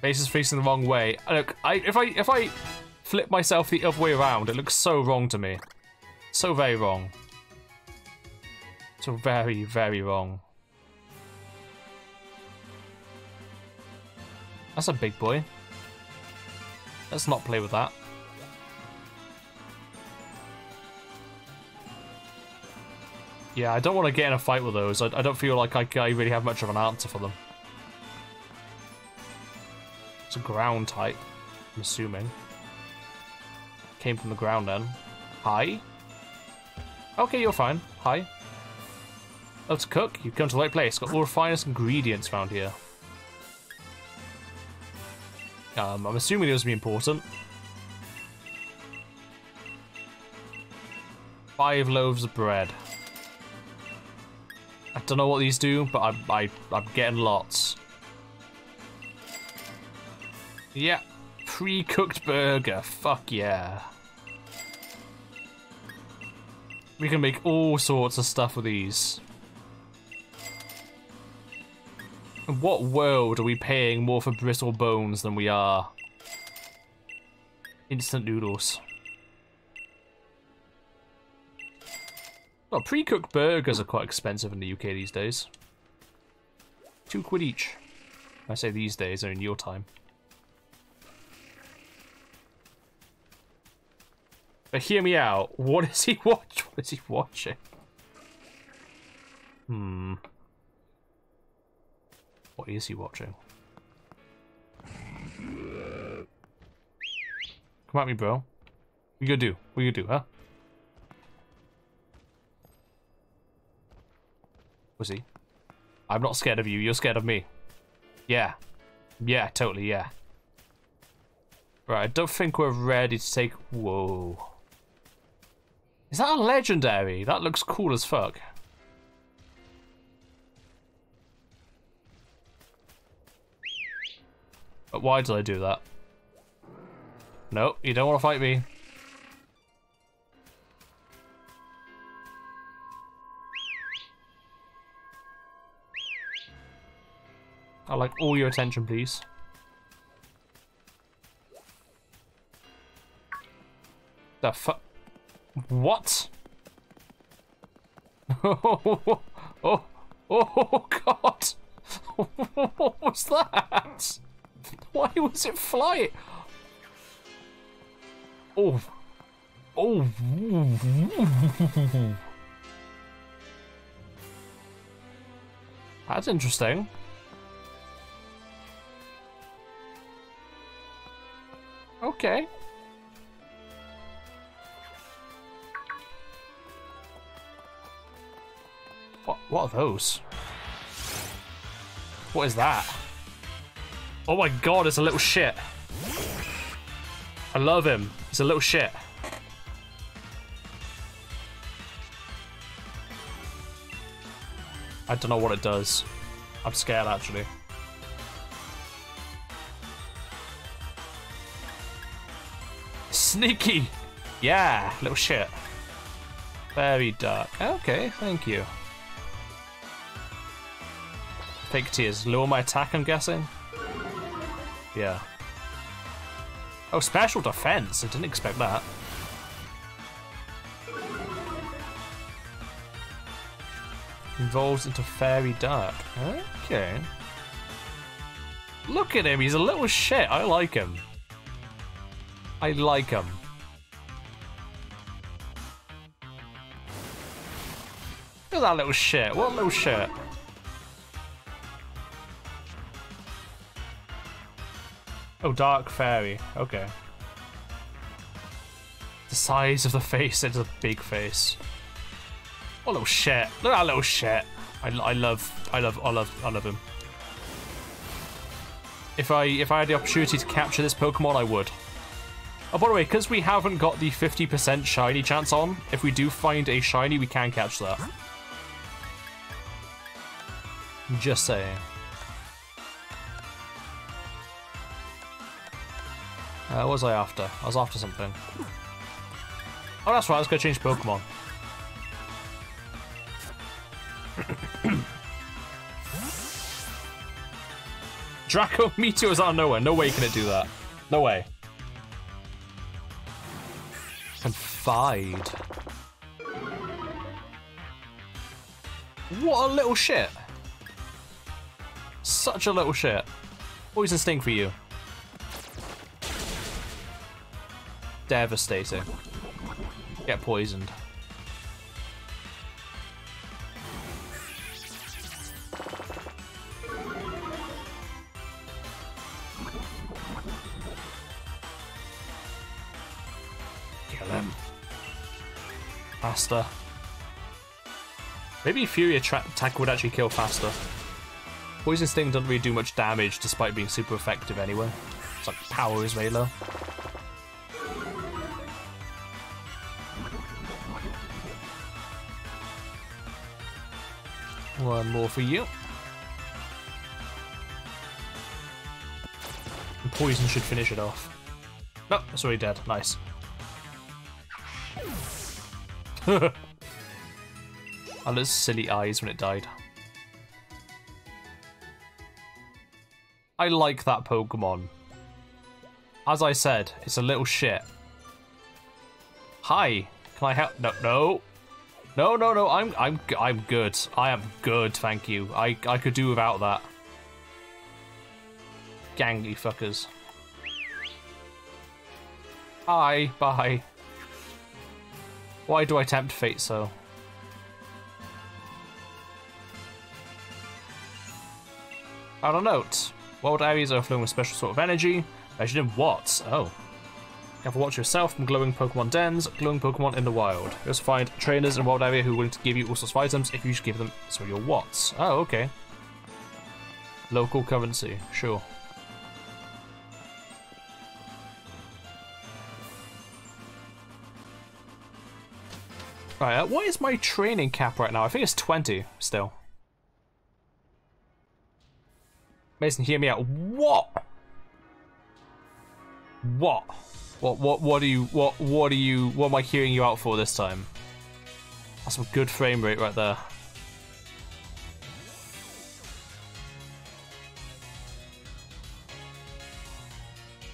Base is facing the wrong way. Look, I if I if I flip myself the other way around, it looks so wrong to me. So very wrong. So very, very wrong. That's a big boy. Let's not play with that. Yeah, I don't want to get in a fight with those. I, I don't feel like I, I really have much of an answer for them. It's a ground type, I'm assuming. Came from the ground then. Hi? Okay, you're fine. Hi. Oh, to cook? You've come to the right place. Got all the finest ingredients found here. Um, I'm assuming those will be important. Five loaves of bread. I don't know what these do, but I, I, I'm getting lots. Yeah, pre-cooked burger. Fuck yeah. We can make all sorts of stuff with these. In what world are we paying more for brittle bones than we are instant noodles? Well, pre-cooked burgers are quite expensive in the UK these days. Two quid each. I say these days, in your time. But hear me out. What is he watch? What is he watching? Hmm. What is he watching? Come at me, bro. What you gonna do? What you gonna do, huh? Was he? I'm not scared of you. You're scared of me. Yeah. Yeah, totally, yeah. Right, I don't think we're ready to take... Whoa. Is that a legendary? That looks cool as fuck. Why did I do that? No, you don't want to fight me. I'd like all your attention, please. The fuck? What? oh, oh, oh, God. what was that? Why was it flying? Oh. Oh. That's interesting. Okay. What, what are those? What is that? Oh my god, it's a little shit. I love him. He's a little shit. I don't know what it does. I'm scared actually. Sneaky! Yeah, little shit. Very dark. Okay, thank you. Fake tears. Lower my attack, I'm guessing? Yeah. Oh, special defense. I didn't expect that. Evolves into fairy dark. Okay. Look at him. He's a little shit. I like him. I like him. Look at that little shit. What a little shit? Oh, Dark Fairy. Okay. The size of the face, it's a big face. Oh, little shit. Look at that little shit. I, I love, I love, I love, I love him. If I, if I had the opportunity to capture this Pokemon, I would. Oh, by the way, because we haven't got the 50% shiny chance on, if we do find a shiny, we can catch that. Just saying. Uh, what was I after? I was after something. Oh, that's right. let's go change Pokemon. Draco Meteor is out of nowhere. No way can it do that. No way. Confide. What a little shit. Such a little shit. Poison Sting for you. Devastating. Get poisoned. Kill him. Faster. Maybe Fury attack would actually kill faster. Poison Sting doesn't really do much damage despite being super effective anyway. It's like power is very low. One more for you. And poison should finish it off. No, it's already dead. Nice. its silly eyes when it died. I like that Pokemon. As I said, it's a little shit. Hi, can I help? No, no, no, no, no. I'm, I'm, I'm good. I am good. Thank you. I, I could do without that. Gangly fuckers. Hi, bye. Why do I tempt fate so? Out of note, world areas are flowing with special sort of energy, measured in watts. Oh. You have to watch yourself from glowing Pokemon dens, glowing Pokemon in the wild. You also find trainers in wild area who are willing to give you all sorts of items if you give them some of your watts. Oh, okay. Local currency, sure. Right, uh, what is my training cap right now? I think it's 20 still. Mason, hear me out. What? What? What what what are you what what are you what am I hearing you out for this time? That's some good frame rate right there.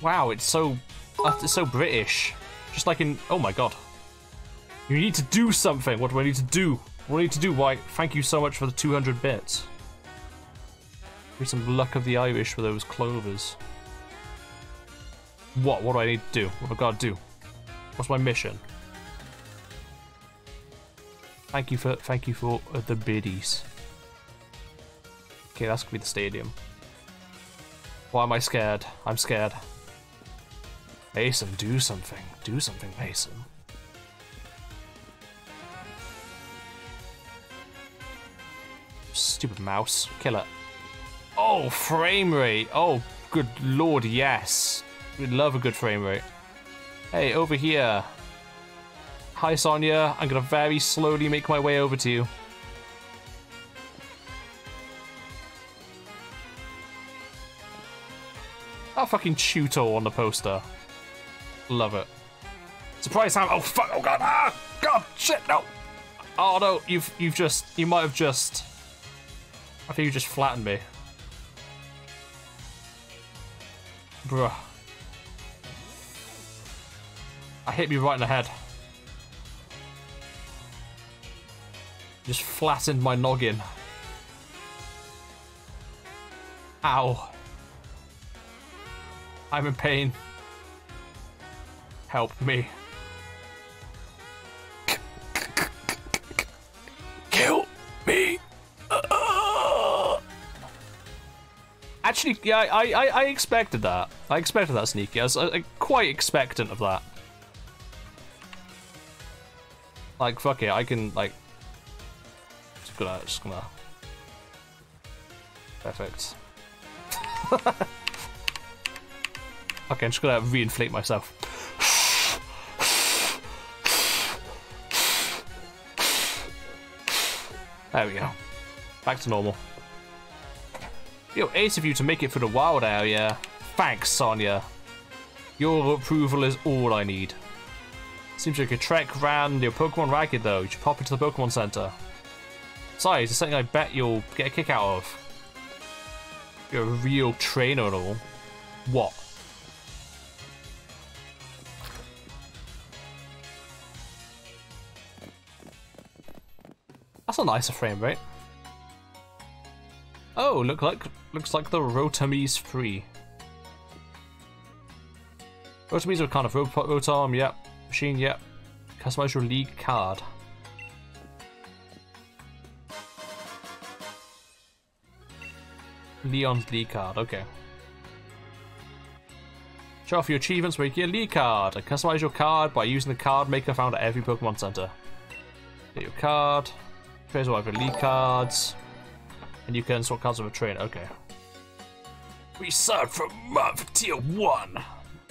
Wow, it's so it's so British. Just like in oh my god. You need to do something. What do I need to do? What do I need to do? Why? Thank you so much for the 200 bits. With some luck of the Irish for those clovers. What? What do I need to do? What have I got to do? What's my mission? Thank you for thank you for uh, the biddies. Okay, that's gonna be the stadium. Why am I scared? I'm scared. Mason, do something. Do something, Mason. Stupid mouse. Kill it. Oh, frame rate. Oh, good lord, yes. We love a good frame rate. Hey, over here. Hi, Sonia. I'm gonna very slowly make my way over to you. That fucking Chuto on the poster. Love it. Surprise time. Oh fuck! Oh god! Ah! God! Shit! No! Oh no! You've you've just you might have just. I think you just flattened me. Bruh. I hit me right in the head. Just flattened my noggin. Ow. I'm in pain. Help me. Kill me. Actually, yeah, I, I, I expected that. I expected that sneaky. I was uh, quite expectant of that. Like, fuck it, I can, like... Just gonna, just gonna... Perfect. okay, I'm just gonna reinflate myself. There we go. Back to normal. Yo, eight of you to make it for the wild area. Thanks, Sonia. Your approval is all I need. Seems like a trek around your Pokemon ragged though. You should pop into the Pokemon Center. Besides, it's something I bet you'll get a kick out of. You're a real trainer and all. What? That's a nicer frame rate. Oh, look like looks like the Rotomy's free. Rotomy's are kind of Rot Rotom, yep. Machine, yep. Customize your league card. Leon's league card, okay. Show off your achievements, make your league card, and customize your card by using the card maker found at every Pokemon Center. Get your card, trace all of your league cards, and you can swap cards with a trainer, okay. We served for a month, tier 1!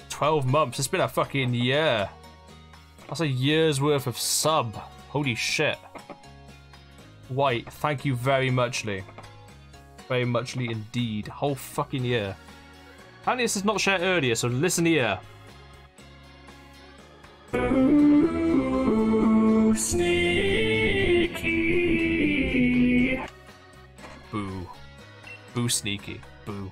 12 months, it's been a fucking year. That's a year's worth of sub. Holy shit. White, thank you very muchly. Very muchly indeed. Whole fucking year. Apparently this is not shared earlier, so listen here. Boo, sneaky. Boo. Boo sneaky. Boo.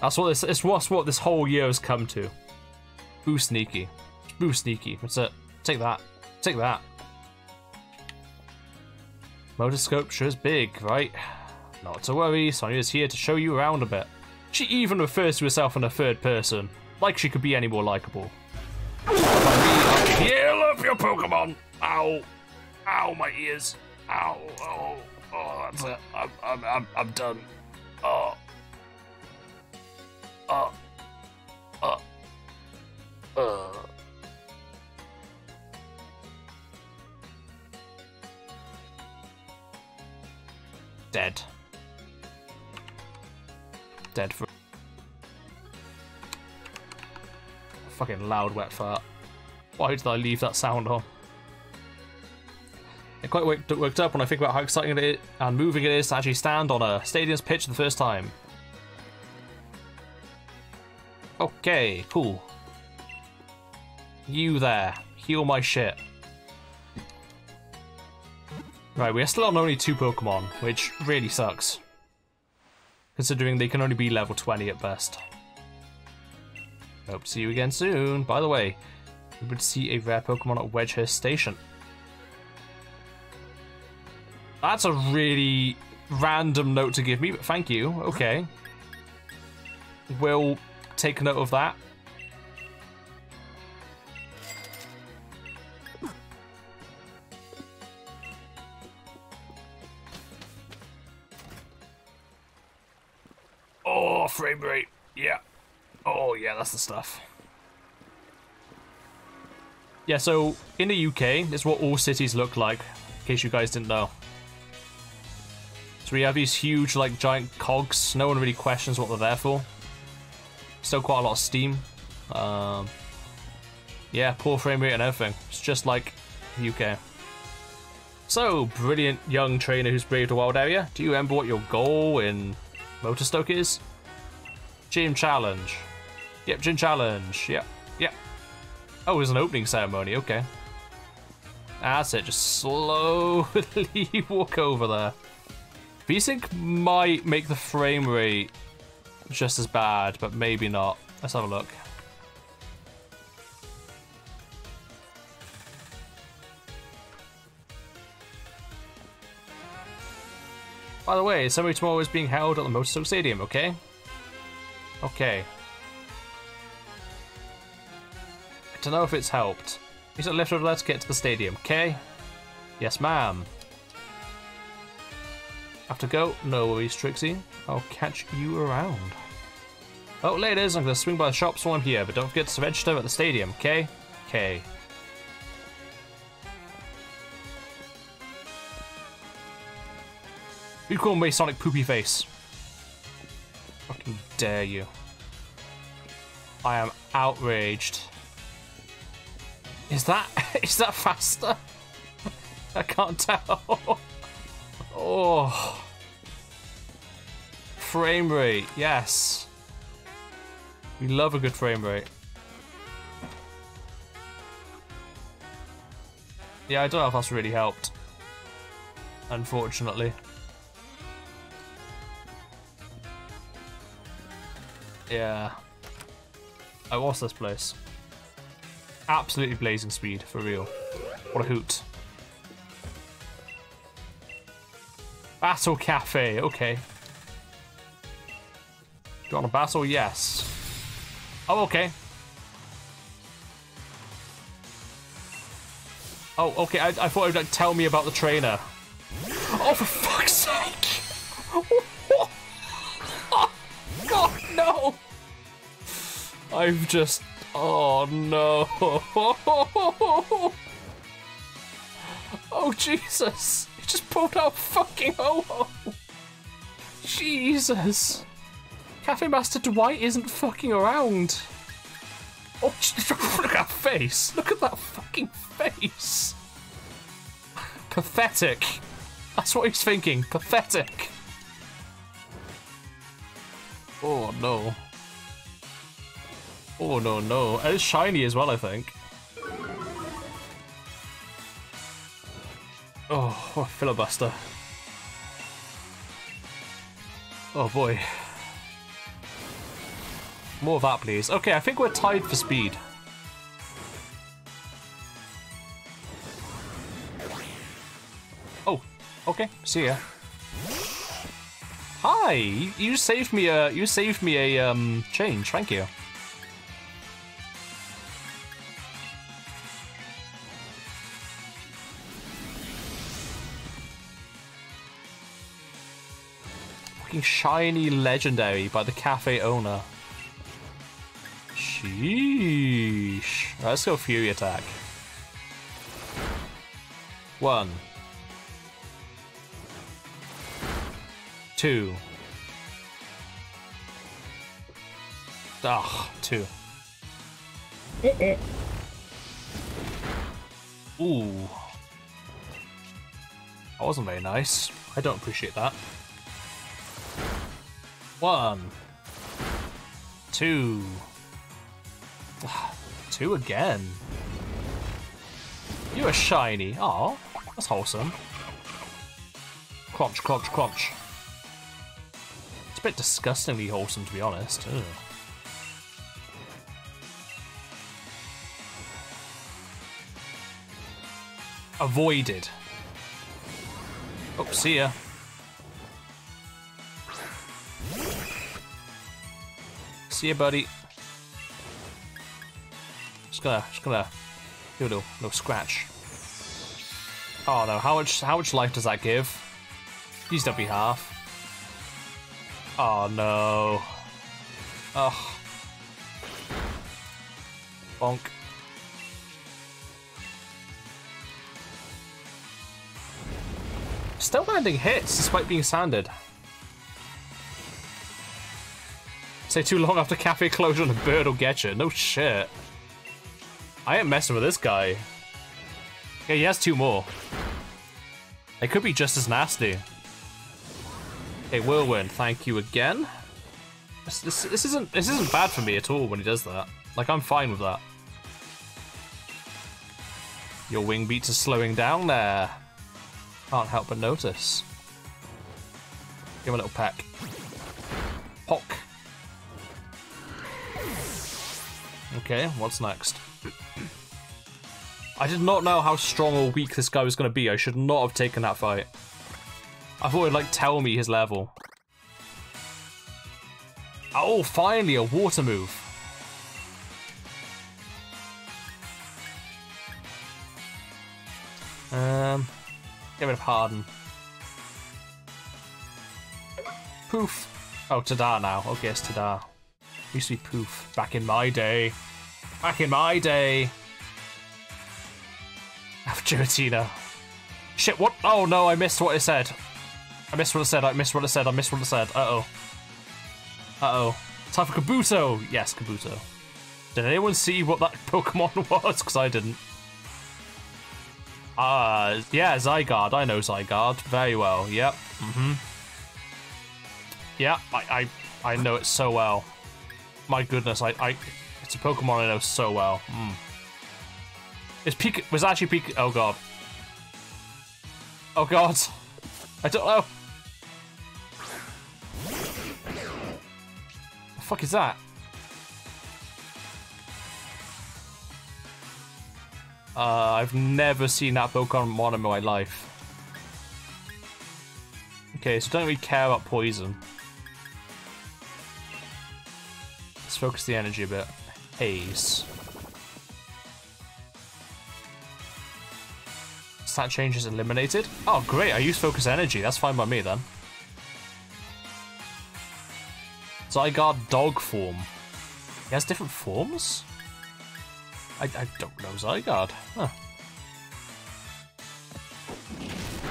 That's what this it's what's what this whole year has come to. Boo sneaky. Boo sneaky. That's it. Take that. Take that. Motostoke sure is big, right? Not to worry, Sonia's here to show you around a bit. She even refers to herself in a third person, like she could be any more likable. Heal up your Pokemon! Ow! Ow, my ears! Ow! Oh! Oh, that's it. I'm, I'm, I'm, I'm done. Oh. Oh. Uh. Dead. Dead for. Fucking loud wet fart. Why did I leave that sound on? It quite worked, worked up when I think about how exciting it is and moving it is to actually stand on a stadium's pitch the first time. Okay, cool. You there. Heal my shit. Right, we're still on only two Pokemon, which really sucks. Considering they can only be level 20 at best. Hope to see you again soon. By the way, we would see a rare Pokemon at Wedgehurst Station. That's a really random note to give me, but thank you. Okay. We'll take note of that. Rate. Yeah. Oh, yeah, that's the stuff. Yeah, so in the UK, is what all cities look like, in case you guys didn't know. So we have these huge, like, giant cogs. No one really questions what they're there for. Still quite a lot of steam. Um, yeah, poor frame rate and everything. It's just like UK. So, brilliant young trainer who's braved a wild area. Do you remember what your goal in Motostoke is? Gym challenge. Yep, gym challenge. Yep, yep. Oh, there's an opening ceremony. Okay. That's it. Just slowly walk over there. V-Sync might make the frame rate just as bad, but maybe not. Let's have a look. By the way, Assembly tomorrow is being held at the Motostoke Stadium, okay? Okay. I don't know if it's helped. Use a lift over there to get to the stadium, okay? Yes, ma'am. Have to go? No worries, Trixie. I'll catch you around. Oh, ladies, I'm gonna swing by the shops while I'm here, but don't forget to register at the stadium, okay? Okay. You call me Sonic Poopy Face. Fucking dare you. I am outraged. Is that is that faster? I can't tell. oh. Frame rate, yes. We love a good frame rate. Yeah, I don't know if that's really helped. Unfortunately. Yeah. Oh, what's this place? Absolutely blazing speed, for real. What a hoot. Battle Cafe, okay. Do you want a battle? Yes. Oh, okay. Oh, okay, I, I thought it would like, tell me about the trainer. Oh, for fuck's sake! oh, God, no! I've just... Oh, no. Oh, Jesus. He just pulled out fucking Ho-Oh. Jesus. Cafe Master Dwight isn't fucking around. Oh, look at that face. Look at that fucking face. Pathetic. That's what he's thinking. Pathetic. Oh, no. Oh, no, no. And it's shiny as well, I think. Oh, what filibuster. Oh, boy. More of that, please. Okay, I think we're tied for speed. Oh, okay. See ya. Hi, you, saved me a you saved me a um change. Thank you. Fucking shiny legendary by the cafe owner. Sheesh. Right, let's go Fury attack. One. Two. Ah, two. Ooh. That wasn't very nice. I don't appreciate that. One. Two. Two again. You are shiny. Aw, that's wholesome. Crunch, crunch, crunch. It's a bit disgustingly wholesome, to be honest. Ugh. Avoided. Oh, see ya. See ya, buddy. Just gonna, just gonna do a little, little scratch. Oh no, how much, how much life does that give? Please don't be half. Oh no. Ugh. Bonk. Still landing hits despite being sanded. Stay too long after cafe closure and a bird will get you. No shit. I ain't messing with this guy. Yeah, he has two more. They could be just as nasty. Okay, whirlwind, thank you again. This, this, this isn't this isn't bad for me at all when he does that. Like I'm fine with that. Your wing beats are slowing down there. Can't help but notice. Give him a little peck. Pock. Okay, what's next? I did not know how strong or weak this guy was going to be. I should not have taken that fight. I thought it'd like tell me his level. Oh, finally a water move. Um, get rid of Harden. Poof. Oh, Tada now. Okay, it's Tada. Used to be Poof. Back in my day. Back in my day. Giratina. Shit, what? Oh no, I missed what it said. I missed what it said, I missed what it said, I missed what it said. Uh-oh. Uh-oh. Time for Kabuto! Yes, Kabuto. Did anyone see what that Pokemon was? Because I didn't. Ah, uh, yeah, Zygarde. I know Zygarde very well. Yep. Mm-hmm. Yeah, I, I, I know it so well. My goodness, I, I, it's a Pokemon I know so well. Mm. Is Pika was actually Pika? Oh god. Oh god. I don't know. Fuck is that? Uh, I've never seen that Pokemon in my life. Okay, so don't really care about poison. Let's focus the energy a bit. Haze. Stat change is eliminated. Oh, great. I use focus energy. That's fine by me then. Zygarde dog form. He has different forms? I, I don't know Zygarde. Huh.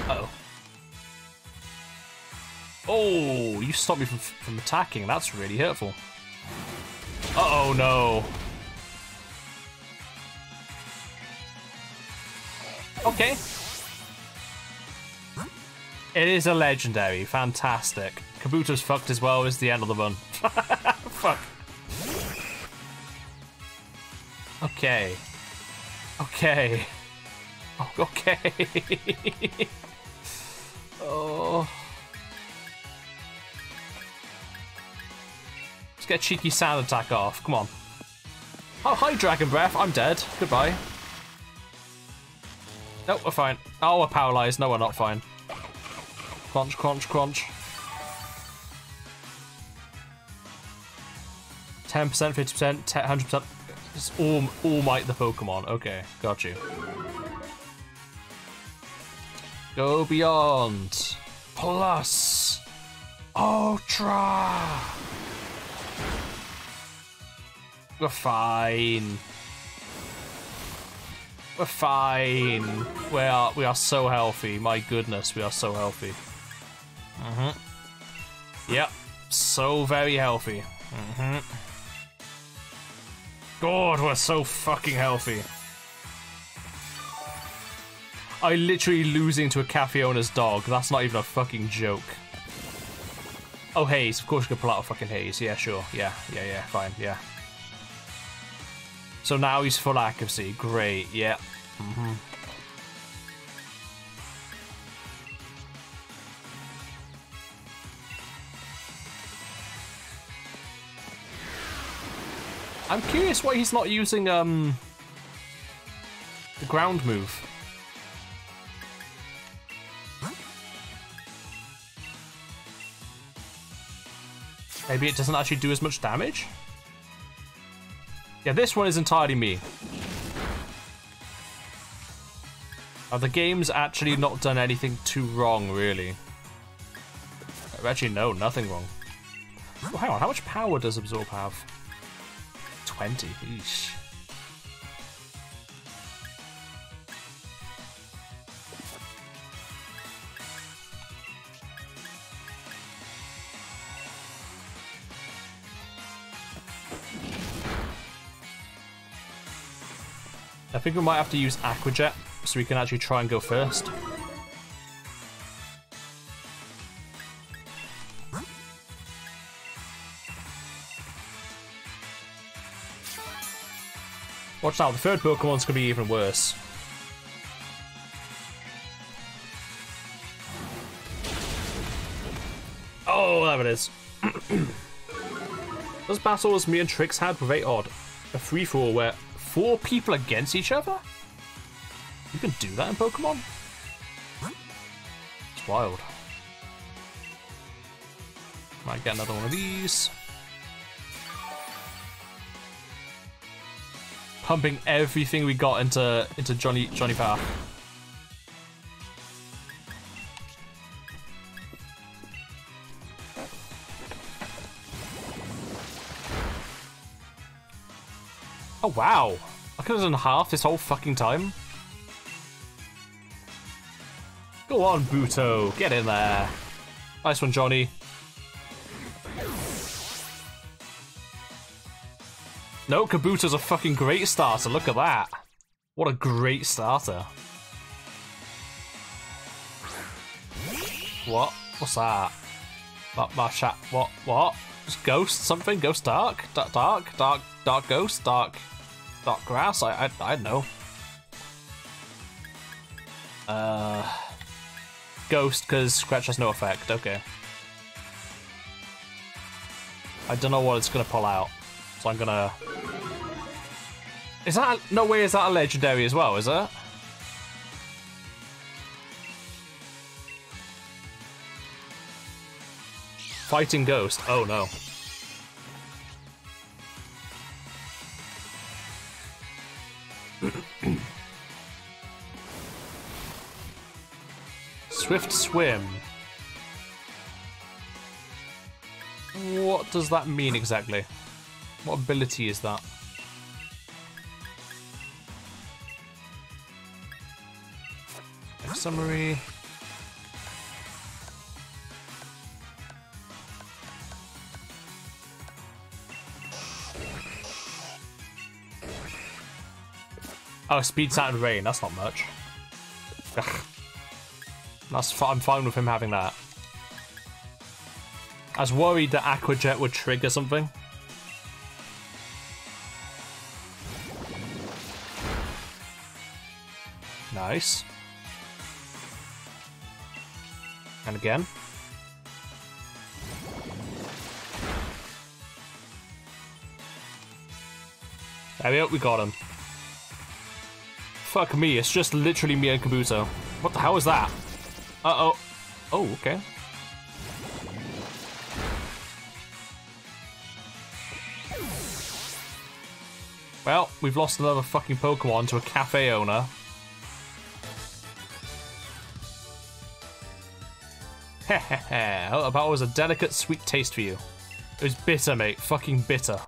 Uh oh. Oh, you stopped me from, from attacking. That's really hurtful. Uh oh, no. Okay. It is a legendary. Fantastic. Kabuto's fucked as well as the end of the run. Fuck. Okay. Okay. Okay. oh. Let's get a cheeky sound attack off. Come on. Oh, hi, Dragon Breath. I'm dead. Goodbye. Nope, we're fine. Oh, we're paralyzed. No, we're not fine. Crunch, crunch, crunch. 10%, 50%, 100%. It's all, all might the Pokemon. Okay, got you. Go beyond. Plus. Ultra. We're fine. We're fine. We are we are so healthy. My goodness, we are so healthy. Mm-hmm. Yep. So very healthy. Mm-hmm. God, we're so fucking healthy. I literally losing to a cafe owner's dog. That's not even a fucking joke. Oh, haze. Of course you can pull out a fucking haze. Yeah, sure. Yeah, yeah, yeah. Fine. Yeah. So now he's full accuracy. Great. Yeah. Mm -hmm. I'm curious why he's not using um the ground move. Maybe it doesn't actually do as much damage? Yeah, this one is entirely me. The game's actually not done anything too wrong, really. Actually, no, nothing wrong. Oh, hang on, how much power does Absorb have? 20, eesh. I think we might have to use Aquajet so we can actually try and go first. Watch out, the third Pokemon's gonna be even worse. Oh, there it is. Those battles me and Trix had were very odd. A free-for-all where four people against each other? You can do that in Pokemon? It's wild. Might get another one of these. Pumping everything we got into into Johnny Johnny Power. Oh wow! I could have done half this whole fucking time. Go on, Buto. Get in there. Nice one, Johnny. No, Kabuto's a fucking great starter. Look at that. What a great starter. What? What's that? That my chat. What? What? Just ghost something? Ghost dark? Dark? Dark? Dark? Dark ghost? Dark? Dark grass? I I I know. Uh, ghost because scratch has no effect. Okay. I don't know what it's gonna pull out, so I'm gonna. Is that no way? Is that a legendary as well? Is it? Fighting ghost. Oh no. Swift swim. What does that mean exactly? What ability is that? Summary. Oh, speed, sound, rain. That's not much. That's I'm fine with him having that. I was worried that Aquajet would trigger something. Nice. And again. There we go, we got him. Fuck me, it's just literally me and Kabuto. What the hell is that? Uh-oh. Oh, okay. Well, we've lost another fucking Pokemon to a cafe owner. That was a delicate, sweet taste for you. It was bitter, mate. Fucking bitter.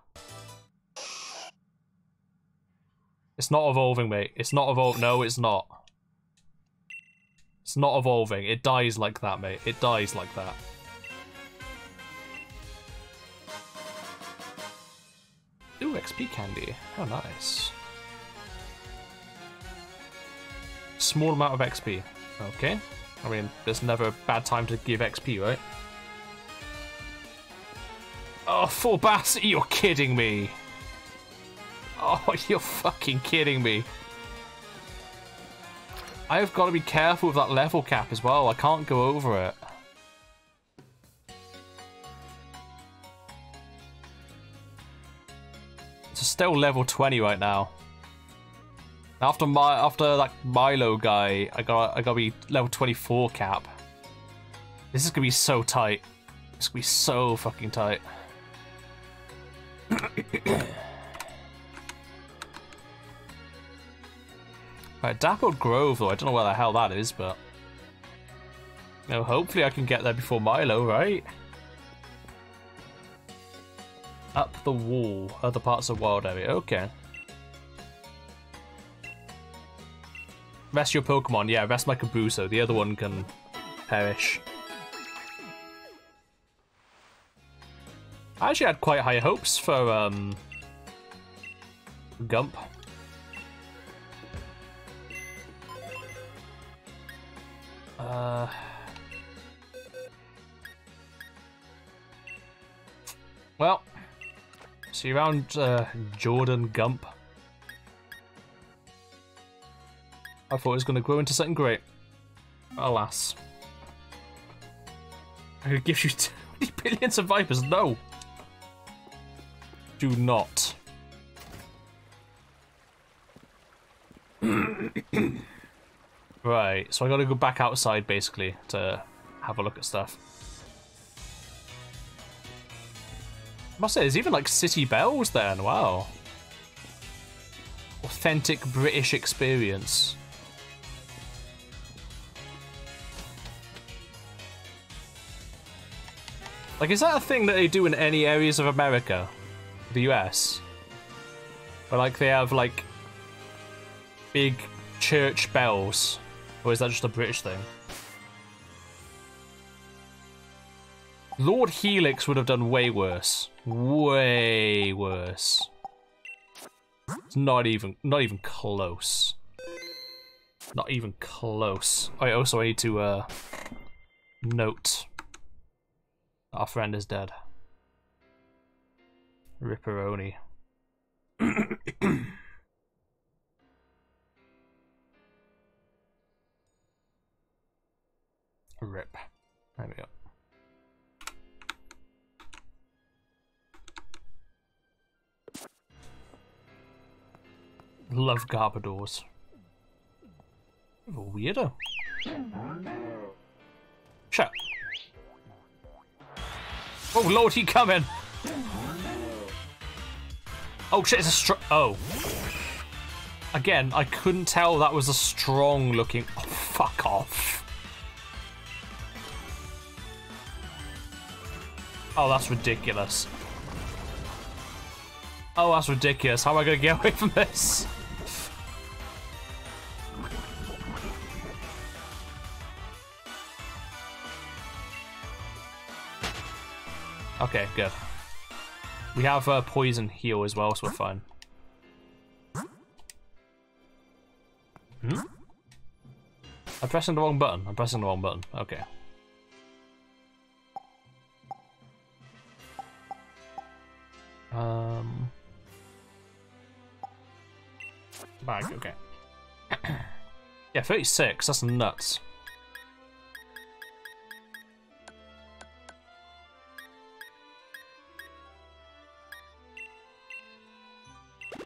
It's not evolving, mate. It's not evolving. No, it's not. It's not evolving. It dies like that, mate. It dies like that. Ooh, XP candy. How nice. Small amount of XP. Okay. I mean, there's never a bad time to give XP, right? Oh, full bass? You're kidding me. Oh, you're fucking kidding me. I've got to be careful with that level cap as well. I can't go over it. It's still level 20 right now. After my after that Milo guy, I got I got to be level 24 cap. This is gonna be so tight. It's gonna be so fucking tight. right, Dappled Grove, though. I don't know where the hell that is, but... You know, hopefully I can get there before Milo, right? Up the wall. Other parts of wild area. Okay. Rest your Pokemon. Yeah, rest my Kabuso. The other one can perish. I actually had quite high hopes for um, Gump. Uh, well, see you around uh, Jordan Gump. I thought it was going to grow into something great. Alas. I could give you 20 billion survivors. No. Do not. right, so I gotta go back outside basically to have a look at stuff. I must say, there's even like city bells there. Wow. Authentic British experience. Like, is that a thing that they do in any areas of America? The US? Where, like, they have, like, big church bells? Or is that just a British thing? Lord Helix would have done way worse. Way worse. It's not even, not even close. Not even close. Oh, also I need to, uh, note our friend is dead. Ripperoni. Rip. There we go. Love Garbodors. A weirdo. Shut. Oh lord, he coming! Oh shit, it's a str- Oh. Again, I couldn't tell that was a strong looking. Oh, fuck off. Oh, that's ridiculous. Oh, that's ridiculous. How am I going to get away from this? Okay, good. We have uh, poison heal as well, so we're fine. Hmm? I'm pressing the wrong button. I'm pressing the wrong button. Okay. Um. Bag, okay. yeah, 36, that's nuts.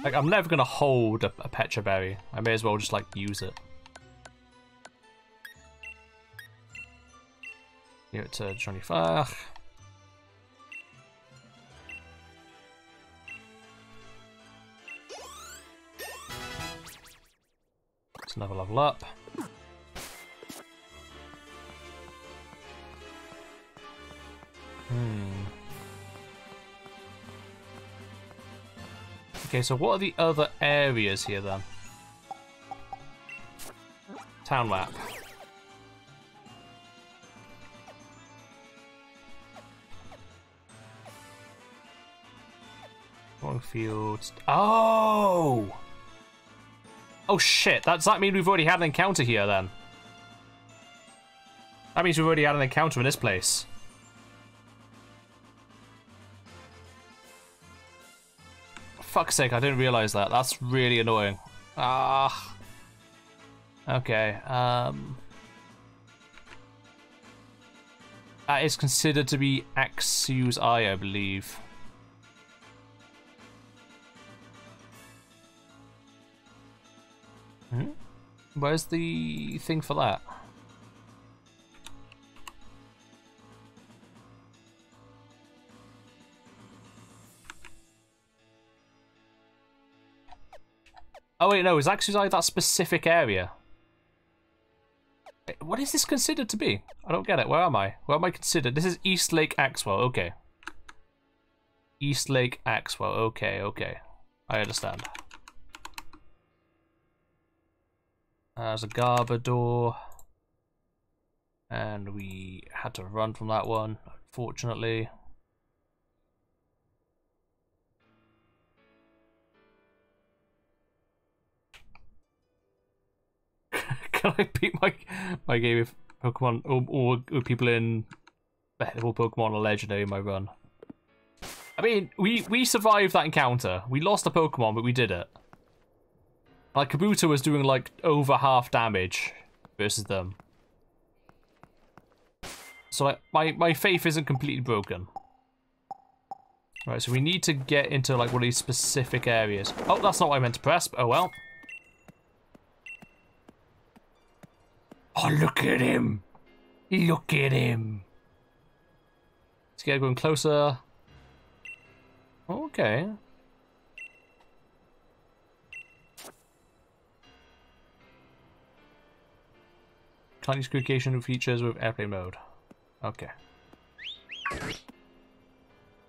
Like, I'm never gonna hold a, a Pecha Berry. I may as well just, like, use it. Give it to Johnny Fach. It's another level up. Hmm. Okay, so what are the other areas here then? Town map. Fields. Oh! Oh shit, does that mean we've already had an encounter here then? That means we've already had an encounter in this place. Fuck's sake, I didn't realize that. That's really annoying. Ah. Okay, um... That is considered to be Axew's Eye, I believe. Hmm? Where's the thing for that? Oh wait, no, is Axew's Eye that specific area? Eh, what is this considered to be? I don't get it. Where am I? Where am I considered? This is East Lake Axewell. Okay. East Lake Axewell. Okay, okay. I understand. There's a Garbodor. And we had to run from that one, unfortunately. Can I beat my my game with Pokemon or, or, or people in bettable Pokemon or Legendary in my run? I mean, we we survived that encounter. We lost a Pokemon, but we did it. Like Kabuto was doing like over half damage versus them. So like, my my faith isn't completely broken. Right, so we need to get into like one of these specific areas. Oh, that's not what I meant to press. Oh well. Oh, look at him! Look at him! Let's get going closer. Okay. Can't communication features with airplane mode. Okay.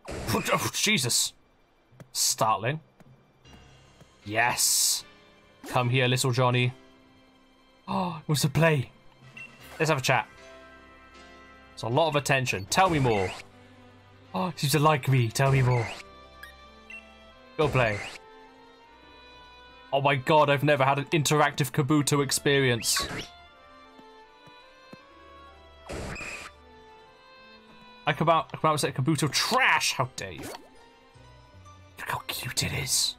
Oh, oh, Jesus! Startling. Yes! Come here, little Johnny. Oh, what's the play? Let's have a chat. It's a lot of attention. Tell me more. Oh, seems to like me. Tell me more. Go play. Oh my god, I've never had an interactive Kabuto experience. I come out, I come out and say Kabuto trash! How dare you? Look how cute it is.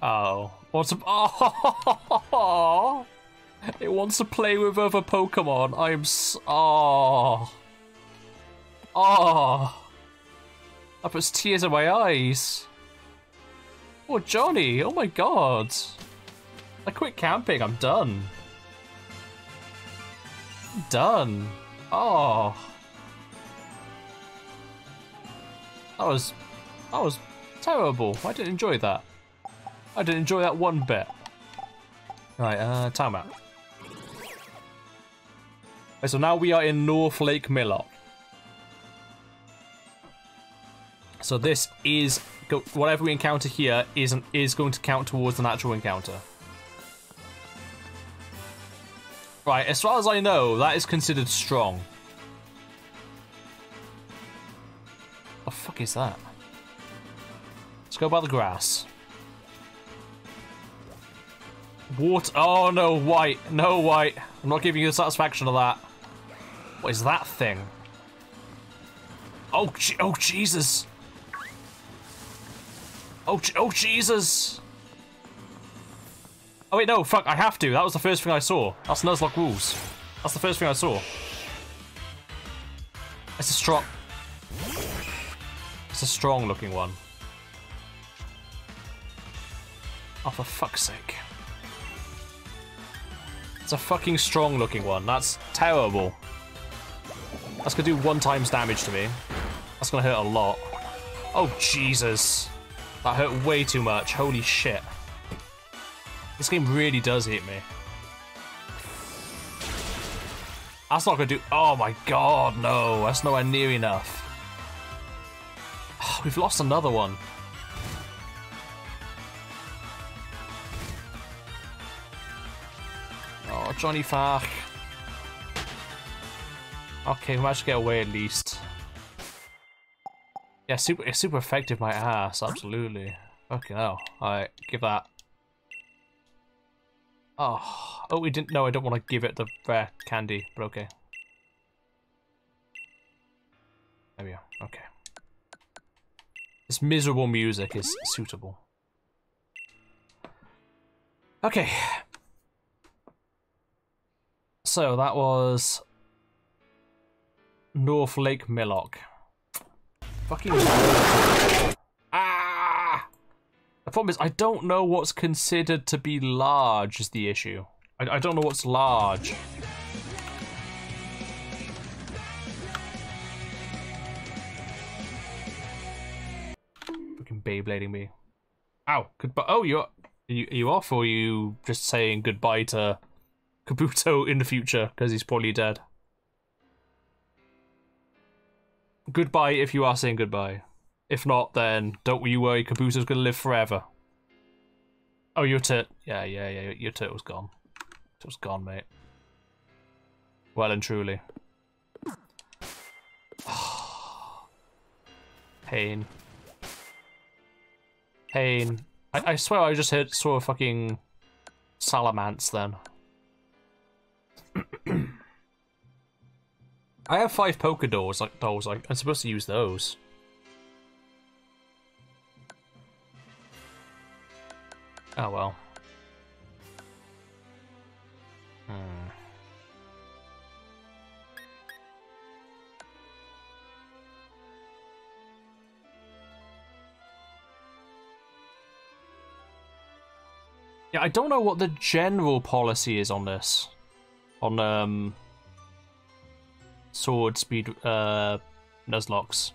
Oh, what's a oh, it wants to play with other Pokemon. I am s oh, oh, that puts tears in my eyes. Oh, Johnny! Oh my God! I quit camping. I'm done. I'm done. Oh, that was that was terrible. I didn't enjoy that. I didn't enjoy that one bit. Right, uh, time out. Okay, so now we are in North Lake Miloch. So this is whatever we encounter here is an, is going to count towards the natural encounter. Right, as far as I know, that is considered strong. What the fuck is that? Let's go by the grass. Water. Oh no, white. No white. I'm not giving you the satisfaction of that. What is that thing? Oh, oh Jesus. Oh, oh Jesus. Oh wait, no, fuck, I have to. That was the first thing I saw. That's Nuzlocke rules. That's the first thing I saw. It's a strong... It's a strong looking one. Oh, for fuck's sake. It's a fucking strong looking one. That's terrible. That's gonna do one times damage to me. That's gonna hurt a lot. Oh, Jesus. That hurt way too much. Holy shit. This game really does hit me. That's not gonna do. Oh my god, no. That's nowhere near enough. Oh, we've lost another one. Oh, Johnny Fark. Okay, we managed to get away at least. Yeah, super, it's super effective, my ass, absolutely. Okay, hell. Alright, give that. Oh, oh, we didn't. No, I don't want to give it the candy, but okay. There we are. Okay. This miserable music is suitable. Okay. So that was North Lake Miloch. Fucking ah! The problem is I don't know what's considered to be large. Is the issue? I, I don't know what's large. Fucking Beyblading me. Ow, goodbye. Oh, you're you, are you off, or you just saying goodbye to Kabuto in the future because he's probably dead? Goodbye if you are saying goodbye. If not, then don't you worry, Kabuto's gonna live forever. Oh, your tit. Yeah, yeah, yeah, your turtle's gone. Turtle's gone, mate. Well and truly. Pain. Pain. I, I swear I just heard saw a fucking Salamence then. I have five poker dolls like dolls like I'm supposed to use those. Oh well. Hmm. Yeah, I don't know what the general policy is on this. On um sword speed uh Nuzlockes.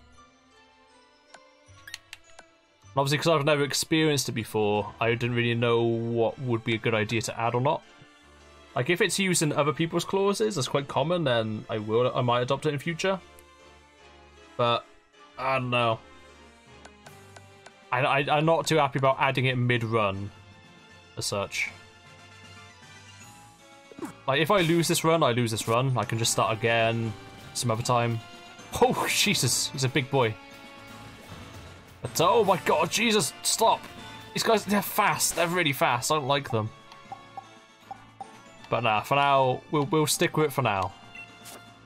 Obviously, because I've never experienced it before, I didn't really know what would be a good idea to add or not. Like, if it's used in other people's clauses, that's quite common, then I will, I might adopt it in future. But, I don't know. I, I, I'm not too happy about adding it mid-run, as such. Like, if I lose this run, I lose this run. I can just start again some other time. Oh, Jesus, he's a big boy. But, oh my god, Jesus, stop! These guys, they're fast. They're really fast. I don't like them. But nah, for now, we'll, we'll stick with it for now.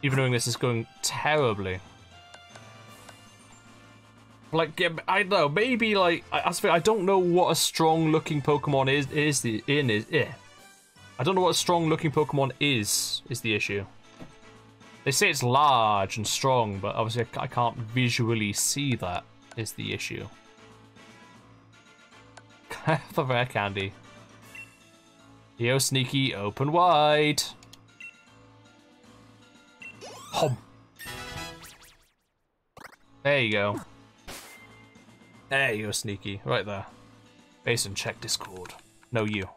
Even knowing this is going terribly. Like, yeah, I don't know, maybe like, I, I don't know what a strong looking Pokemon is, is the, in, is, yeah. I don't know what a strong looking Pokemon is, is the issue. They say it's large and strong, but obviously I can't visually see that is the issue. the rare candy. Yo, sneaky, open wide. Hom. There you go. There you go, sneaky. Right there. Basin, check Discord. No, you.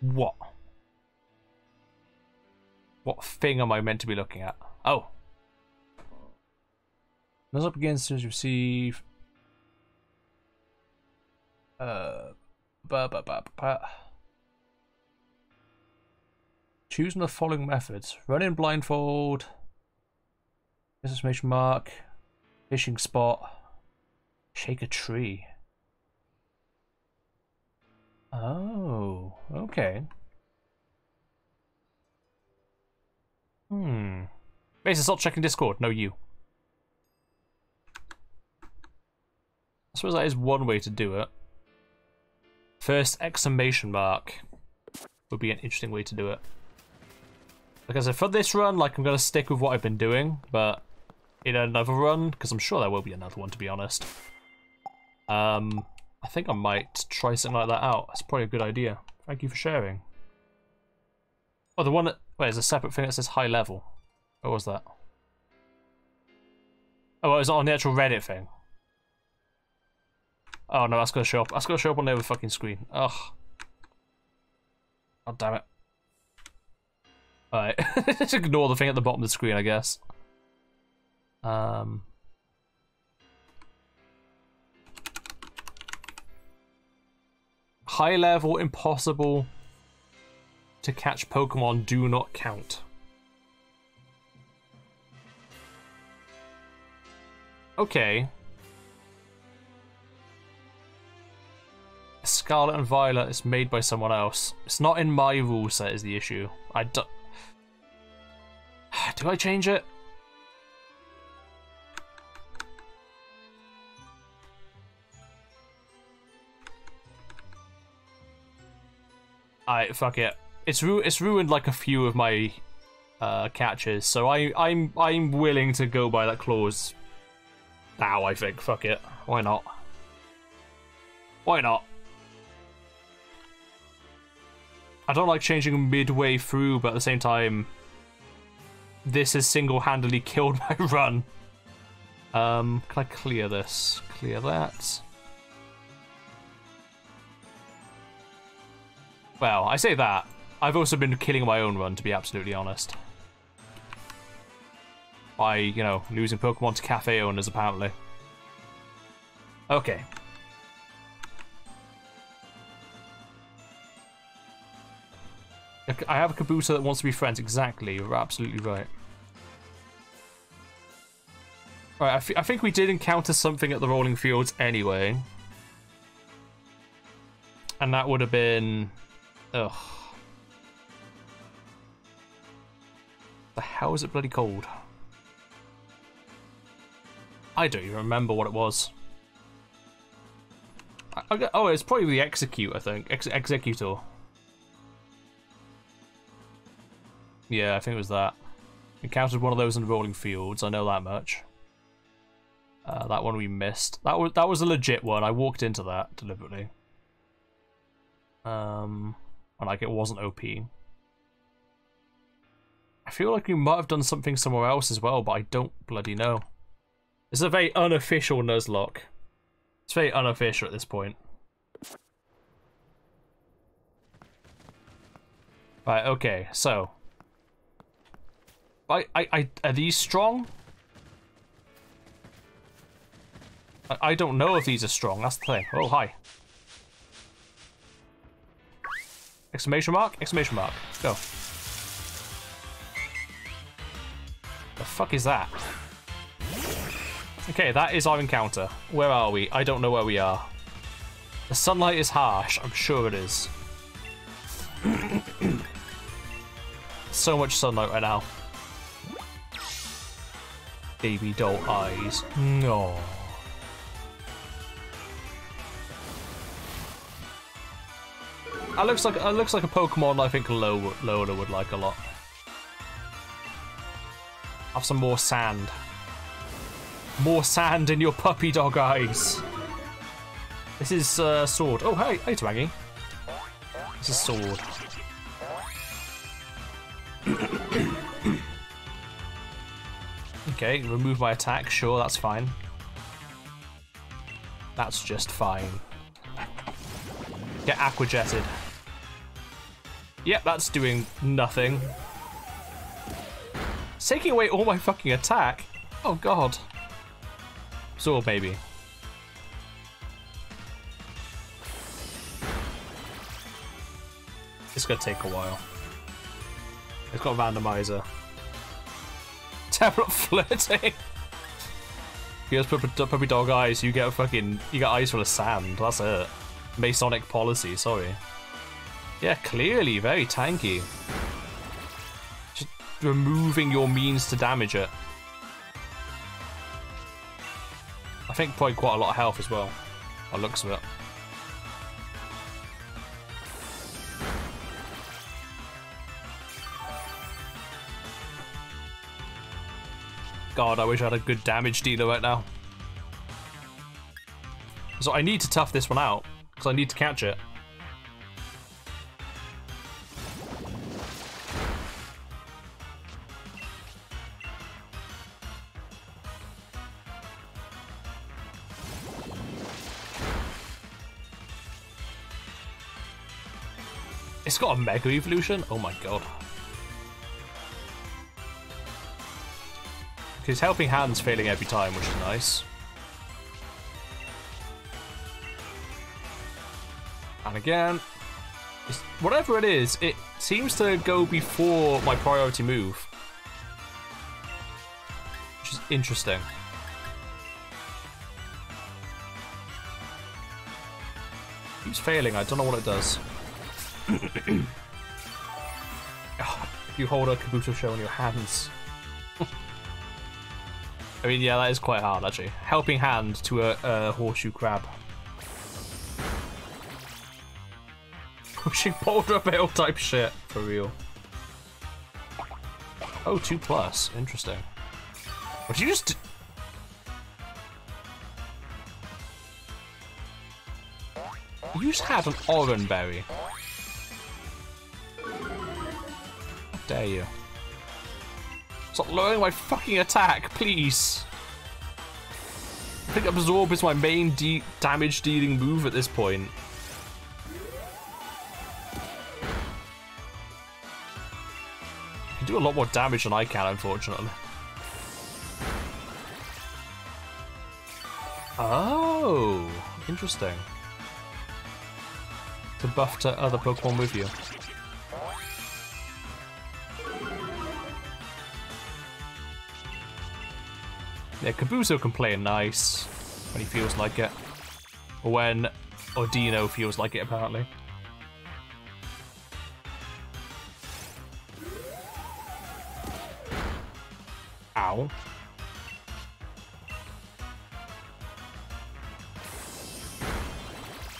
What? What thing am I meant to be looking at? Oh. Nuzlocke begins to receive. Uh. Ba, ba, ba, ba. One of the following methods run in blindfold, exclamation mark, fishing spot, shake a tree. Oh, okay. Hmm. Basically, stop checking Discord. No, you. I suppose that is one way to do it. First exclamation mark would be an interesting way to do it. Like I said, for this run, like I'm gonna stick with what I've been doing, but in another run, because I'm sure there will be another one to be honest. Um, I think I might try something like that out. That's probably a good idea. Thank you for sharing. Oh, the one that wait, there's a separate thing that says high level. What was that? Oh, well, it's not on the actual Reddit thing. Oh no, that's gonna show up. That's gonna show up on the other fucking screen. Ugh. Oh damn it. Alright. Just ignore the thing at the bottom of the screen, I guess. Um. High level, impossible to catch Pokemon do not count. Okay. Scarlet and Violet is made by someone else. It's not in my rule set is the issue. I do... Do I change it? I fuck it. It's ru it's ruined like a few of my uh, catches, so I I'm I'm willing to go by that clause. Now I think fuck it. Why not? Why not? I don't like changing midway through, but at the same time, this has single-handedly killed my run. Um, can I clear this? Clear that. Well, I say that. I've also been killing my own run, to be absolutely honest. By, you know, losing Pokemon to cafe owners, apparently. Okay. I have a Kabuto that wants to be friends. Exactly. You're absolutely right. Right, I, I think we did encounter something at the Rolling Fields anyway. And that would have been... Ugh. The hell is it bloody cold? I don't even remember what it was. I, I, oh, it's probably the Exeggcute, I think. Ex Exeggutor. Yeah, I think it was that. Encountered one of those in rolling fields, I know that much. Uh, that one we missed. That was that was a legit one. I walked into that deliberately. Um, and like it wasn't OP. I feel like we might have done something somewhere else as well, but I don't bloody know. It's a very unofficial Nuzlocke. It's very unofficial at this point. Right, okay, so I, I, I, are these strong? I, I don't know if these are strong, that's the thing. Oh, hi. Exclamation mark, exclamation mark. Let's go. The fuck is that? Okay, that is our encounter. Where are we? I don't know where we are. The sunlight is harsh, I'm sure it is. so much sunlight right now baby doll eyes. No. That looks like that looks like a Pokemon I think Lola, Lola would like a lot. Have some more sand. More sand in your puppy dog eyes. This is uh, sword. Oh hey, hey Twaggy. This is sword. Okay, remove my attack. Sure, that's fine. That's just fine. Get aqua jetted. Yep, that's doing nothing. It's taking away all my fucking attack. Oh god. So maybe. It's gonna take a while. It's got a randomizer. Tablet flirting. you has puppy, puppy dog eyes. You get a fucking you get eyes full of sand. That's it. Masonic policy. Sorry. Yeah, clearly very tanky. Just removing your means to damage it. I think probably quite a lot of health as well. By looks of it. God, I wish I had a good damage dealer right now. So I need to tough this one out, because I need to catch it. It's got a Mega Evolution? Oh my god. His helping hand's failing every time, which is nice. And again, whatever it is, it seems to go before my priority move. Which is interesting. Keeps failing, I don't know what it does. Oh, if you hold a Kabuto shell in your hands. I mean, yeah, that is quite hard, actually. Helping hand to a, a horseshoe crab. Pushing boulder uphill type shit, for real. Oh, two plus. Interesting. What you just... You just had an Oran berry. Dare you. Stop lowering my fucking attack, please. I think Absorb is my main de damage dealing move at this point. You do a lot more damage than I can, unfortunately. Oh, interesting. To buff to other Pokemon with you. Yeah, Kabuto can play nice when he feels like it. Or when Ordino feels like it, apparently. Ow.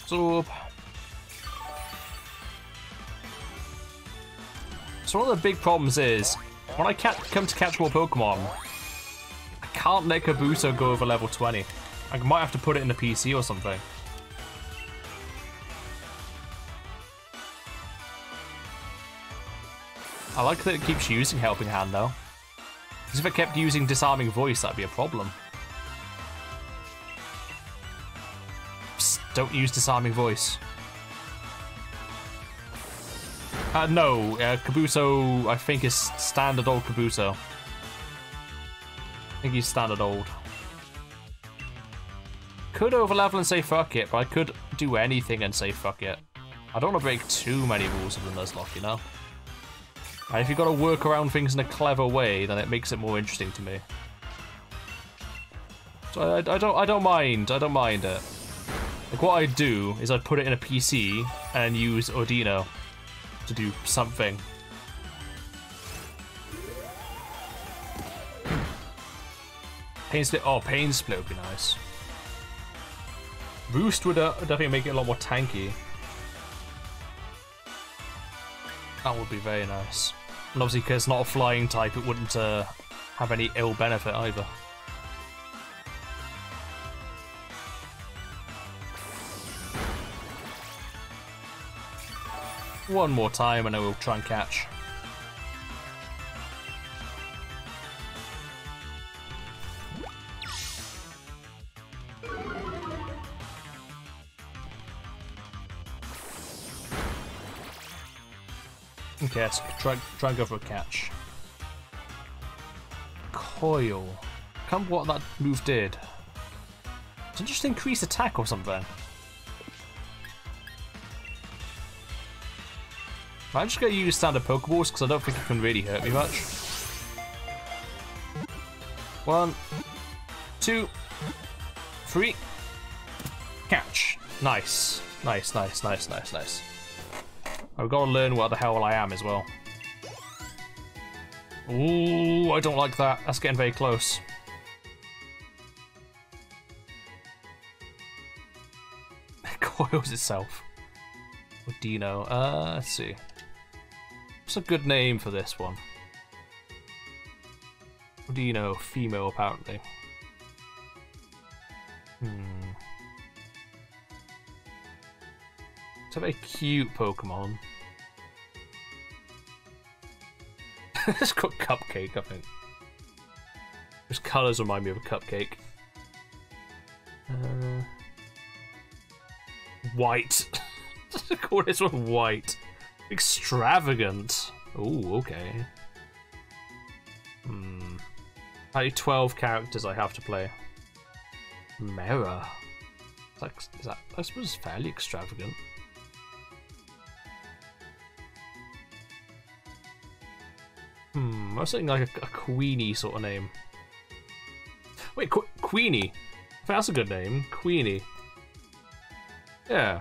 Absorb. So one of the big problems is, when I come to catch more Pokemon, can't let Kabuto go over level 20. I might have to put it in the PC or something. I like that it keeps using Helping Hand though. Because if it kept using Disarming Voice, that'd be a problem. Psst, don't use Disarming Voice. Uh, no, uh, Kabuto, I think, is standard old Kabuto. I think he's standard old. Could overlevel and say fuck it, but I could do anything and say fuck it. I don't want to break too many rules of the Nuzlocke, you know? And if you've got to work around things in a clever way, then it makes it more interesting to me. So I, I don't I don't mind. I don't mind it. Like what I'd do is I'd put it in a PC and use Ordino to do something. Pain split. Oh, pain split would be nice. Boost would uh, definitely make it a lot more tanky. That would be very nice. And obviously, because it's not a flying type, it wouldn't uh, have any ill benefit either. One more time and I will try and catch. Okay, let's try, try and go for a catch. Coil. Can't what that move did. Did it just increase attack or something? I'm just going to use standard Pokeballs because I don't think it can really hurt me much. One, two, three. Catch. Nice. Nice, nice, nice, nice, nice. I've got to learn what the hell I am as well. Ooh, I don't like that. That's getting very close. It coils itself. Dino. Uh, let's see. What's a good name for this one? Dino, female apparently. Hmm. It's a very cute Pokemon. it's got cupcake, I think. His colours remind me of a cupcake. Uh, white. Call this one white. Extravagant. Oh, okay. Hmm. Only 12 characters I have to play. Mera. Is that, is that, I suppose, it's fairly extravagant. I was thinking like a, a Queenie sort of name. Wait, Qu Queenie? That's a good name. Queenie. Yeah.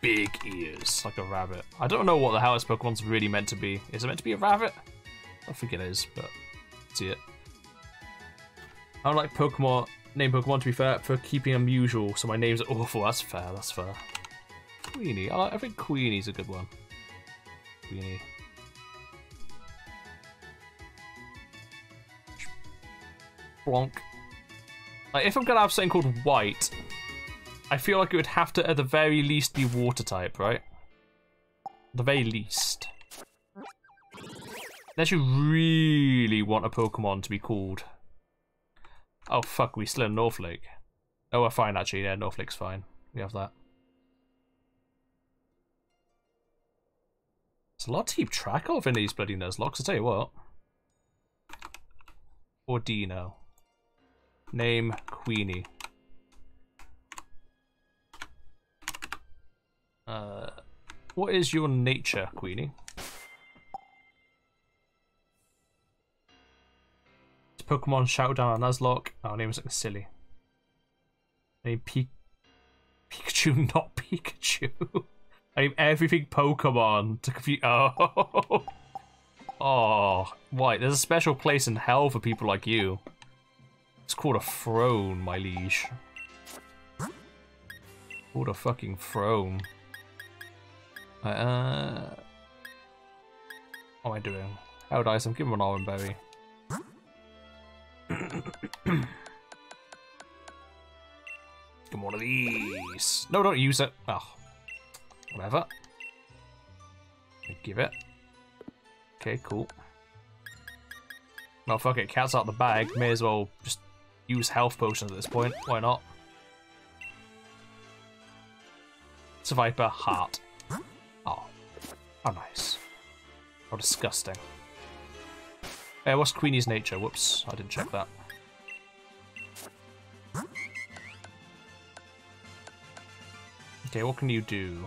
Big ears, like a rabbit. I don't know what the hell this Pokemon's really meant to be. Is it meant to be a rabbit? I think it is, but see it. I don't like Pokemon, name Pokemon to be fair, for keeping them usual, so my names awful. That's fair, that's fair. Queenie, I, I think Queenie's a good one. Queenie. Like, if I'm gonna have something called White, I feel like it would have to, at the very least, be Water type, right? the very least. Unless you really want a Pokemon to be called Oh fuck, we still in North Lake. Oh, we're fine actually. Yeah, North Lake's fine. We have that. There's a lot to keep track of in these bloody Nuzlockes, I tell you what. Ordino. Name Queenie. Uh, what is your nature, Queenie? It's Pokemon shout down on Nuzlocke. Oh, name is like silly. Name P Pikachu, not Pikachu. I name everything Pokemon to confuse. Oh, oh, why? There's a special place in hell for people like you. It's called a throne, my liege. Called a fucking throne. Uh, what am I doing? How dice? I'm giving him an Oran berry. Get one of these. No, don't use it. Oh, whatever. Give it. Okay, cool. Well, fuck it. Cat's out the bag. May as well just use health potions at this point. Why not? It's a Viper heart. Oh. How nice. How disgusting. Hey, what's Queenie's nature? Whoops, I didn't check that. Okay, what can you do?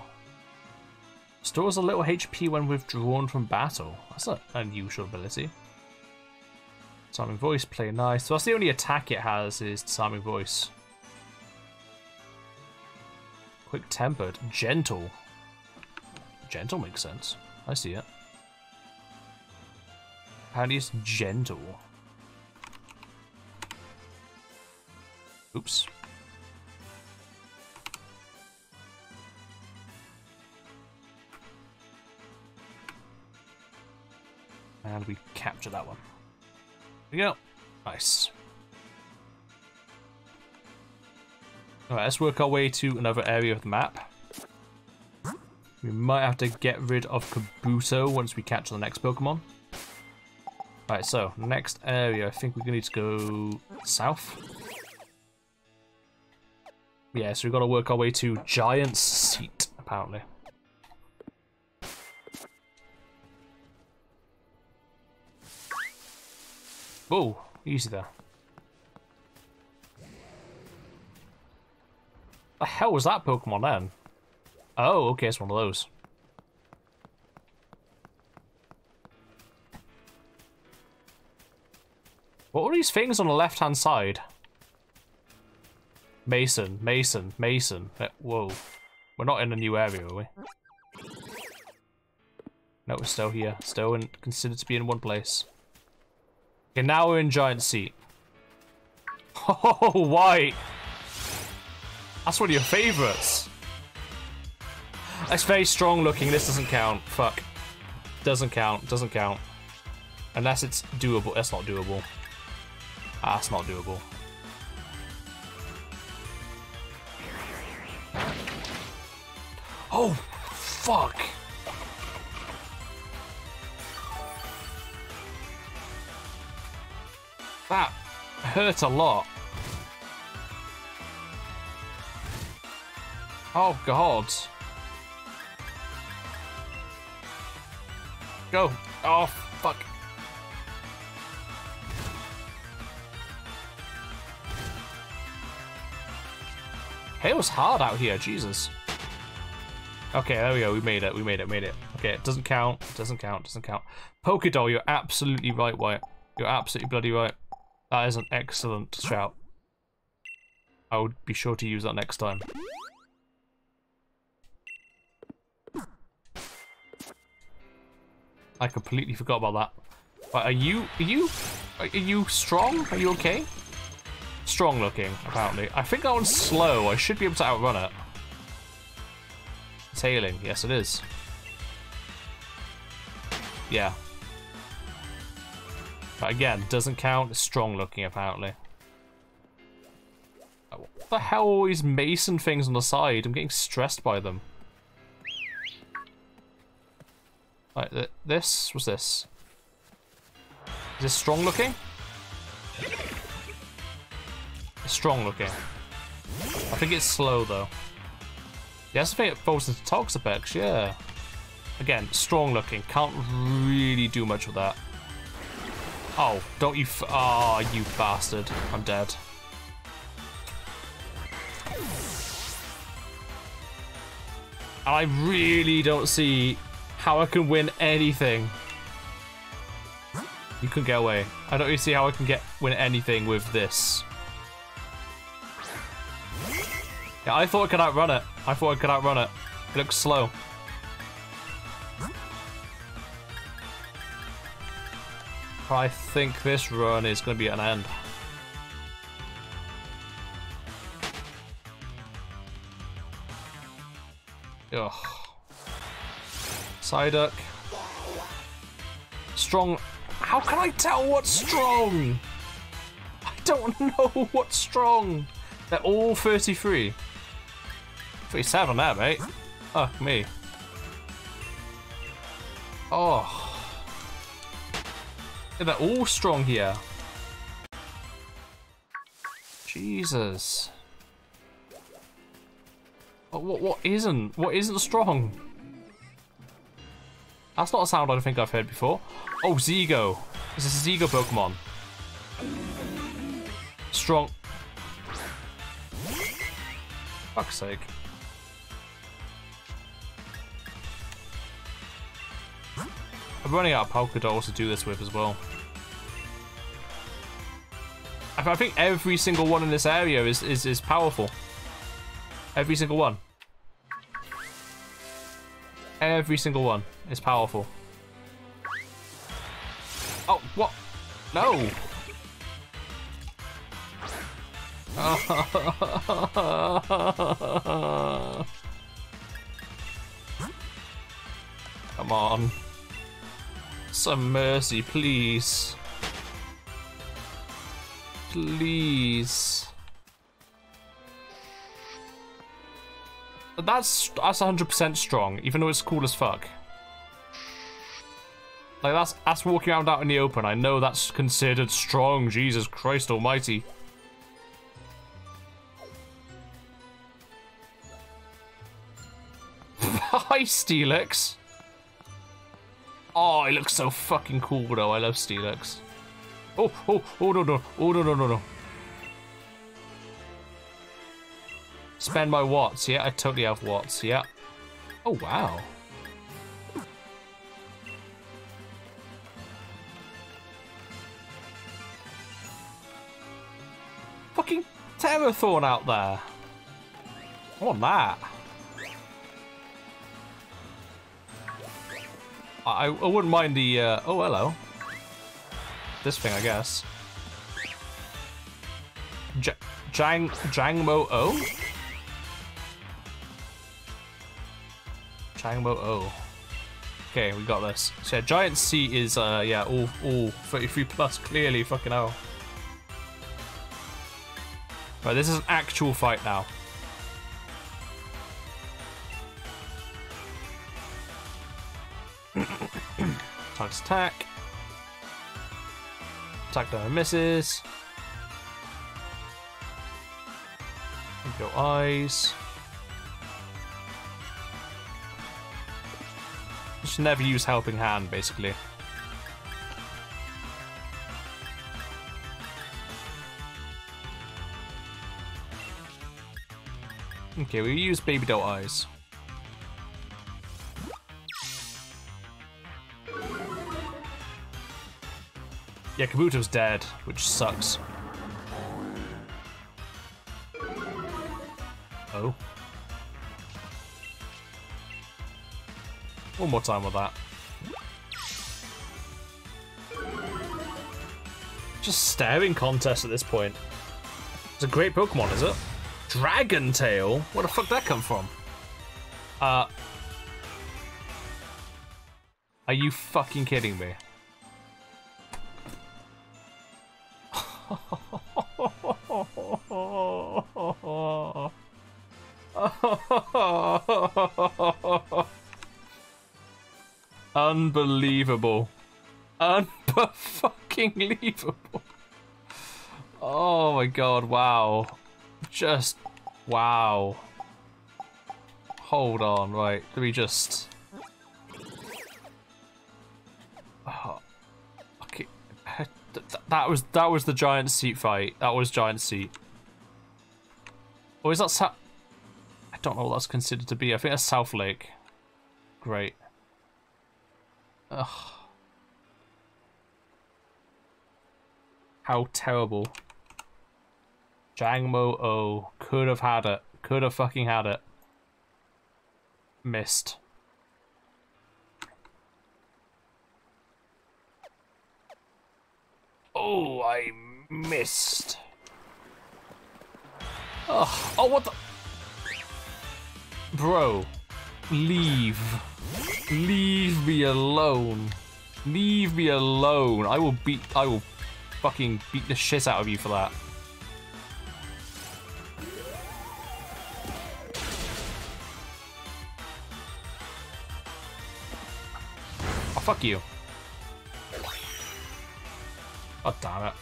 Stores a little HP when withdrawn from battle. That's an unusual ability. Disarming voice, play nice. So that's the only attack it has is disarming voice. Quick tempered, gentle. Gentle makes sense. I see it. Apparently it's gentle. Oops. And we capture that one. We go. Nice. Alright, let's work our way to another area of the map. We might have to get rid of Kabuto once we catch the next Pokemon. Right, so next area, I think we're gonna need to go south. Yeah, so we've got to work our way to Giant's Seat, apparently. Whoa, easy there. The hell was that Pokemon then? Oh, okay, it's one of those. What were these things on the left-hand side? Mason, Mason, Mason. Uh, whoa. We're not in a new area, are we? No, we're still here. Still in, considered to be in one place. Okay, now we're in Giant Seat. Oh, white! That's one of your favourites. That's very strong looking. This doesn't count. Fuck. Doesn't count. Doesn't count. Unless it's doable. That's not doable. Ah, that's not doable. Oh, fuck. That hurt a lot. Oh, God. Go. Oh, fuck. Hale's hard out here, Jesus. Okay, there we go. We made it. We made it. Made it. Okay, it doesn't count. It doesn't count. Doesn't count. Pokedoll, you're absolutely right, Wyatt. You're absolutely bloody right. That is an excellent shout. I would be sure to use that next time. I completely forgot about that. But are you, are you, are you strong? Are you okay? Strong looking, apparently. I think that one's slow. I should be able to outrun it. Tailing, yes it is. Yeah. But again, doesn't count. It's strong looking, apparently. Uh, what the hell are all these mason things on the side? I'm getting stressed by them. Right, th this? What's this? Is this strong looking? strong looking. I think it's slow though. Yes, I think it falls into Toxapex, yeah. Again, strong looking. Can't really do much with that. Oh, don't you f- Oh, you bastard. I'm dead. I really don't see how I can win anything. You can get away. I don't really see how I can get win anything with this. Yeah, I thought I could outrun it. I thought I could outrun it. It looks slow. I think this run is going to be an end. Ugh. Psyduck. Strong. How can I tell what's strong? I don't know what's strong. They're all 33. 37 there, mate. Fuck me. Oh. They're all strong here. Jesus. What, what, isn't? What isn't strong? That's not a sound I think I've heard before. Oh, Zigo. This is a Zigo Pokemon. Strong. Fuck's sake. I'm running out of Pokedolls to do this with as well. I I think every single one in this area is, is, is powerful. Every single one. Every single one is powerful. Oh, what? No! Come on. Some mercy, please. Please. That's that's 100% strong, even though it's cool as fuck. Like that's that's walking around out in the open. I know that's considered strong. Jesus Christ Almighty. Hi, Steelix. Oh, it looks so fucking cool though. I love Steelix. Oh, oh, oh no no, oh no no no no. Spend my watts. Yeah, I totally have watts. Yeah. Oh wow. Fucking Terrathorn out there. I want that. I, I wouldn't mind the, uh, oh, hello. This thing, I guess. J Jang, Jangmo-o? Jangmo O. Okay, we got this. So yeah, Giant Seat is, uh, yeah, all, all 33 plus, clearly, fucking hell. Right, this is an actual fight now. Attacks attack. Attack down misses. Go eyes. Just never use helping hand, basically. Okay, we use baby doll eyes. Yeah, Kabuto's dead, which sucks. Oh. One more time with that. Just staring contest at this point. It's a great Pokemon, is it? Dragon Tail? Where the fuck did that come from? Uh. Are you fucking kidding me? Unbelievable. Unfucking believable. Oh my god, wow. Just wow. Hold on, right. Let me just Oh, okay. Th- th- that was that was the giant seat fight. That was giant seat. Or is that Sa- I don't know what that's considered to be. I think that's South Lake. Great. Ugh. How terrible. Jangmo-o oh, could have had it. Could have fucking had it. Missed. Oh, I missed. Oh, oh, what the? Bro, leave. Leave me alone. Leave me alone. I will beat, I will fucking beat the shit out of you for that. Oh, fuck you. Oh, damn it.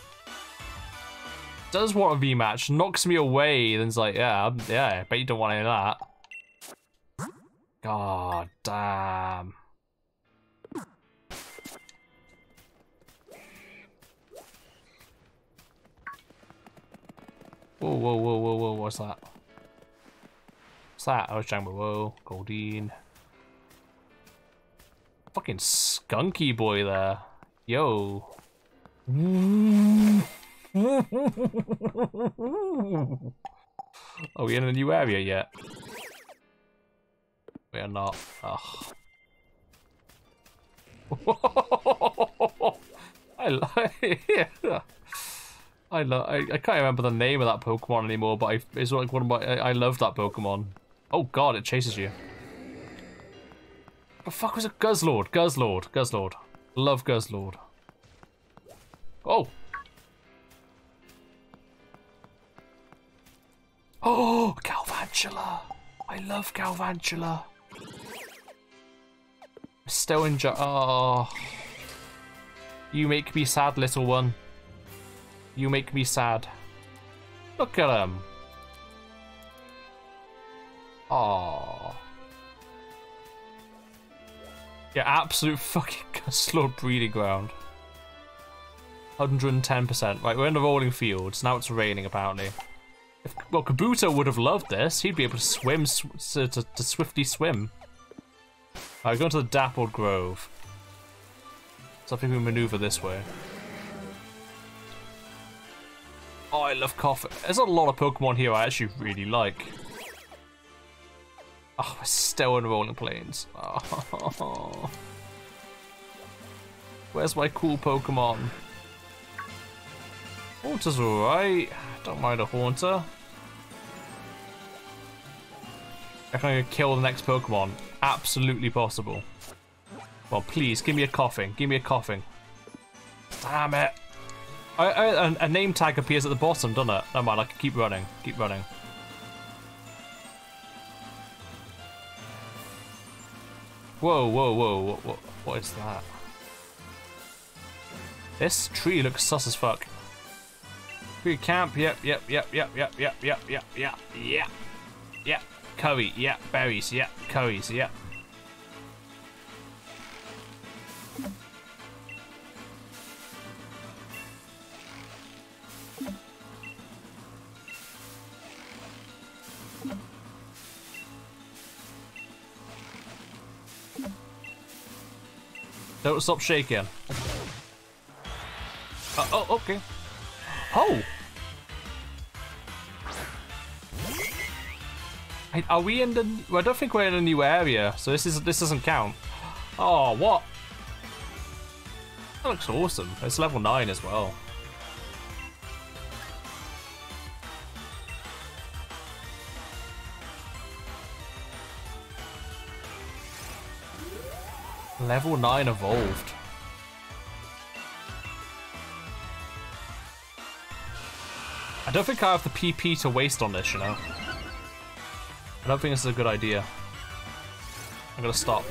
Does want a V-match, knocks me away, then it's like, yeah, yeah, I bet you don't want any of that. God damn. Whoa, whoa, whoa, whoa, whoa, what's that? What's that? Oh, Jangmo. Whoa, Goldeen. Fucking skunky boy there. Yo. Are we in a new area yet? Are not. Ugh. I yeah. I love. I, I can't remember the name of that Pokemon anymore, but I, it's like one of my. I, I love that Pokemon. Oh God, it chases you. What The fuck was it? Guzzlord, Guzzlord, Guzzlord. Love Guzzlord. Oh. Oh, Galvantula. I love Galvantula. Still enjoy. Oh. You make me sad, little one. You make me sad. Look at him. Oh. Yeah, absolute fucking slow breeding ground. 110%. Right, we're in the rolling fields. Now it's raining, apparently. If, well, Kabuto would have loved this. He'd be able to swim, sw to, to swiftly swim. Alright, going to the Dappled Grove. So I think we maneuver this way. Oh, I love coffee. There's a lot of Pokemon here I actually really like. Oh, we're still in Rolling Plains. Oh. Where's my cool Pokemon? Haunter's alright. Don't mind a Haunter. If I'm gonna kill the next Pokemon, absolutely possible. Well, please, give me a Koffing. Give me a Koffing. Damn it. I, I, a, a name tag appears at the bottom, doesn't it? Never mind, I can keep running. Keep running. Whoa, whoa, whoa, what, what, what is that? This tree looks sus as fuck. Free camp, yep, yep, yep, yep, yep, yep, yep, yep, yep, yep, yep. Curry, yep, berries, yep, curries, yep. Don't stop shaking. Uh, oh, okay. Oh! Are we in the? Well, I don't think we're in a new area, so this is this doesn't count. Oh, what? That looks awesome. It's level nine as well. Level 9 evolved. I don't think I have the PP to waste on this, you know? I don't think this is a good idea. I'm gonna stop.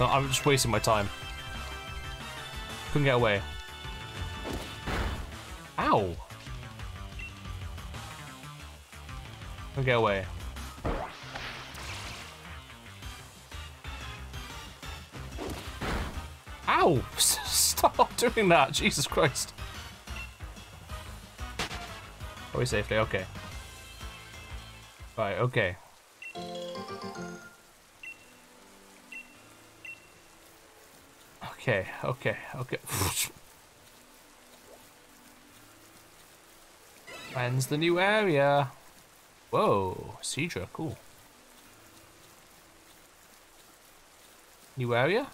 No, I'm just wasting my time. Couldn't get away. Ow! Couldn't get away. Ow! Stop doing that! Jesus Christ. Are we safely? Okay. Right, okay. Okay, okay, okay. When's the new area? Whoa, Seadra, cool. New area?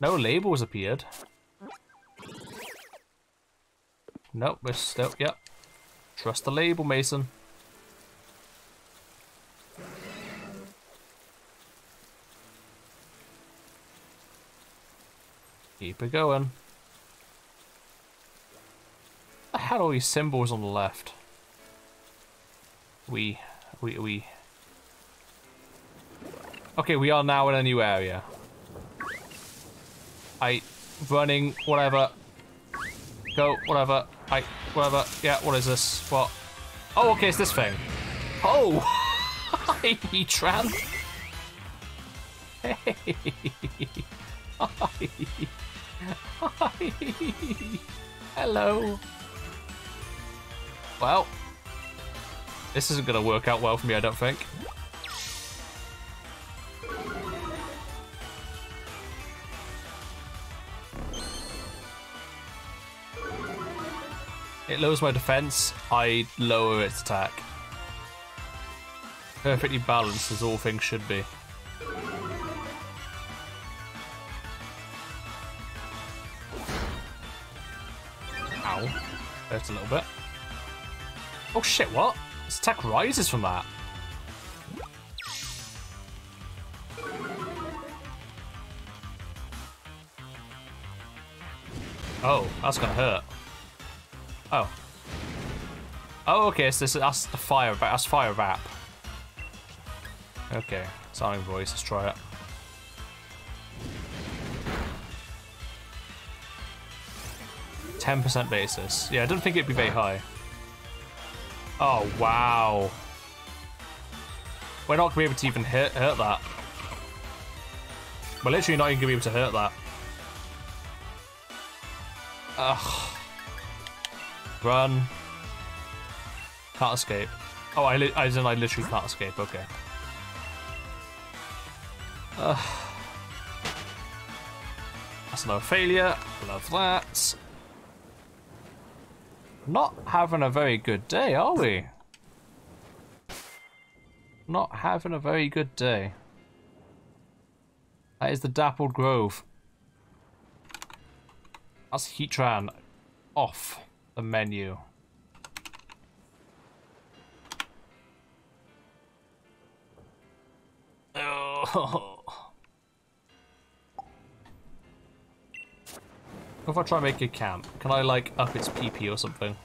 No labels appeared. Nope, we're still, yep. Trust the label, Mason. Keep it going. Hell are all these symbols on the left? We, we, we. Okay, we are now in a new area. I, running, whatever. Go, whatever. I, whatever. Yeah, what is this? What? Oh, okay, it's this thing. Oh! Hi, Tran. Hey. Hi. Hi. Hello. Well, this isn't going to work out well for me, I don't think. It lowers my defense, I lower its attack. Perfectly balanced as all things should be. Ow. Hurts a little bit. Oh shit, what? Its attack rises from that. Oh, that's gonna hurt. Oh. Oh, okay, so this is, that's the fire, that's fire wrap. Okay, sounding voice, let's try it. Ten percent basis. Yeah, I don't think it'd be very high. Oh wow. We're not gonna be able to even hit hurt that. We're literally not even gonna be able to hurt that. Ugh. Run. Can't escape. Oh, I, li I, I literally can't escape. Okay. That's another failure. Love that. Not having a very good day, are we? Not having a very good day. That is the Dappled Grove. That's Heatran off the menu. Oh. If I try and make a camp, can I like up its PP or something?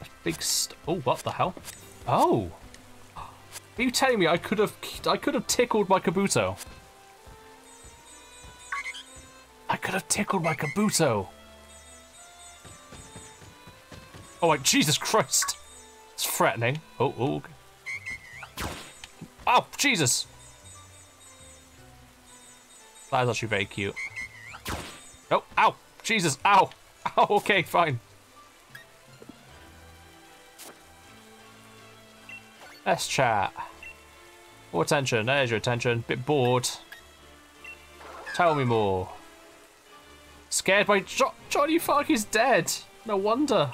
A big st oh, what the hell? Oh! Are you telling me I could have I could have tickled my Kabuto? I could have tickled my Kabuto. Oh, like Jesus Christ! It's threatening. Oh, oh. Oh, Jesus! That is actually very cute. Oh, ow! Jesus, ow! Ow, oh, okay, fine. Let's chat. More attention, there's your attention. Bit bored. Tell me more. Scared by jo Johnny Fuck is dead. No wonder.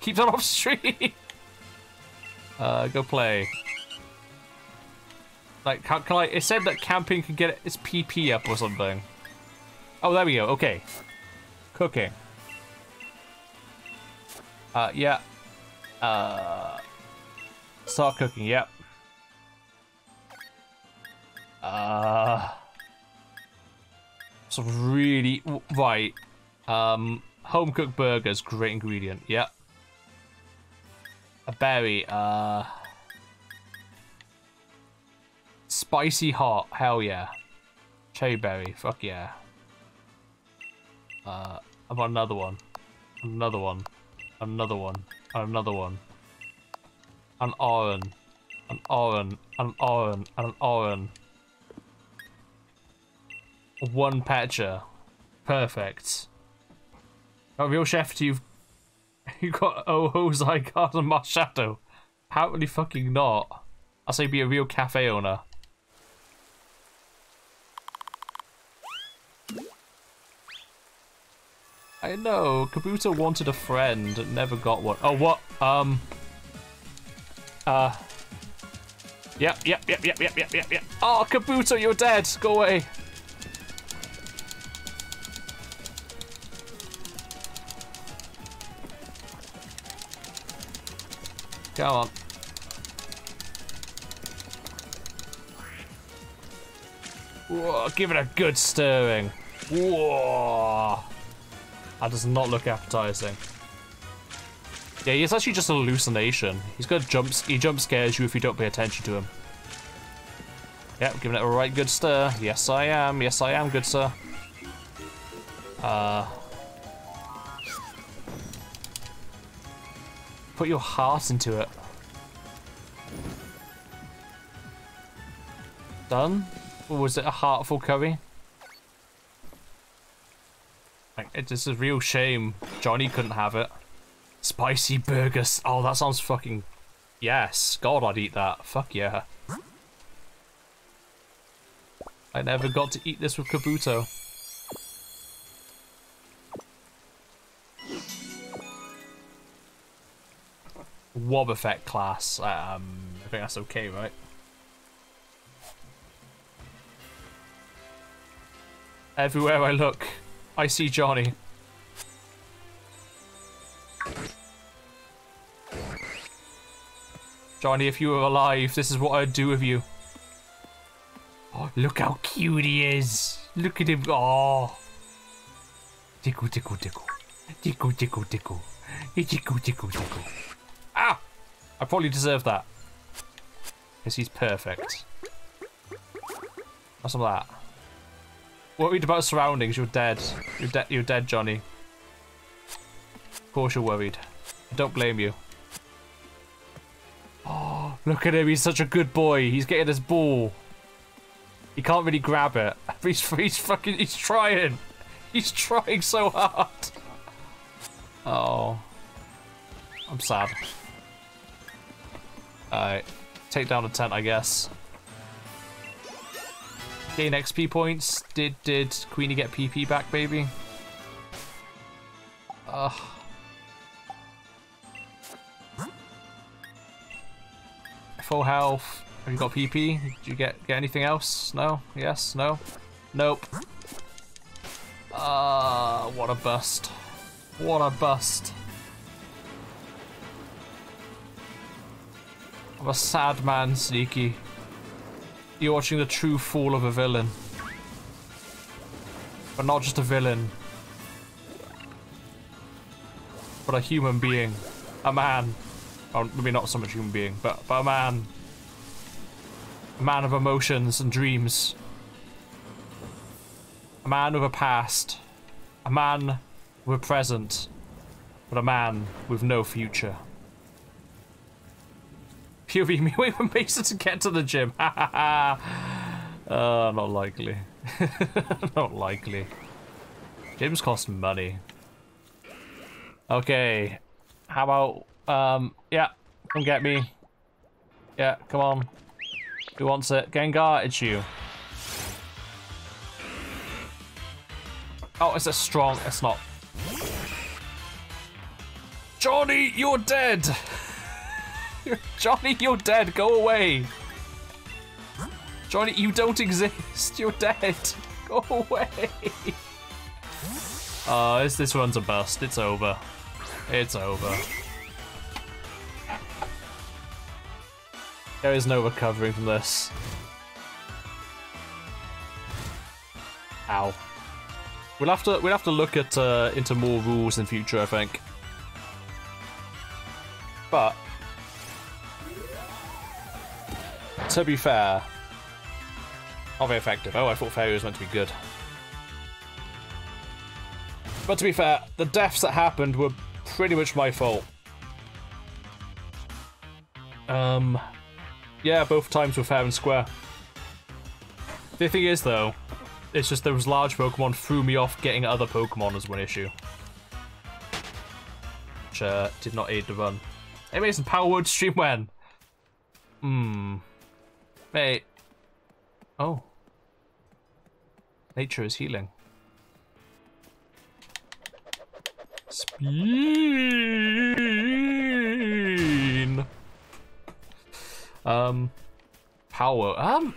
Keep on off stream. uh, go play. Like, can, can I? It said that camping can get its PP up or something. Oh, there we go. Okay. Cooking. Uh, yeah. Uh, start cooking. Yep. Uh, so really right. Um, home cooked burgers, great ingredient. Yep. A berry. Uh. Spicy hot. Hell yeah. Cherry berry. Fuck yeah. Uh, I've got another one. Another one. Another one. Another one. An orange. An orange. An orange. An orange. One patcher. Perfect. Oh, real chef, you've you got oh oh Zygarde and Marshadow. Apparently fucking not. I say be a real cafe owner. I know, Kabuto wanted a friend never got one. Oh, what? Um. Uh. Yep, yep, yep, yep, yep, yep, yep, yep. Oh, Kabuto, you're dead. Go away. Come on. Whoa, give it a good stirring. Whoa. That does not look appetizing. Yeah, he's actually just a hallucination. He's got jumps. He jump scares you if you don't pay attention to him. Yep, giving it a right good stir. Yes, I am. Yes, I am, good sir. Uh, put your heart into it. Done? Or was it a heartful curry? Like, it's just a real shame Johnny couldn't have it. Spicy burgers. Oh, that sounds fucking... Yes. God, I'd eat that. Fuck yeah. I never got to eat this with Kabuto. Wobbuffet class. Um, I think that's okay, right? Everywhere I look, I see Johnny. Johnny, if you were alive, this is what I'd do with you. Oh, look how cute he is. Look at him. Oh. Tickle, tickle, tickle. Tickle, tickle, tickle. Tickle, tickle, tickle. Ah! I probably deserve that. Because he's perfect. What's some of that? Worried about surroundings, you're dead. You're dead you're dead, Johnny. Of course you're worried. I don't blame you. Oh, look at him, he's such a good boy. He's getting his ball. He can't really grab it. He's, he's fucking, he's trying. He's trying so hard. Oh. I'm sad. Alright. Take down the tent, I guess. Gain XP points. Did did Queenie get PP back, baby? Ugh. Full health. Have you got PP? Did you get get anything else? No? Yes? No? Nope. Ah, uh, what a bust. What a bust. I'm a sad man, Sneaky. You're watching the true fall of a villain. But not just a villain. But a human being. A man. Oh, maybe not so much human being, but, but a man. A man of emotions and dreams. A man with a past. A man with a present. But a man with no future. POV me wait for Mason to get to the gym. uh, not likely. not likely. Gyms cost money. Okay. How about, um, yeah, come get me. Yeah, come on. Who wants it? Gengar, it's you. Oh, is it strong? It's not. Johnny, you're dead! Johnny, you're dead. Go away. Johnny, you don't exist. You're dead. Go away. Uh, this, this one's a bust. It's over. It's over. There is no recovering from this. Ow. We'll have to we'll have to look at uh, into more rules in future, I think. But to be fair, Not very effective. Oh, I thought Fairy was meant to be good. But to be fair, the deaths that happened were pretty much my fault. Um, yeah, both times were fair and square. The thing is, though, it's just those large Pokemon threw me off getting other Pokemon as one issue. Which uh, did not aid the run. Mason, Palworld stream when? Hmm. Mate. Oh. Nature is healing. Speen. Um, power. Um,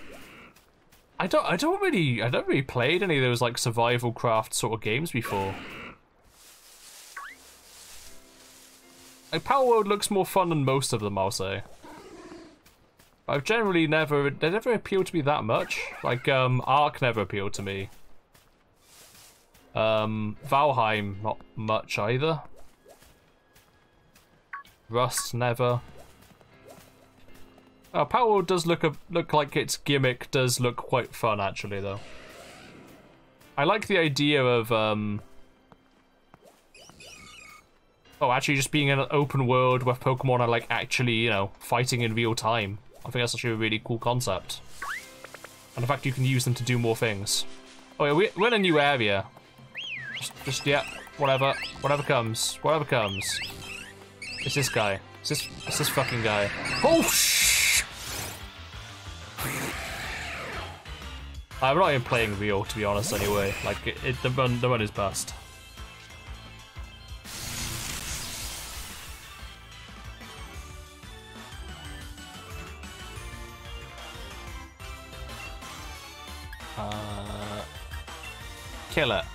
I don't. I don't really. I don't really played any of those like survival craft sort of games before. Like Palworld looks more fun than most of them, I'll say. I've generally never. They never appealed to me that much. Like um, Ark never appealed to me. Um, Valheim, not much either. Rust, never. Oh, Palworld does look a, look like its gimmick does look quite fun, actually, though. I like the idea of, um... Oh, actually just being in an open world where Pokemon are, like, actually, you know, fighting in real time. I think that's actually a really cool concept. And the fact you can use them to do more things. Oh yeah, we're in a new area. Just, just yeah, whatever, whatever comes, whatever comes. It's this guy. It's this, it's this fucking guy. Oh shh! I'm not even playing real, to be honest. Anyway, like it, it, the run, the run is bust. Uh, kill it.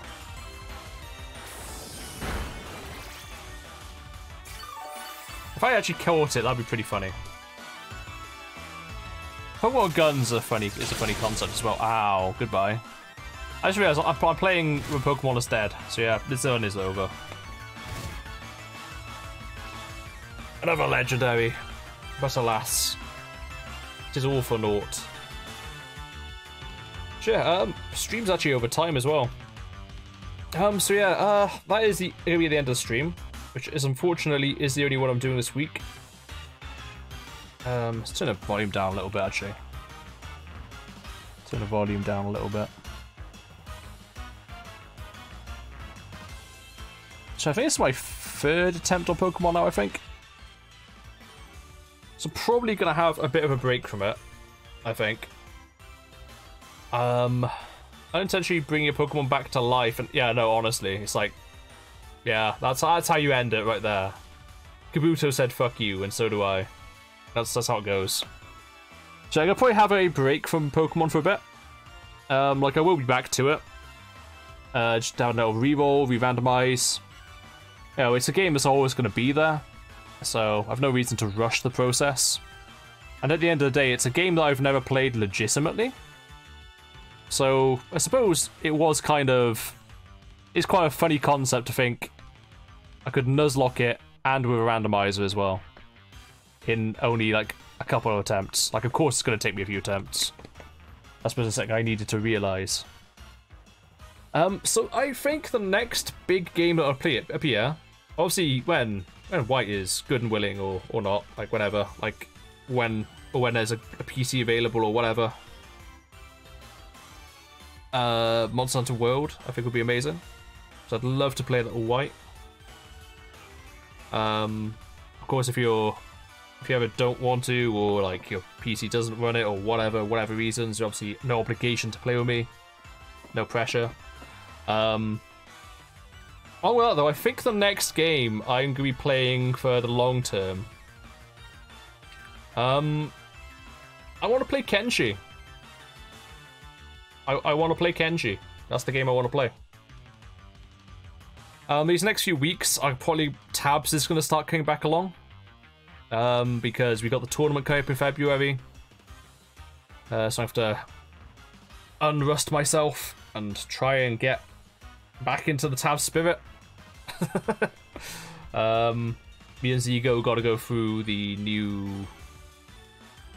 If I actually caught it, that'd be pretty funny. Pokemon guns are funny. It's a funny concept as well. Ow! Goodbye. I just realized I'm, playing with Pokemon is dead. So yeah, this zone is over. Another legendary, but alas, it is all for naught. Sure. Um, stream's actually over time as well. Um, so yeah, uh, that is the be the end of the stream which is unfortunately is the only one I'm doing this week. Um, let's turn the volume down a little bit actually. Turn the volume down a little bit. So I think it's my third attempt on Pokemon now, I think. So probably going to have a bit of a break from it, I think. Um, unintentionally bringing a Pokemon back to life, and yeah, no, honestly, it's like yeah, that's that's how you end it right there. Kabuto said "fuck you," and so do I. That's that's how it goes. So I'm gonna probably have a break from Pokemon for a bit. Um, like I will be back to it. Uh, just down now, reroll, re-randomize. You know, it's a game that's always gonna be there, so I've no reason to rush the process. And at the end of the day, it's a game that I've never played legitimately. So I suppose it was kind of it's quite a funny concept to think I could Nuzlocke it and with a randomizer as well. In only like a couple of attempts. Like, of course, it's going to take me a few attempts. That's the something I needed to realize. Um, so I think the next big game that will play appear, obviously when when White is good and willing or or not, like whenever, like when or when there's a, a PC available or whatever. Uh, Monster Hunter World, I think would be amazing. So I'd love to play that all White. Um, of course, if you're if you ever don't want to, or like your PC doesn't run it, or whatever, whatever reasons, you're obviously no obligation to play with me, no pressure. Um, oh well, though I think the next game I'm gonna be playing for the long term. Um, I want to play Kenshi. I I want to play Kenshi. That's the game I want to play. Um, these next few weeks, I probably tabs is going to start coming back along. Um, because we got the tournament coming up in February. Uh, so I have to unrust myself and try and get back into the tab spirit. um, me and Zigo got to go through the new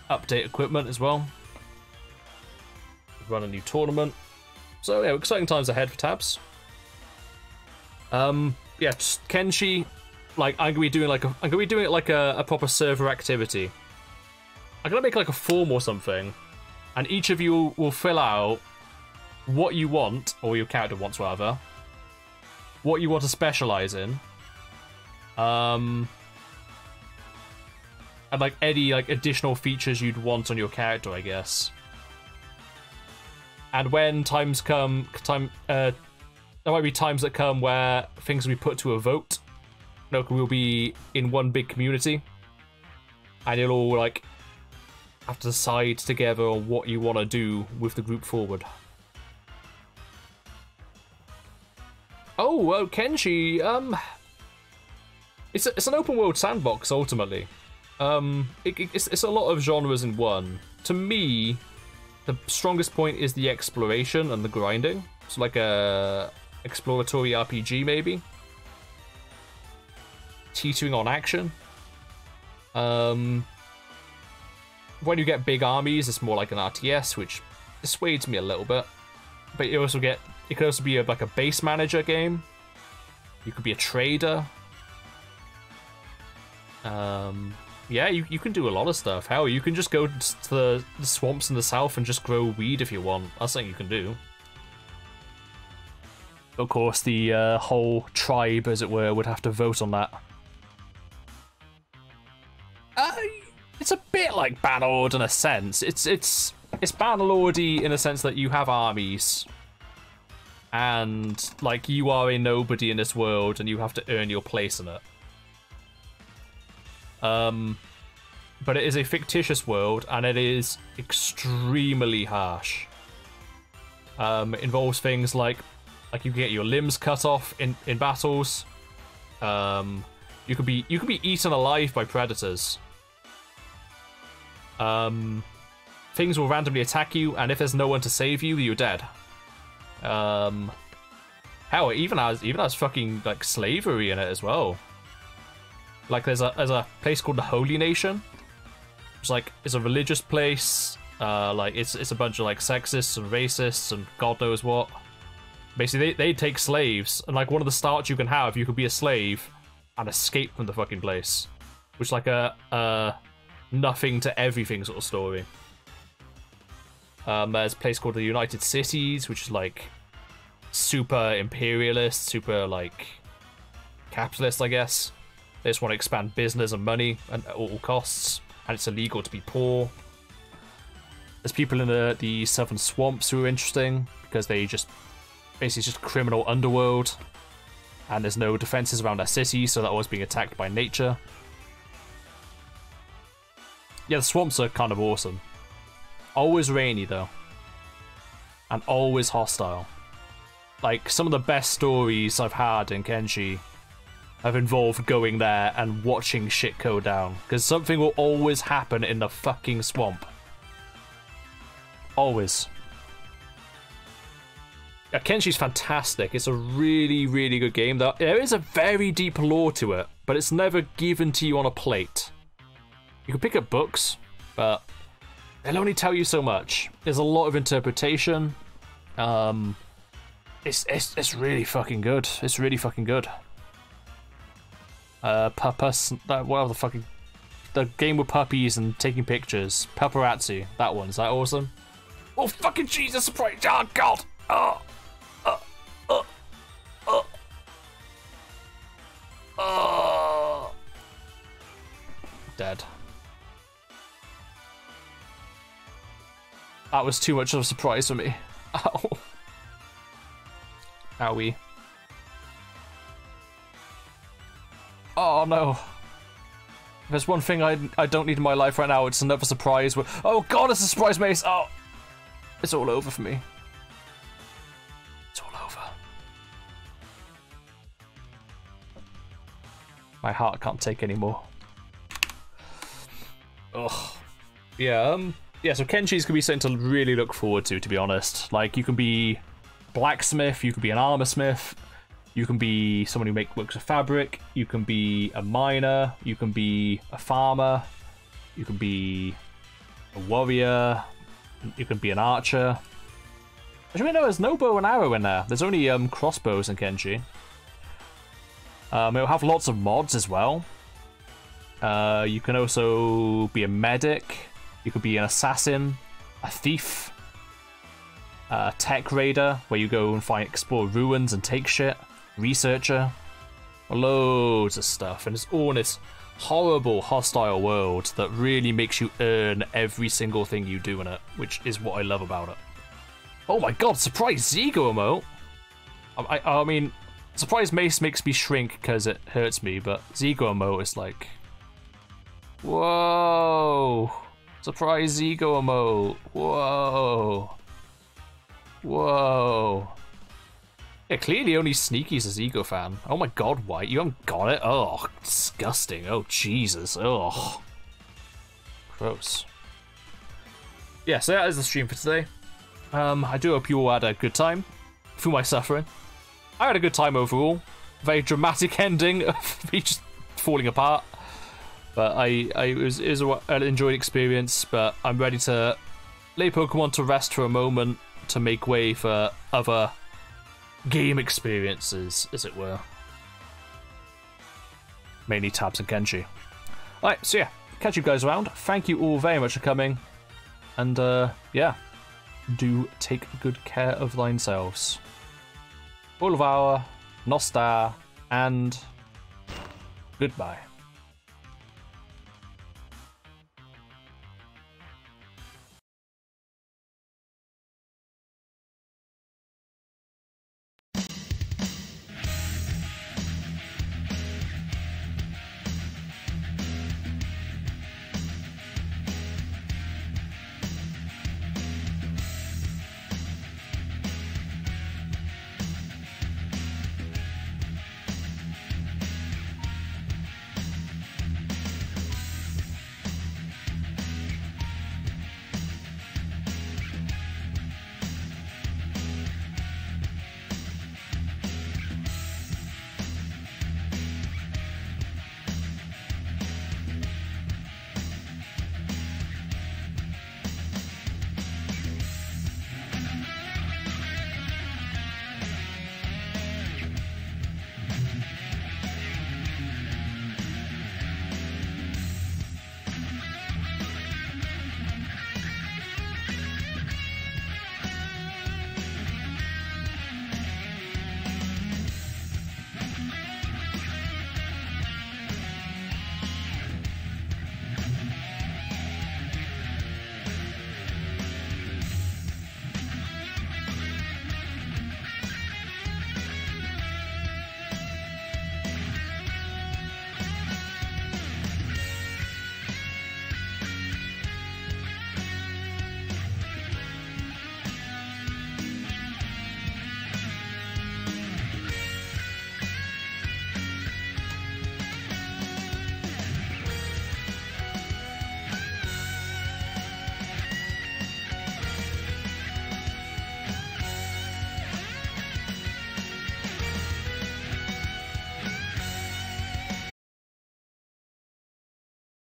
update equipment as well. Run a new tournament. So yeah, exciting times ahead for tabs. Um, yeah, Kenshi, like I'm gonna be doing like a, I'm gonna be doing it like a, a proper server activity. I'm gonna make like a form or something, and each of you will fill out what you want, or your character wants, rather, what you want to specialize in. Um, and like any like additional features you'd want on your character, I guess. And when times come, time uh, there might be times that come where things will be put to a vote. No, we'll be in one big community, and you'll all like have to decide together on what you want to do with the group forward. Oh, well, Kenshi, um, it's a, it's an open world sandbox ultimately. Um, it, it's it's a lot of genres in one. To me, the strongest point is the exploration and the grinding. It's like a exploratory RPG maybe. Teetering on action. Um, when you get big armies, it's more like an RTS, which dissuades me a little bit. But you also get it could also be a, like a base manager game. You could be a trader. Um, yeah, you, you can do a lot of stuff. Hell, you can just go to the, swamps in the south and just grow weed if you want. That's something you can do. Of course, the uh, whole tribe, as it were, would have to vote on that. Uh, it's a bit like Bannerlord in a sense. It's it's it's Bannerlordy in a sense that you have armies, and like you are a nobody in this world, and you have to earn your place in it. Um, but it is a fictitious world, and it is extremely harsh. Um, it involves things like like you can get your limbs cut off in in battles. Um, you could be you could be eaten alive by predators. Um, things will randomly attack you, and if there's no one to save you, you're dead. Um, hell, even has even has fucking like slavery in it as well. Like there's a there's a place called the Holy Nation. It's like it's a religious place. Uh, like it's it's a bunch of like sexists and racists and God knows what. Basically, they, they take slaves, and like one of the starts you can have, you could be a slave and escape from the fucking place, which is like a uh nothing to everything sort of story. Um, there's a place called the United Cities, which is like super imperialist, super like capitalist, I guess. They just want to expand business and money at all costs, and it's illegal to be poor. There's people in the the southern swamps who are interesting because they just basically just criminal underworld, and there's no defenses around their city, so they're always being attacked by nature. Yeah, the swamps are kind of awesome. Always rainy though, and always hostile. Like some of the best stories I've had in Kenshi have involved going there and watching shit go down because something will always happen in the fucking swamp. Always. Yeah, Kenshi's fantastic. It's a really, really good game. There is a very deep lore to it, but it's never given to you on a plate. You can pick up books, but they'll only tell you so much. There's a lot of interpretation. Um, it's it's it's really fucking good. It's really fucking good. Uh, Pupus, that whatever the fucking the game with puppies and taking pictures. Pupperazzi, that one. Is that awesome? Oh fucking Jesus Christ! Oh God! Oh, oh, oh, oh, oh. Dead. That was too much of a surprise for me. Ow. Owie. Oh no. If there's one thing I I don't need in my life right now, it's another surprise. Where, oh god, it's a surprise mace! Oh, it's all over for me. It's all over. My heart can't take anymore. Ugh. Yeah, um, yeah, so Kenshi's gonna be something to really look forward to, to be honest. Like, you can be blacksmith, you could be an armor smith, you can be someone who makes works of fabric, you can be a miner, you can be a farmer, you can be a warrior, you can be an archer. Actually, no, there's no bow and arrow in there. There's only um, crossbows in Kenshi. Um, it'll have lots of mods as well. Uh, you can also be a medic. You could be an assassin, a thief, a tech raider, where you go and find explore ruins and take shit. Researcher, loads of stuff, and it's all in this horrible, hostile world that really makes you earn every single thing you do in it, which is what I love about it. Oh my god, surprise Zigo emote! I, I, I mean, surprise Mace makes me shrink because it hurts me, but Zigo emote is like. Whoa! Surprise Zigo emote! Whoa! Whoa! Yeah, clearly only Sneaky's a ego fan. Oh my god, White, you haven't got it? Oh, disgusting. Oh, Jesus. Oh. Gross. Yeah, so that is the stream for today. Um, I do hope you all had a good time through my suffering. I had a good time overall. Very dramatic ending of me just falling apart. But I, I it was, it was an enjoyed experience, but I'm ready to lay Pokemon to rest for a moment to make way for other game experiences, as it were. Mainly Tabs and Kenshi. Alright, so yeah, catch you guys around. Thank you all very much for coming. And uh, yeah, do take good care of thyselves. All of our Nostar and goodbye.